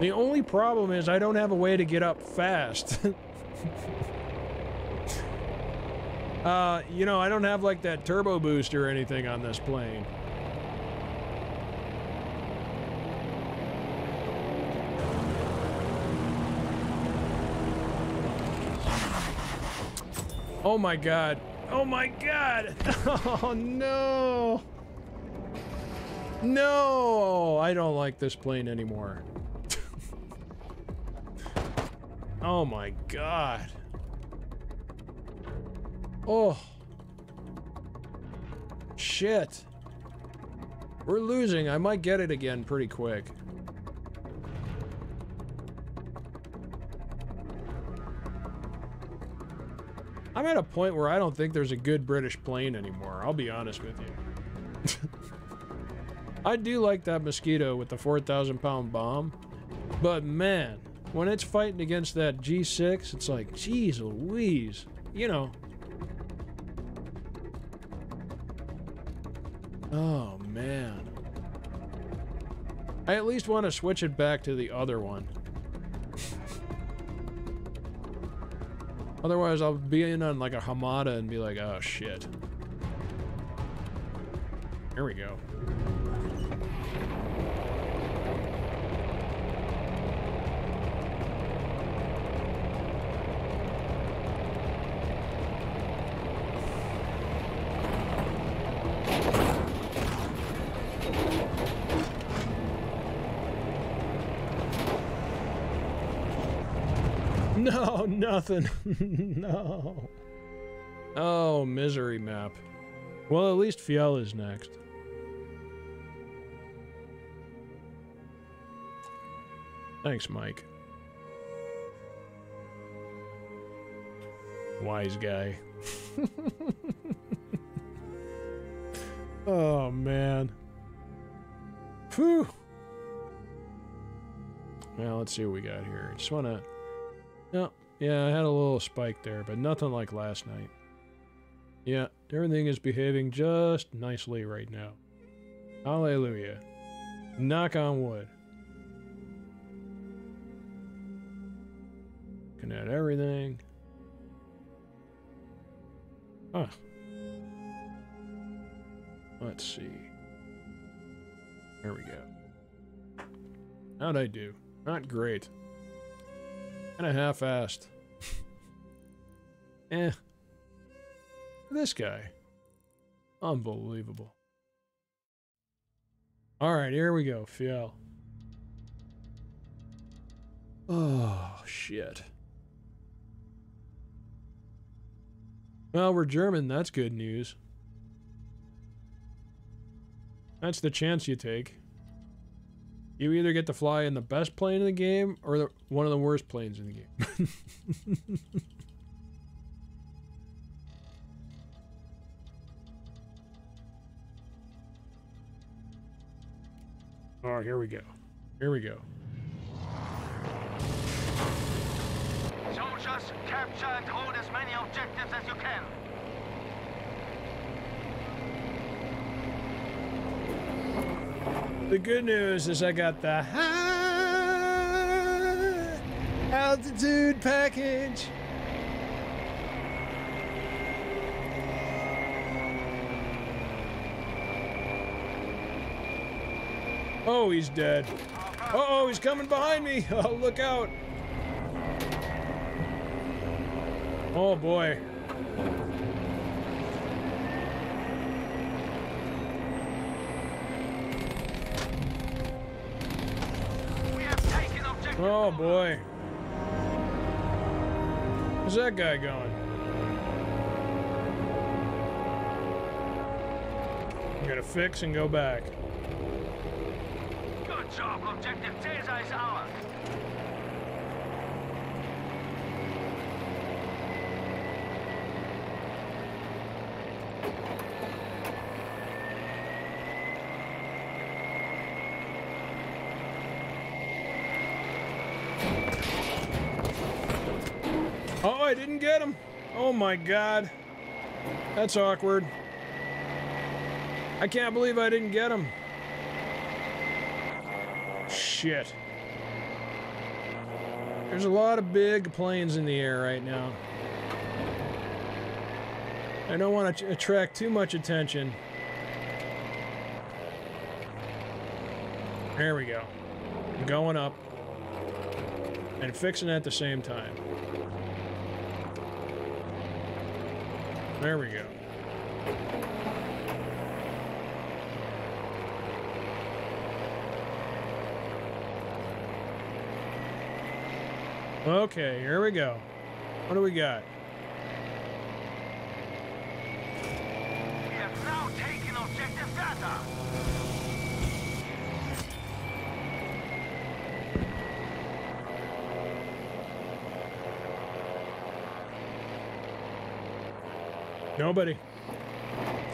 The only problem is I don't have a way to get up fast. [LAUGHS] uh, you know, I don't have like that turbo boost or anything on this plane. Oh my god. Oh my god. [LAUGHS] Oh no. No, I don't like this plane anymore. [LAUGHS] oh my god. Oh. Shit. We're losing. I might get it again pretty quick. I'm at a point where I don't think there's a good British plane anymore. I'll be honest with you. [LAUGHS] I do like that mosquito with the 4,000 pound bomb, but man, when it's fighting against that G6, it's like, geez Louise. You know. Oh, man. I at least want to switch it back to the other one. Otherwise, I'll be in on like a Hamada and be like, oh shit. Here we go. No, nothing. [LAUGHS] no. Oh, misery map. Well, at least Fjell is next. Thanks, Mike. Wise guy. [LAUGHS] oh, man. Phew. Well, let's see what we got here. Just want to... No, yeah, I had a little spike there, but nothing like last night. Yeah, everything is behaving just nicely right now. Hallelujah. Knock on wood. At everything. Huh. Let's see. There we go. How'd I do? Not great. Kind of half-assed. [LAUGHS] eh. This guy. Unbelievable. Alright, here we go, Fjell. Oh, shit. Well, we're German, that's good news. That's the chance you take. You either get to fly in the best plane in the game or the, one of the worst planes in the game. [LAUGHS] oh, here we go. Here we go. Soldiers, capture and hold as many objectives as you can. The good news is I got the high altitude package. Oh, he's dead. Uh oh, he's coming behind me. [LAUGHS] Oh, look out. Oh boy. Oh boy. Where's that guy going? Gonna fix and go back. Good job. Objective Caesar is ours. Oh, I didn't get him. Oh my god. That's awkward. I can't believe I didn't get him. Shit. There's a lot of big planes in the air right now. I don't want to attract too much attention. There we go. Going up. And fixing at the same time. There we go. Okay, here we go. What do we got? We have now taken objective data. Nobody.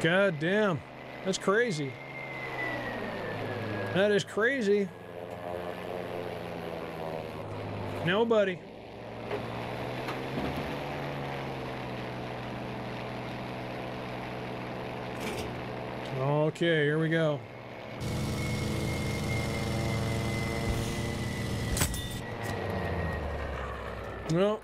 God damn. That's crazy. That is crazy. Nobody. Okay, here we go. Well,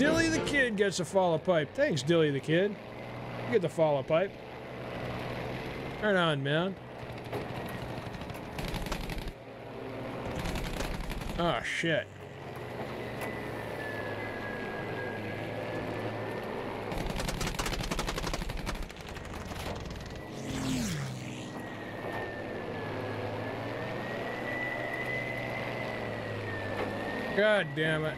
Dilly the Kid gets a follow pipe. Thanks, Dilly the Kid. You get the follow pipe. Turn on, man. Oh, shit. God damn it.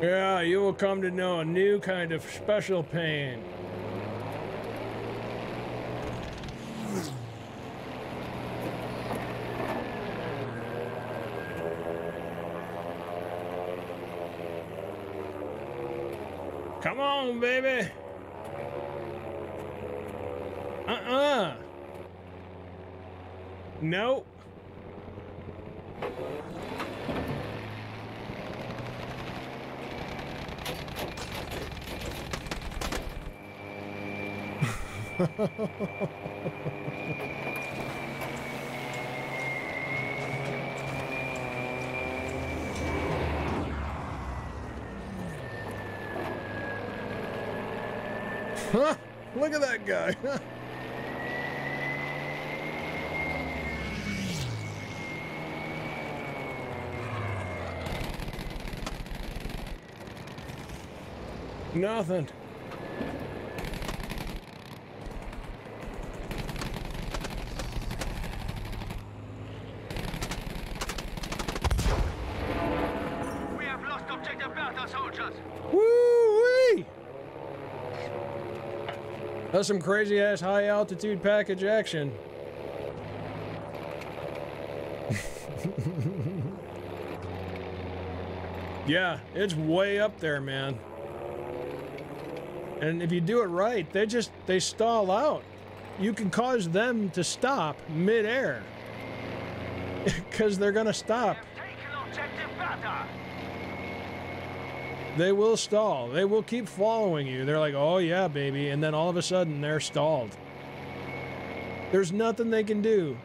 Yeah, you will come to know a new kind of special pain. Come on, baby. Uh-uh. Nope. Huh? Look at that guy. [LAUGHS] Nothing. We have lost objective Bertha, soldiers. Woo-wee! That's some crazy ass high altitude package action. [LAUGHS] yeah, it's way up there, man. And if you do it right, they just they stall out. You can cause them to stop midair. [LAUGHS] Cause they're gonna stop. We have taken objective Bertha. They will stall. They will keep following you. They're like, oh yeah, baby. And then all of a sudden they're stalled. There's nothing they can do.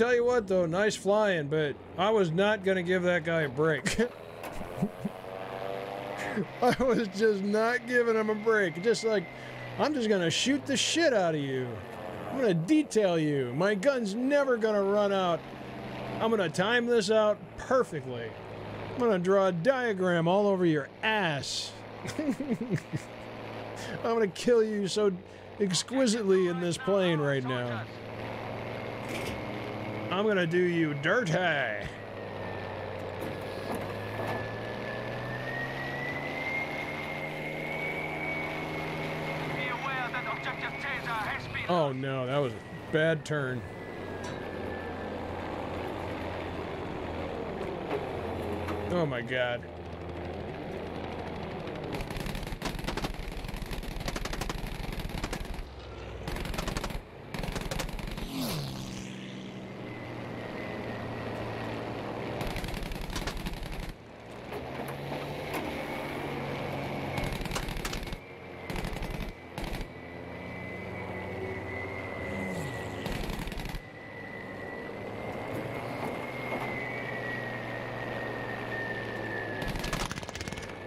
Tell you what, though, nice flying, but I was not going to give that guy a break. [LAUGHS] I was just not giving him a break. Just like, I'm just going to shoot the shit out of you. I'm going to detail you. My gun's never going to run out. I'm going to time this out perfectly. I'm going to draw a diagram all over your ass. [LAUGHS] I'm going to kill you so exquisitely in this plane right now. I'm gonna do you dirty. Be aware that objective Caesar has been Oh no, that was a bad turn. Oh my god.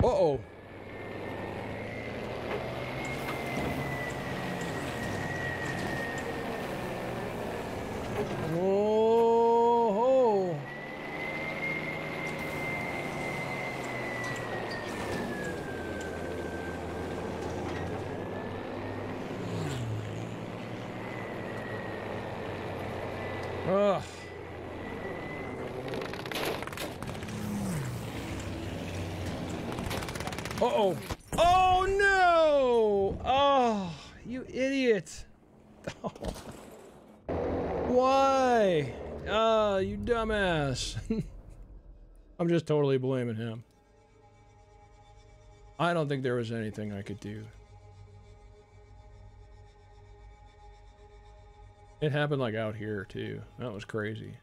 Uh-oh. Whoa. Ugh. Uh-oh. Oh, no! Oh, you idiot. [LAUGHS] Why? Ah, you dumbass. [LAUGHS] I'm just totally blaming him. I don't think there was anything I could do. It happened like out here too. That was crazy.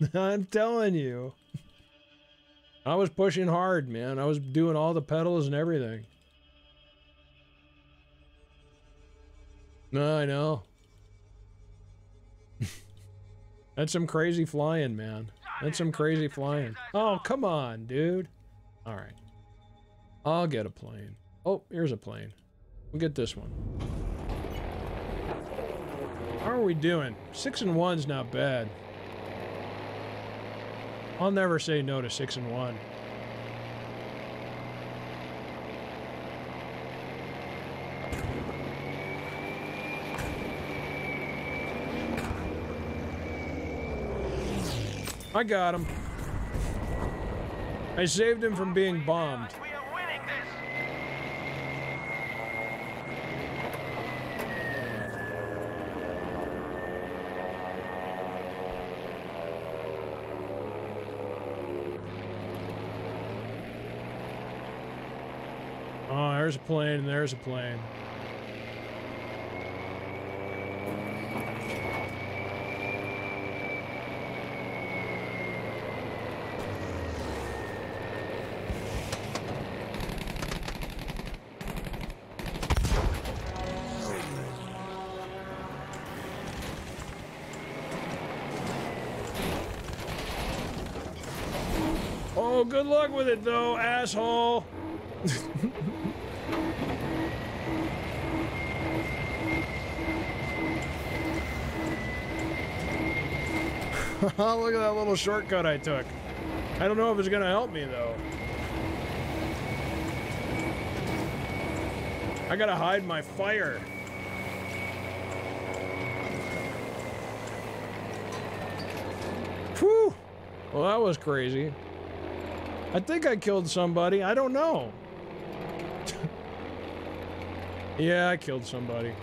[LAUGHS] I'm telling you. I was pushing hard, man. I was doing all the pedals and everything. No, I know. [LAUGHS] That's some crazy flying, man. That's some crazy flying. Oh, come on, dude. All right. I'll get a plane. Oh, here's a plane. We'll get this one. How are we doing? Six and one's not bad. I'll never say no to six and one. I got him. I saved him from being bombed. There's a plane and there's a plane. Oh, good luck with it though, asshole. [LAUGHS] Look at that little shortcut I took. I don't know if it's gonna help me though. I gotta hide my fire. Whew! Well, that was crazy. I think I killed somebody. I don't know. [LAUGHS] yeah, I killed somebody.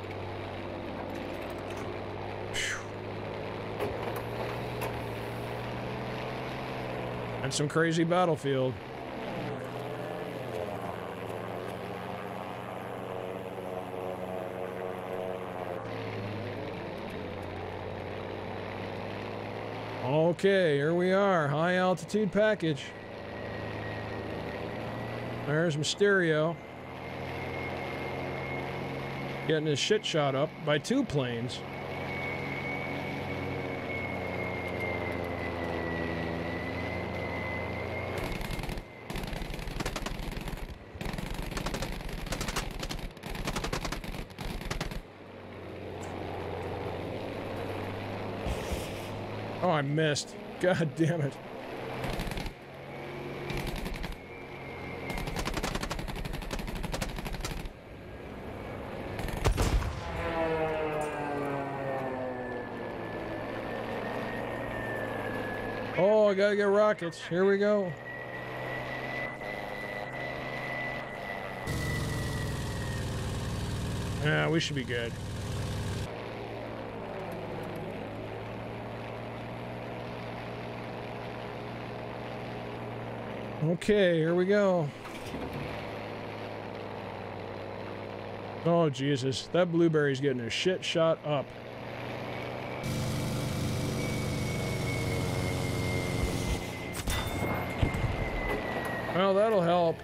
Some crazy battlefield. Okay, here we are. High altitude package. There's Mysterio. Getting his shit shot up by two planes. Missed. God damn it. Oh, I gotta get rockets. Here we go. Yeah, we should be good. Okay, here we go. Oh, Jesus. That blueberry's getting a shit shot up. Well, that'll help.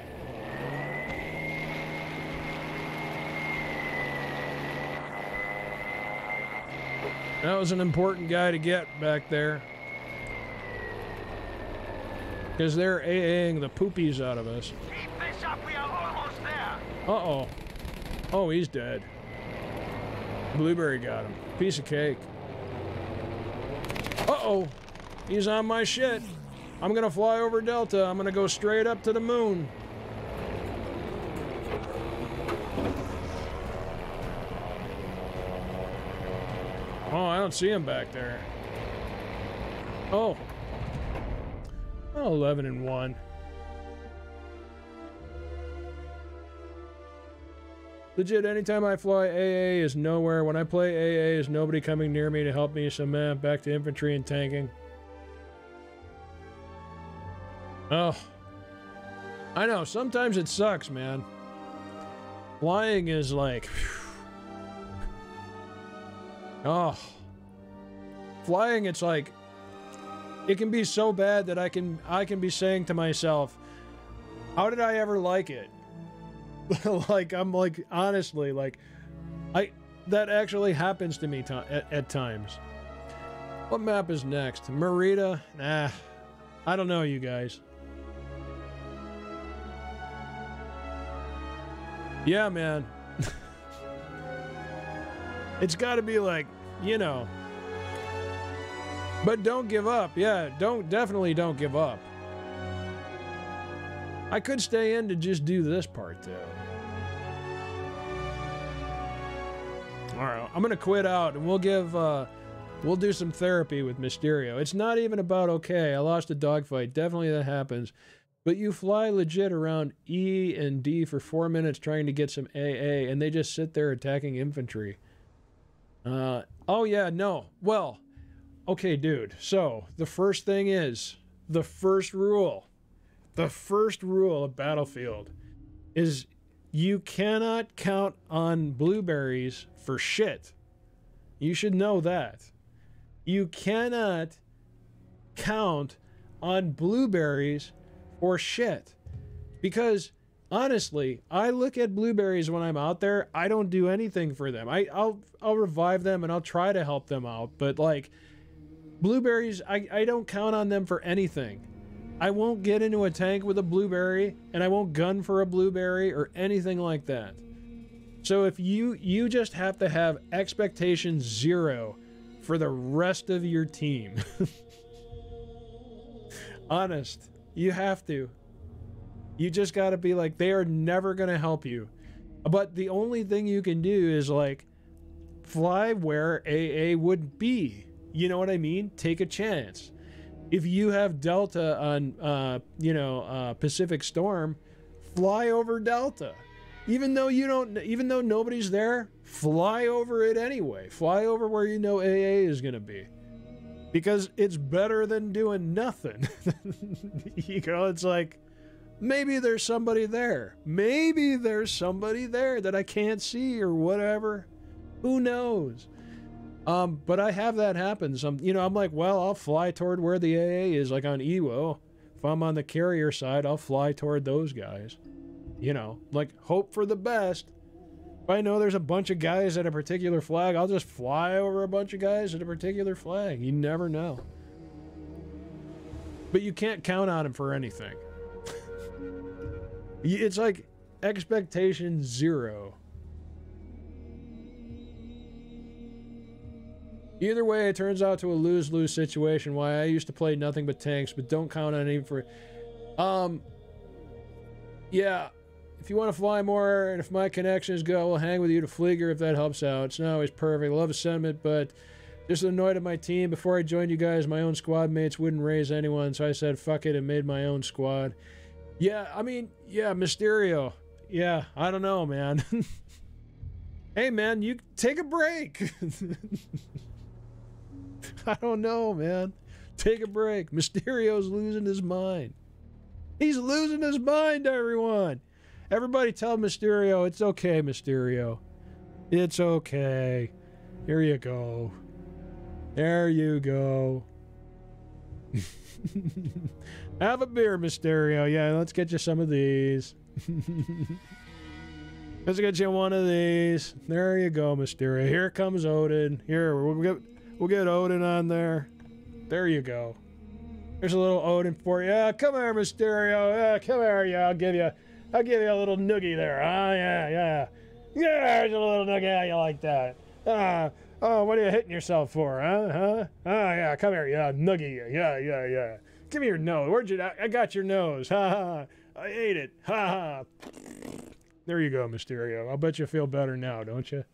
That was an important guy to get back there. Because they're AAing the poopies out of us. Keep this up, we are almost there. Uh-oh. Oh, he's dead. Blueberry got him. Piece of cake. Uh-oh. He's on my shit. I'm gonna fly over Delta. I'm gonna go straight up to the moon. Oh, I don't see him back there. Oh. Oh, 11 and 1. Legit, anytime I fly AA is nowhere. When I play AA is nobody coming near me to help me, so man, back to infantry and tanking. Oh. I know, sometimes it sucks, man. Flying is like... Oh. Flying, it's like... It can be so bad that I can I can be saying to myself, how did I ever like it? [LAUGHS] like I'm like honestly like I that actually happens to me ti at, at times. What map is next? Marita? Nah. I don't know you guys. Yeah, man. [LAUGHS] it's got to be like, you know. But don't give up. Yeah, don't definitely don't give up. I could stay in to just do this part though. All right, I'm gonna quit out, and we'll give, uh, we'll do some therapy with Mysterio. It's not even about okay, I lost a dogfight. Definitely that happens, but you fly legit around E and D for four minutes trying to get some AA, and they just sit there attacking infantry. Uh, oh yeah, no. Well, okay, dude. So the first thing is the first rule the first rule of Battlefield is you cannot count on blueberries for shit. You should know that. You cannot count on blueberries for shit. Because honestly, I look at blueberries when I'm out there, I don't do anything for them. I, I'll I'll revive them and I'll try to help them out, but like blueberries, I, I don't count on them for anything. I won't get into a tank with a blueberry and I won't gun for a blueberry or anything like that. So if you you just have to have expectation zero for the rest of your team. [LAUGHS] Honest, you have to. You just got to be like they are never going to help you. But the only thing you can do is like fly where AA would be. You know what I mean? Take a chance if you have Delta on, uh, you know, uh, Pacific Storm, fly over Delta. Even though you don't, even though nobody's there, fly over it anyway. Fly over where you know AA is going to be. Because it's better than doing nothing. [LAUGHS] you know, it's like, maybe there's somebody there. Maybe there's somebody there that I can't see or whatever. Who knows? Um, but I have that happen. Some, you know, I'm like, well, I'll fly toward where the AA is, like on Iwo. If I'm on the carrier side, I'll fly toward those guys. You know, like hope for the best. If I know there's a bunch of guys at a particular flag, I'll just fly over a bunch of guys at a particular flag. You never know. But you can't count on them for anything. [LAUGHS] it's like expectation zero. Either way, it turns out to a lose-lose situation. Why I used to play nothing but tanks, but don't count on any for. Um. Yeah, if you want to fly more, and if my connections go, we'll hang with you to Flieger if that helps out. It's not always perfect. I love a sentiment, but just annoyed at my team. Before I joined you guys, my own squad mates wouldn't raise anyone, so I said fuck it and made my own squad. Yeah, I mean, yeah, Mysterio. Yeah, I don't know, man. [LAUGHS] hey, man, you take a break. [LAUGHS] [LAUGHS] I don't know, man. Take a break. Mysterio's losing his mind. He's losing his mind, everyone. Everybody tell Mysterio it's okay, Mysterio. It's okay. Here you go. There you go. [LAUGHS] Have a beer, Mysterio. Yeah, let's get you some of these. [LAUGHS] let's get you one of these. There you go, Mysterio. Here comes Odin. Here, we'll get We'll get Odin on there. There you go. There's a little Odin for you. Come here, Mysterio. Yeah, come here. Yeah, I'll give you, I'll give you a little noogie there. Ah, yeah, yeah. Yeah, there's a little noogie. How you like that? Ah, oh, what are you hitting yourself for? Huh? Huh? Ah, yeah, come here. Yeah, noogie. Yeah, yeah, yeah. Give me your nose. Where'd you? I got your nose. Ha ha. I ate it. Ha ha. There you go, Mysterio. I'll bet you feel better now, don't you?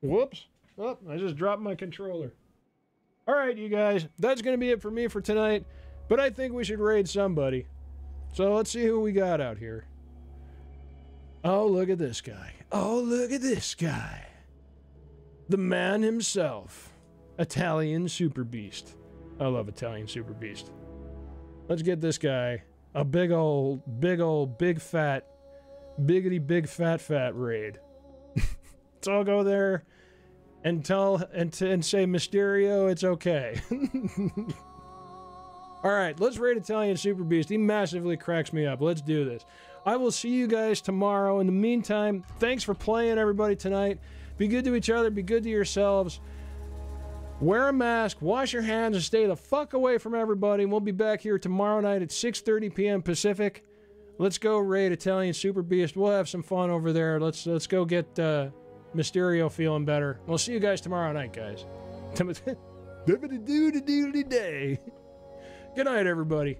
Whoops. Oh, I just dropped my controller. All right, you guys. That's going to be it for me for tonight. But I think we should raid somebody. So let's see who we got out here. Oh, look at this guy. Oh, look at this guy. The man himself. Italian Super Beast. I love Italian Super Beast. Let's get this guy a big old, big old, big fat, biggity big fat fat raid. [LAUGHS] Let's all go there and tell and, t- and say Mysterio, it's okay. [LAUGHS] all right, let's raid Italian Super Beast. He massively cracks me up. Let's do this. I will see you guys tomorrow. In the meantime, thanks for playing, everybody, tonight. Be good to each other. Be good to yourselves. Wear a mask, wash your hands, and stay the fuck away from everybody. We'll be back here tomorrow night at 6:30 p.m. Pacific. Let's go raid Italian Super Beast. We'll have some fun over there. Let's let's go get uh, Mysterio feeling better. We'll see you guys tomorrow night, guys. [LAUGHS] Good night, everybody.